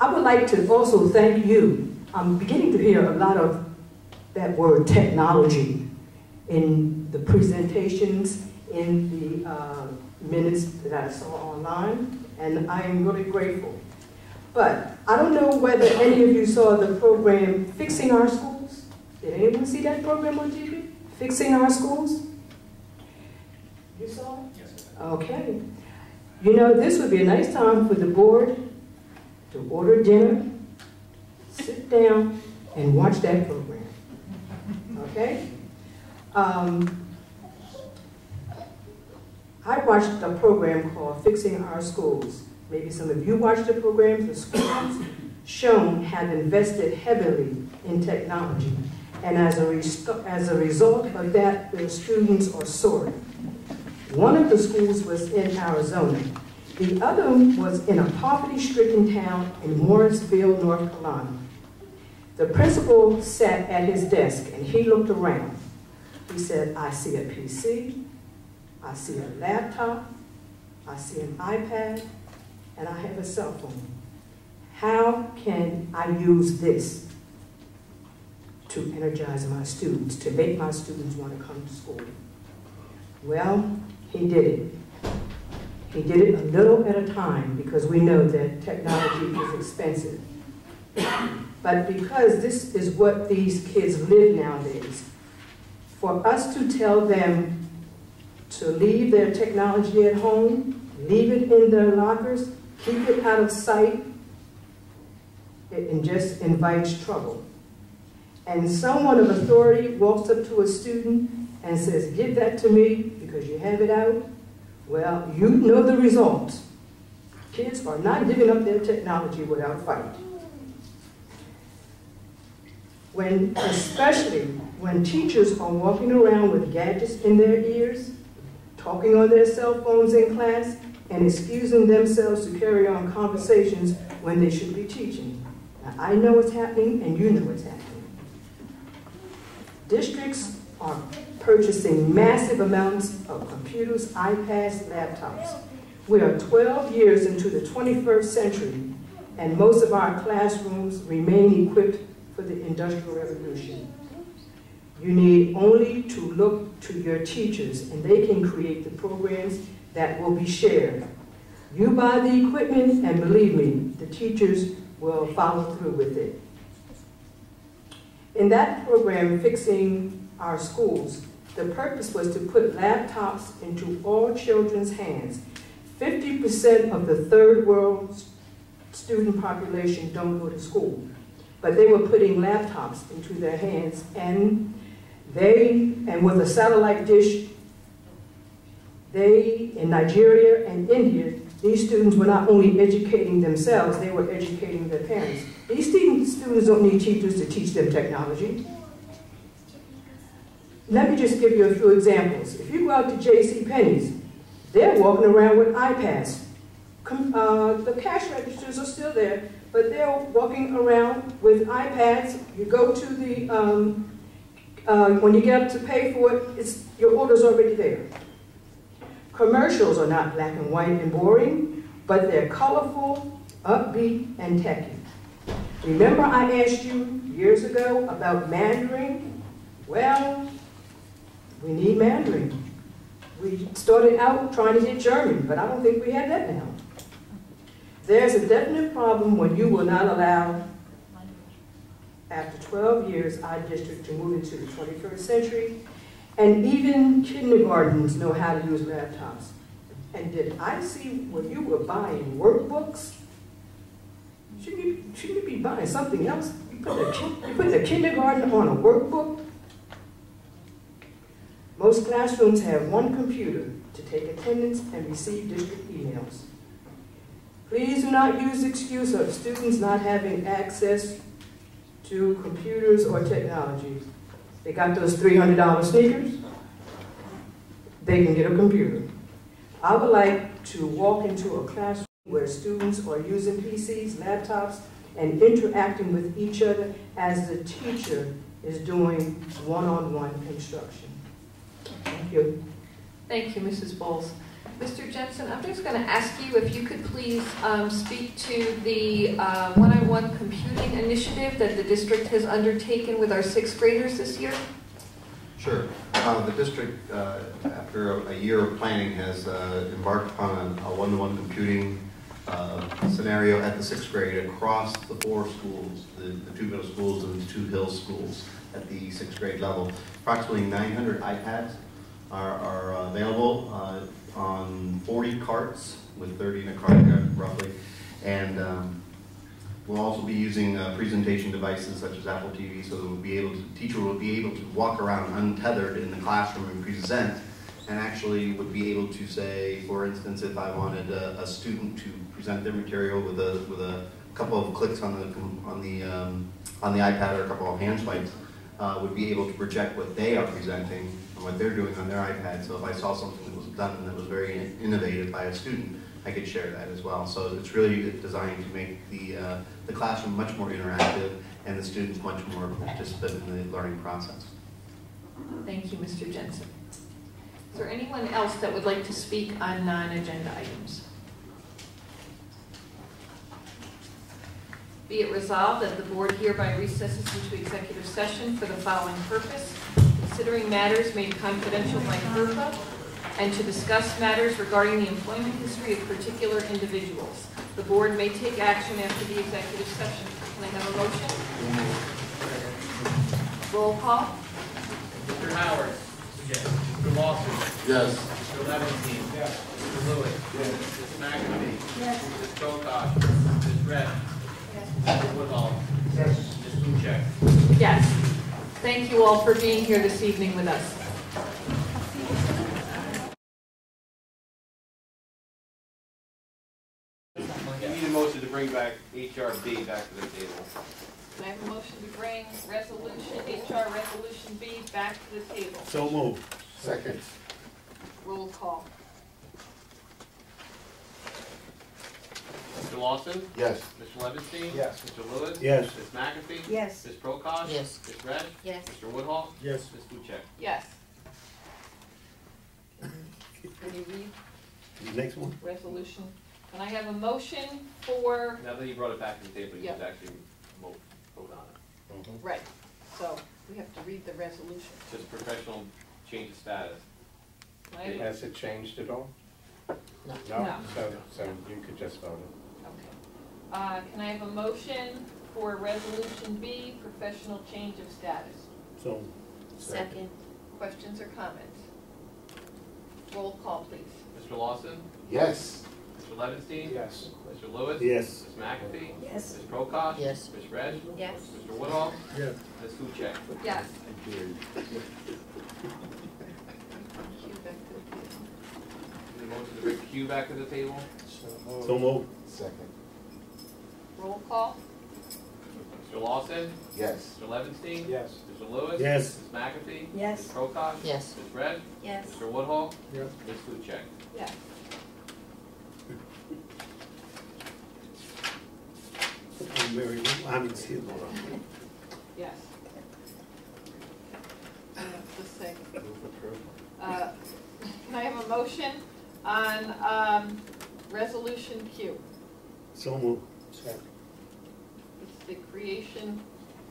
I would like to also thank you. I'm beginning to hear a lot of that word technology in the presentations, in the uh, minutes that I saw online, and I am really grateful. But I don't know whether any of you saw the program Fixing Our Schools. Did anyone see that program on TV? Fixing Our Schools? You saw it? Yes. Okay. You know, this would be a nice time for the board to order dinner, sit down, and watch that program. Okay? Um, I watched a program called Fixing Our Schools. Maybe some of you watched the program. The schools shown have invested heavily in technology. And as a, as a result of that, the students are soaring. One of the schools was in Arizona. The other was in a poverty-stricken town in Mooresville, North Carolina. The principal sat at his desk and he looked around. He said, I see a PC, I see a laptop, I see an iPad, and I have a cell phone. How can I use this to energize my students, to make my students want to come to school? Well, he did it. He did it a little at a time because we know that technology is expensive. But because this is what these kids live nowadays, for us to tell them to leave their technology at home, leave it in their lockers, keep it out of sight, it just invites trouble. And someone of authority walks up to a student and says, give that to me because you have it out, well, you know the result. Kids are not giving up their technology without fight. When, especially when teachers are walking around with gadgets in their ears, talking on their cell phones in class, and excusing themselves to carry on conversations when they should be teaching. Now, I know what's happening, and you know what's happening. Districts are purchasing massive amounts of computers, iPads, laptops. We are 12 years into the 21st century, and most of our classrooms remain equipped for the Industrial Revolution. You need only to look to your teachers, and they can create the programs that will be shared. You buy the equipment, and believe me, the teachers will follow through with it. In that program, Fixing Our Schools, the purpose was to put laptops into all children's hands. 50% of the third world student population don't go to school, but they were putting laptops into their hands and they, and with a satellite dish, they, in Nigeria and India, these students were not only educating themselves, they were educating their parents. These students don't need teachers to teach them technology. Let me just give you a few examples. If you go out to J.C. Penney's, they're walking around with iPads. Uh, the cash registers are still there, but they're walking around with iPads. You go to the, um, uh, when you get up to pay for it, it's, your order's already there. Commercials are not black and white and boring, but they're colorful, upbeat, and techy. Remember I asked you years ago about Mandarin? Well, we need Mandarin. We started out trying to get German, but I don't think we have that now. There's a definite problem when you will not allow, after 12 years, our district to move into the 21st century, and even kindergartens know how to use laptops. And did I see when you were buying workbooks? Shouldn't you, shouldn't you be buying something else? You put the, you put the kindergarten on a workbook? Most classrooms have one computer to take attendance and receive district emails. Please do not use the excuse of students not having access to computers or technology. They got those $300 sneakers, they can get a computer. I would like to walk into a classroom where students are using PCs, laptops, and interacting with each other as the teacher is doing one-on-one instruction. Thank you. Thank you, Mrs. Bowles. Mr. Jensen, I'm just going to ask you if you could please um, speak to the uh, one-on-one computing initiative that the district has undertaken with our sixth graders this year. Sure. Uh, The district, uh, after a- a year of planning, has uh, embarked upon a one-to-one computing uh, scenario at the sixth grade across the four schools, the the two middle schools and the two hill schools at the sixth grade level. Approximately 900 iPads are are available uh, on 40 carts, with 30 in a cart uh, roughly. And um, We'll also be using uh, presentation devices such as Apple TV, so that we'll be able to, teacher will be able to walk around untethered in the classroom and present, and actually would be able to say, for instance, if I wanted a, a student to present their material with a with a couple of clicks on the on the um, on the iPad or a couple of hand swipes, uh, would be able to project what they are presenting and what they're doing on their iPad. So if I saw something that was done and that was very innovative by a student, I could share that as well. So it's really designed to make the, uh, the classroom much more interactive and the students much more participant in the learning process. Thank you, Mr. Jensen. Is there anyone else that would like to speak on non-agenda items? Be it resolved that the board hereby recesses into executive session for the following purpose, considering matters made confidential by FERPA, and to discuss matters regarding the employment history of particular individuals. The board may take action after the executive session. Can I have a motion? Roll call? Mr. Howard? Yes. Mr. Lawson? Yes. Mr. Levinson? Yes. Mr. Lewis? Yes. Ms. McAfee? Yes. Ms. Prokop? Ms. Redd? Yes. Mr. Woodhull? Yes. Ms. Buczek? Yes. Thank you all for being here this evening with us. I need a motion to bring back HRB back to the table. Can I have a motion to bring resolution, HR Resolution B back to the table? So moved. Second. Roll call. Lawson? Yes. Mr. Levinstein? Yes. Mr. Lewis? Yes. Ms. McAfee? Yes. Ms. Prokop? Yes. Ms. Redd? Yes. Mr. Woodhull? Yes. Ms. Buczek? Yes. Can you read Next one. resolution? Can I have a motion for, Now that you brought it back to the table, you Yeah. can actually vote, vote on it. Mm-hmm. right, so we have to read the resolution. Just professional change of status. Can I have a- Has it changed at all? No. No. So, so you could just vote Okay. Uh, can I have a motion for Resolution B, professional change of status? So. Second. Questions or comments? Roll call, please. Mr. Lawson? Yes. Mr. Levinstein? Yes. Mr. Lewis? Yes. Ms. McAfee? Yes. Ms. Prokop? Yes. Ms. Redd? Yes. Mr. Woodhull? Yes. Ms. Buczek? Yes. Thank you. Cue back to the table. Need a motion to bring Q back to the table? So moved. Second. Roll call? Mr. Lawson? Yes. Mr. Levinstein? Yes. Mr. Lewis? Yes. Ms. McAfee? Yes. Ms. Prokop? Yes. Ms. Redd? Yes. Mr. Woodhull? Yes. Ms. Buczek? Yes. Mary Lou, I mean, Seagull. Yes. Uh, Just say. Uh, Can I have a motion on um, Resolution Q? So moved. Second. It's the creation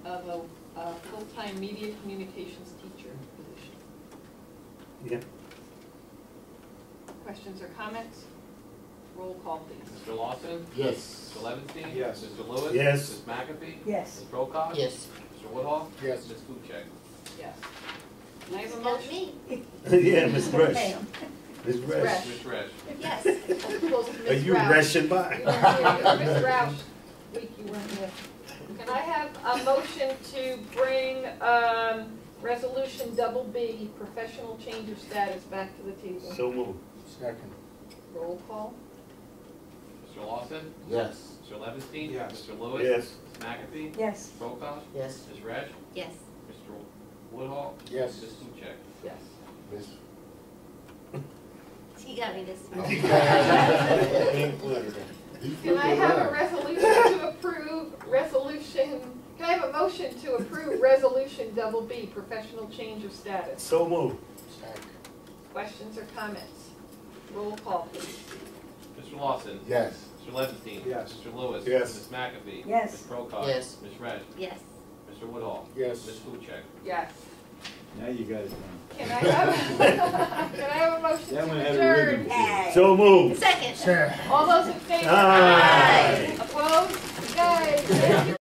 of a a full-time media communications teacher position. Yeah. Questions or comments? Roll call, please. Mr. Lawson? Yes. Mr. Levinstein? Yes. Mr. Lewis? Yes. Ms. McAfee? Yes. Ms. Prokop? Yes. Mr. Woodhull? Yes. Ms. Buczek? Yes. Can I have a motion? me. Yeah, Ms. Resch. Ms. Resch. Resch. Ms. Resch? Yes. As opposed to Are you Roush. rushing by? weren't. Ms. Roush, week you weren't here. Can I have a motion to bring um, Resolution Double B, professional change of status, back to the table? So moved. Second. Roll call? Mr. Lawson? Yes. Mr. Levinstein? Yes. Mr. Lewis? Yes. Ms. McAfee? Yes. Prokop? Yes. Ms. Resch? Yes. Mr. Woodhull? Yes. Ms. Buczek? Yes. Miss. He got me this time. Can I have a resolution to approve resolution, can I have a motion to approve Resolution Double B, professional change of status? So moved. Questions or comments? Roll call, please. Mr. Lawson? Yes. Mr. Levinstein? Yes. Mr. Lewis? Yes. Ms. McAfee? Yes. Ms. Prokop? Yes. Ms. Resch? Yes. Mr. Woodhull? Yes. Ms. Buczek? Yes. Now you got it done. Can I have, can I have a motion That one to had a rhythm adjourn? to it. So moved. Second. All those in favor? Aye. Opposed? Guys, thank you.